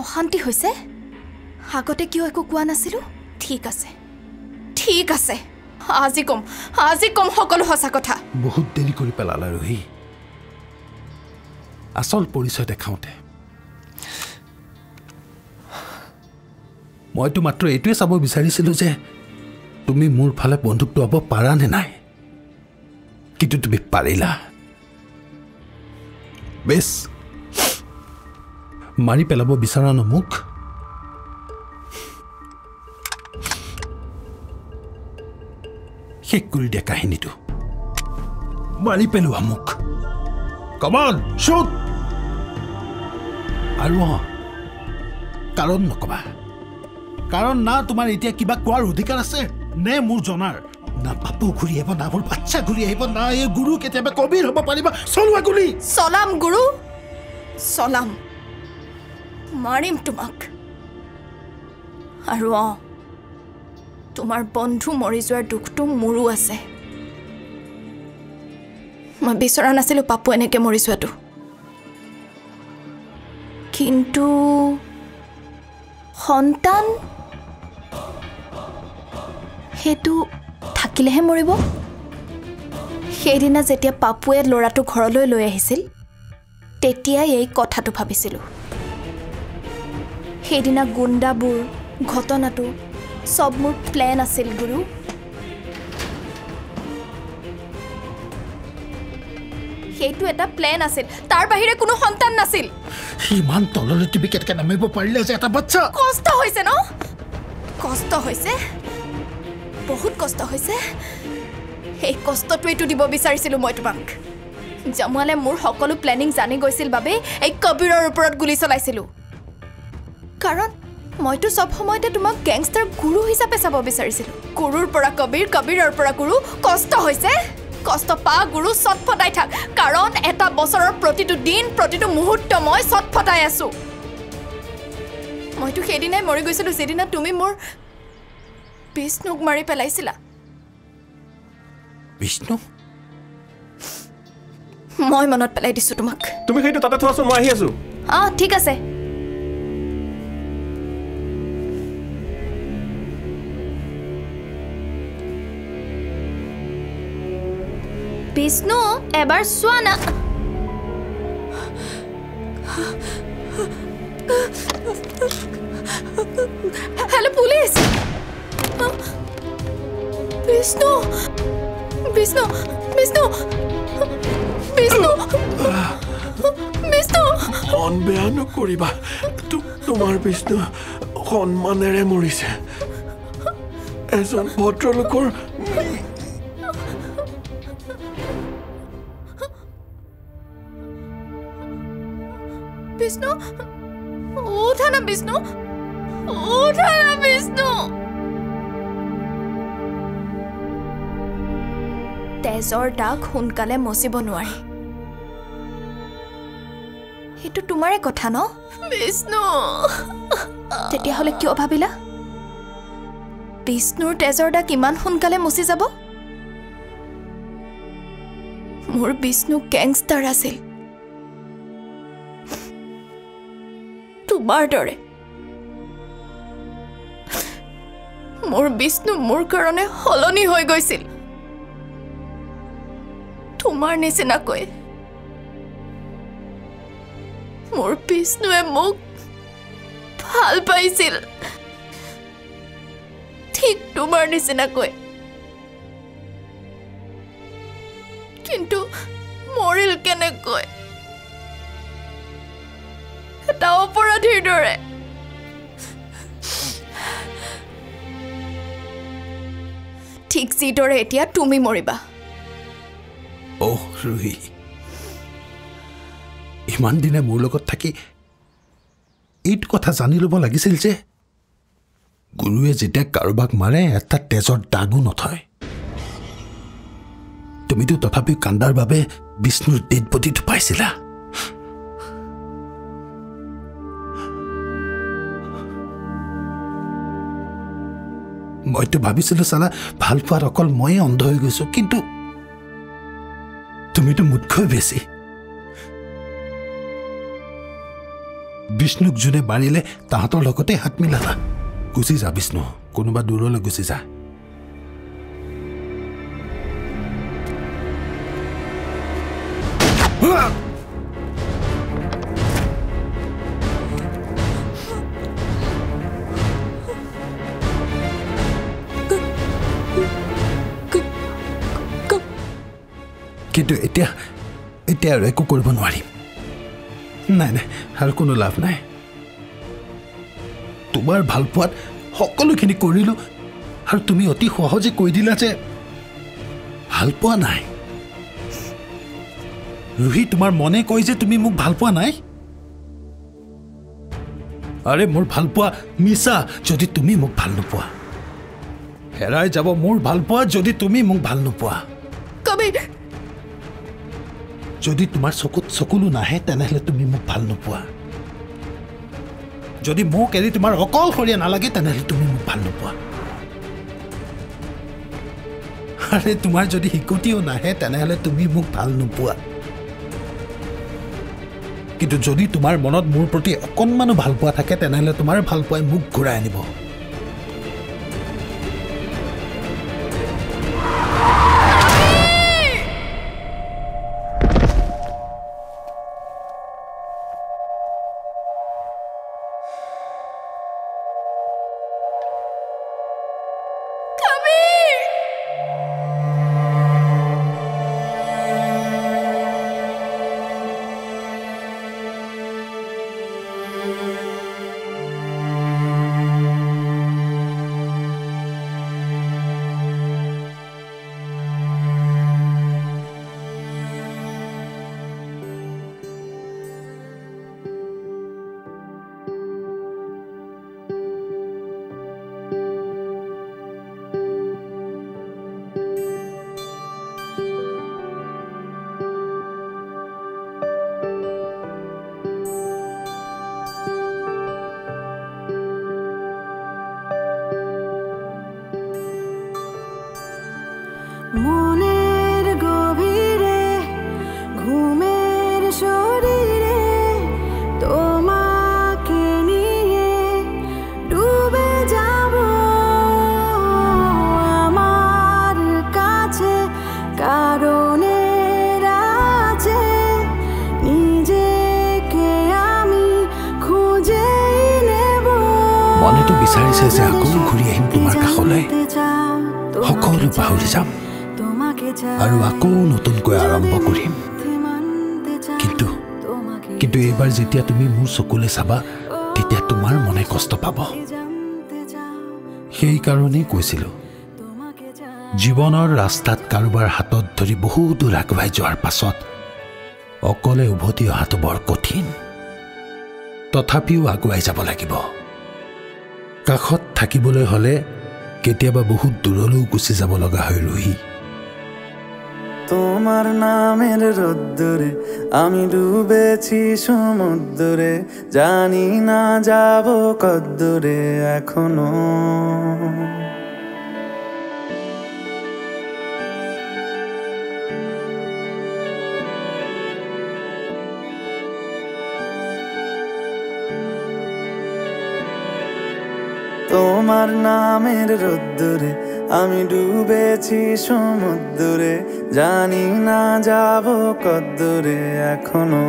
অশান্তি হৈছে? আগতে কিয় একো কোৱা নাছিলোঁ? ঠিক আছে। ঠিক আছে। আজি ক'ম আজি ক'ম সকলো সঁচা কথা। বহুত দেৰি কৰি পেলালা ৰুহি। আচল পৰিচয় দেখাওঁতে। মইতো মাত্ৰ এইটোৱে চাব বিচাৰিছিলোঁ যে তুমি মোৰ ফালে বন্ধুত্ব হ'ব পাৰা নে নাই। কিন্তু তুমি পাৰিলা। বেছ মাৰি পেলাব বিচৰা ন মোক শেষ কৰি দিয়া কাহিনীটো মাৰি পেলোৱা মোক। কমন শ্বুট আৰু অঁ কাৰণ নকবা। কাৰণ না তোমাৰ এতিয়া কিবা কোৱাৰ অধিকাৰ আছে? নে মোৰ জনাৰ? না পাপু ঘূৰি আহিব না মোৰ বাচ্ছা ঘূৰি আহিব না এই গুৰু কেতিয়াবা কবিৰ হ'ব পাৰিব। চলোৱা গুলী চলাম গুৰু। চলাম। মাৰিম তোমাক। আৰু অঁ তোমাৰ বন্ধু মৰি যোৱাৰ দুখটো মোৰো আছে। মই বিচৰা নাছিলোঁ পাপু এনেকৈ মৰি যোৱাটো। কিন্তু সন্তান সেইটো থাকিলেহে মৰিব? সেইদিনা যেতিয়া পাপুৱে ল'ৰাটো ঘৰলৈ লৈ আহিছিল তেতিয়াই এই কথাটো ভাবিছিলোঁ। সেইদিনা গুণ্ডাবোৰ ঘটনাটো চব মোৰ প্লেন আছিল গুৰু সেইটো এটা প্লেন আছিল তাৰ বাহিৰে কোনো সন্তান নাছিল ইমান তললৈ তুমি কেনেকৈ নামিব পাৰিলে যে এটা বাচ্ছা কষ্ট হৈছে ন কষ্ট হৈছে বহুত কষ্ট হৈছে সেই কষ্টটোৱেইতো দিব বিচাৰিছিলোঁ মই তোমাক জামালে মোৰ সকলো প্লেনিং জানি গৈছিল বাবে এই কবিৰৰ ওপৰত গুলী চলাইছিলোঁ কাৰণ মইতো চব সময়তে তোমাক গেংষ্টাৰ গুৰু হিচাপে চাব বিচাৰিছিলোঁ। গুৰুৰ পৰা কবিৰ কবিৰৰ পৰা গুৰু কষ্ট হৈছে? কষ্ট পা গুৰু চটফটাই থাক। কাৰণ এটা বছৰৰ প্ৰতিটো দিন প্ৰতিটো মুহূৰ্ত মই চটফটাই আছোঁ। মইতো সেইদিনাই মৰি গৈছিলোঁ যিদিনা তুমি মোৰ বিষ্ণুক মাৰি পেলাইছিলা। বিষ্ণু মই মনত পেলাই দিছোঁ তোমাক। তুমি সেইটো তাতে থোৱাচোন মই আহি আছোঁ। অঁ ঠিক আছে। বিষ্ণু এবাৰ চোৱা না হেল্ল' পুলিচ! বিষ্ণু! বিষ্ণু! বিষ্ণু! বিষ্ণু! বিষ্ণু! মন বেয়া নকৰিবা। তোমাৰ বিষ্ণু সন্মানেৰে মৰিছে। এজন ভদ্ৰলোকৰ দাগ সোনকালে মচিব নোৱাৰি। সেইটো তোমাৰে কথা ন? বিষ্ণু! তেতিয়াহ'লে কিয় ভাবিলা? বিষ্ণুৰ তেজৰ দাগ ইমান সোনকালে মচি যাব? মোৰ বিষ্ণু গেংষ্টাৰ আছিল। তোমাৰ দৰে। মোৰ বিষ্ণু মোৰ কাৰণে সলনি হৈ গৈছিল। তোমাৰ নিচিনাকৈ। মোৰ বিষ্ণুৱে মোক ভাল পাইছিল। ঠিক তোমাৰ নিচিনাকৈ। কিন্তু মৰিল কেনেকৈ? এটা অপৰাধীৰ দৰে। ঠিক যিদৰে এতিয়া তুমি মৰিবা। অহ ৰুহি। ইমান দিনে মোৰ লগত থাকি এইটো কথা জানি ল'ব লাগিছিল যে গুৰুৱে যেতিয়া কাৰোবাক মাৰে এটা তেজৰ দাগো নথয়। তুমিতো তথাপিও কান্দাৰ বাবে বিষ্ণুৰ ডেড বডিটো পাইছিলা মইতো ভাবিছিলো চালা ভাল পোৱাত অকল ময়ে অন্ধ হৈ গৈছো কিন্তু তুমিতো মোতকৈ বেছি। বিষ্ণুক যোনে মাৰিলে তাহাঁতৰ লগতে হাত মিলালা গুচি যা বিষ্ণু কোনোবা দূৰলৈ গুচি যা। কিন্তু এতিয়া এতিয়া আৰু একো কৰিব নোৱাৰিম। নাই নাই আৰু কোনো লাভ নাই। তোমাৰ ভাল পোৱাত সকলোখিনি কৰিলোঁ আৰু তুমি অতি সহজে কৈ দিলা যে ভাল পোৱা নাই। ৰুহি তোমাৰ মনে কয় যে তুমি মোক ভাল পোৱা নাই? আৰে মোৰ ভাল পোৱা মিছা যদি তুমি মোক ভাল নোপোৱা। হেৰাই যাব মোৰ ভাল পোৱা যদি তুমি মোক ভাল নোপোৱা। যদি তোমাৰ চকুত চকুলো নাহে তেনেহ'লে তুমি মোক ভাল নোপোৱা। যদি মোক এৰি তোমাৰ অকলশৰীয়া নালাগে তেনেহ'লে তুমি মোক ভাল নোপোৱা। আৰে তোমাৰ যদি শিকটিও নাহে তেনেহ'লে তুমি মোক ভাল নোপোৱা। কিন্তু যদি তোমাৰ মনত মোৰ প্ৰতি অকণমানো ভাল পোৱা থাকে তেনেহ'লে তোমাৰ ভাল পোৱাই মোক ঘূৰাই আনিব। যেতিয়া তুমি মোৰ চকুলৈ চাবা তেতিয়া তোমাৰ মনে কষ্ট পাব। সেইকাৰণেই কৈছিলোঁ জীৱনৰ ৰাস্তাত কাৰোবাৰ হাতত ধৰি বহু দূৰ আগুৱাই যোৱাৰ পাছত অকলে উভতি অহাটো বৰ কঠিন। তথাপিও আগুৱাই যাব লাগিব। কাষত থাকিবলৈ হ'লে কেতিয়াবা বহুত দূৰলৈও গুচি যাব লগা হয় ৰুহি। তোমার নামের রোদ্দুরে আমি ডুবেছি সমুদ্রে জানি না যাব কদ্দুরে এখনও। তোমার নামের রোদ্দুরে আমি ডুবেছি সমুদ্রে, জানি না যাব কদ্দুরে এখনও।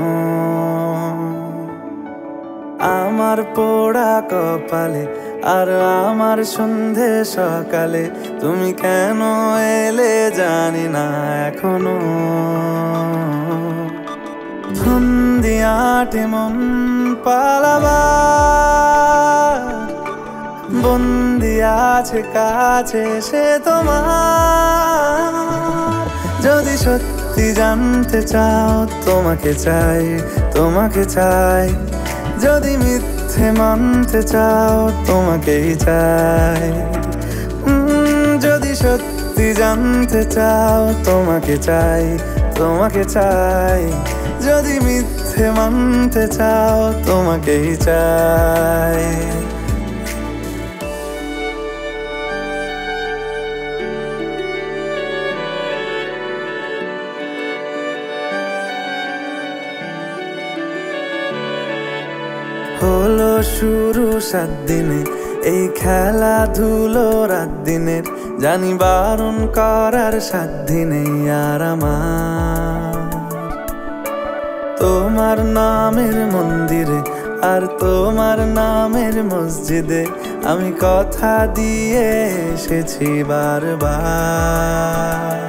আমার পোড়া কপালে আর আমার সন্ধে সকালে, তুমি কেন এলে জানি না এখনও। ফন্দিয়াটে মন পালাবার বন্দি আছে, কাছে সে তোমার। যদি সত্যি জানতে চাও, তোমাকে চাই তোমাকে চাই। যদি মিথ্যে মানতে চাও, তোমাকেই চাই। যদি সত্যি জানতে চাও, তোমাকে চাই তোমাকে চাই। যদি মিথ্যে মানতে চাও, তোমাকেই চাই। শুরু সাত দিনে। এই খেলাধুলো রাত দিনের। জানি বারণ করার সাত দিনে আর তোমার নামের মন্দিরে আর তোমার নামের মসজিদে আমি কথা দিয়ে এসেছি বারবার।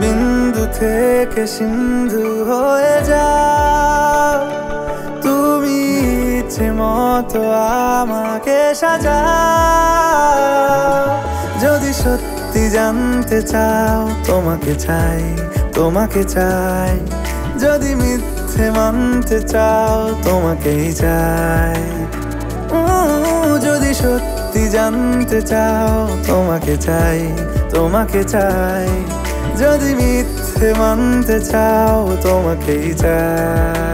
বিন্দু থেকে সিন্ধু হয়ে তুমি ইচ্ছে মতো আমাকে সাজা। যদি সত্যি জানতে চাও, তোমাকে চাই তোমাকে চাই। যদি মিথ্যে মানতে চাও, তোমাকেই চাই। যদি সত্যি জানতে চাও, তোমাকে চাই তোমাকে চাই। যদি মিথ্যে মানতে চাও, তোমাকেই চাই।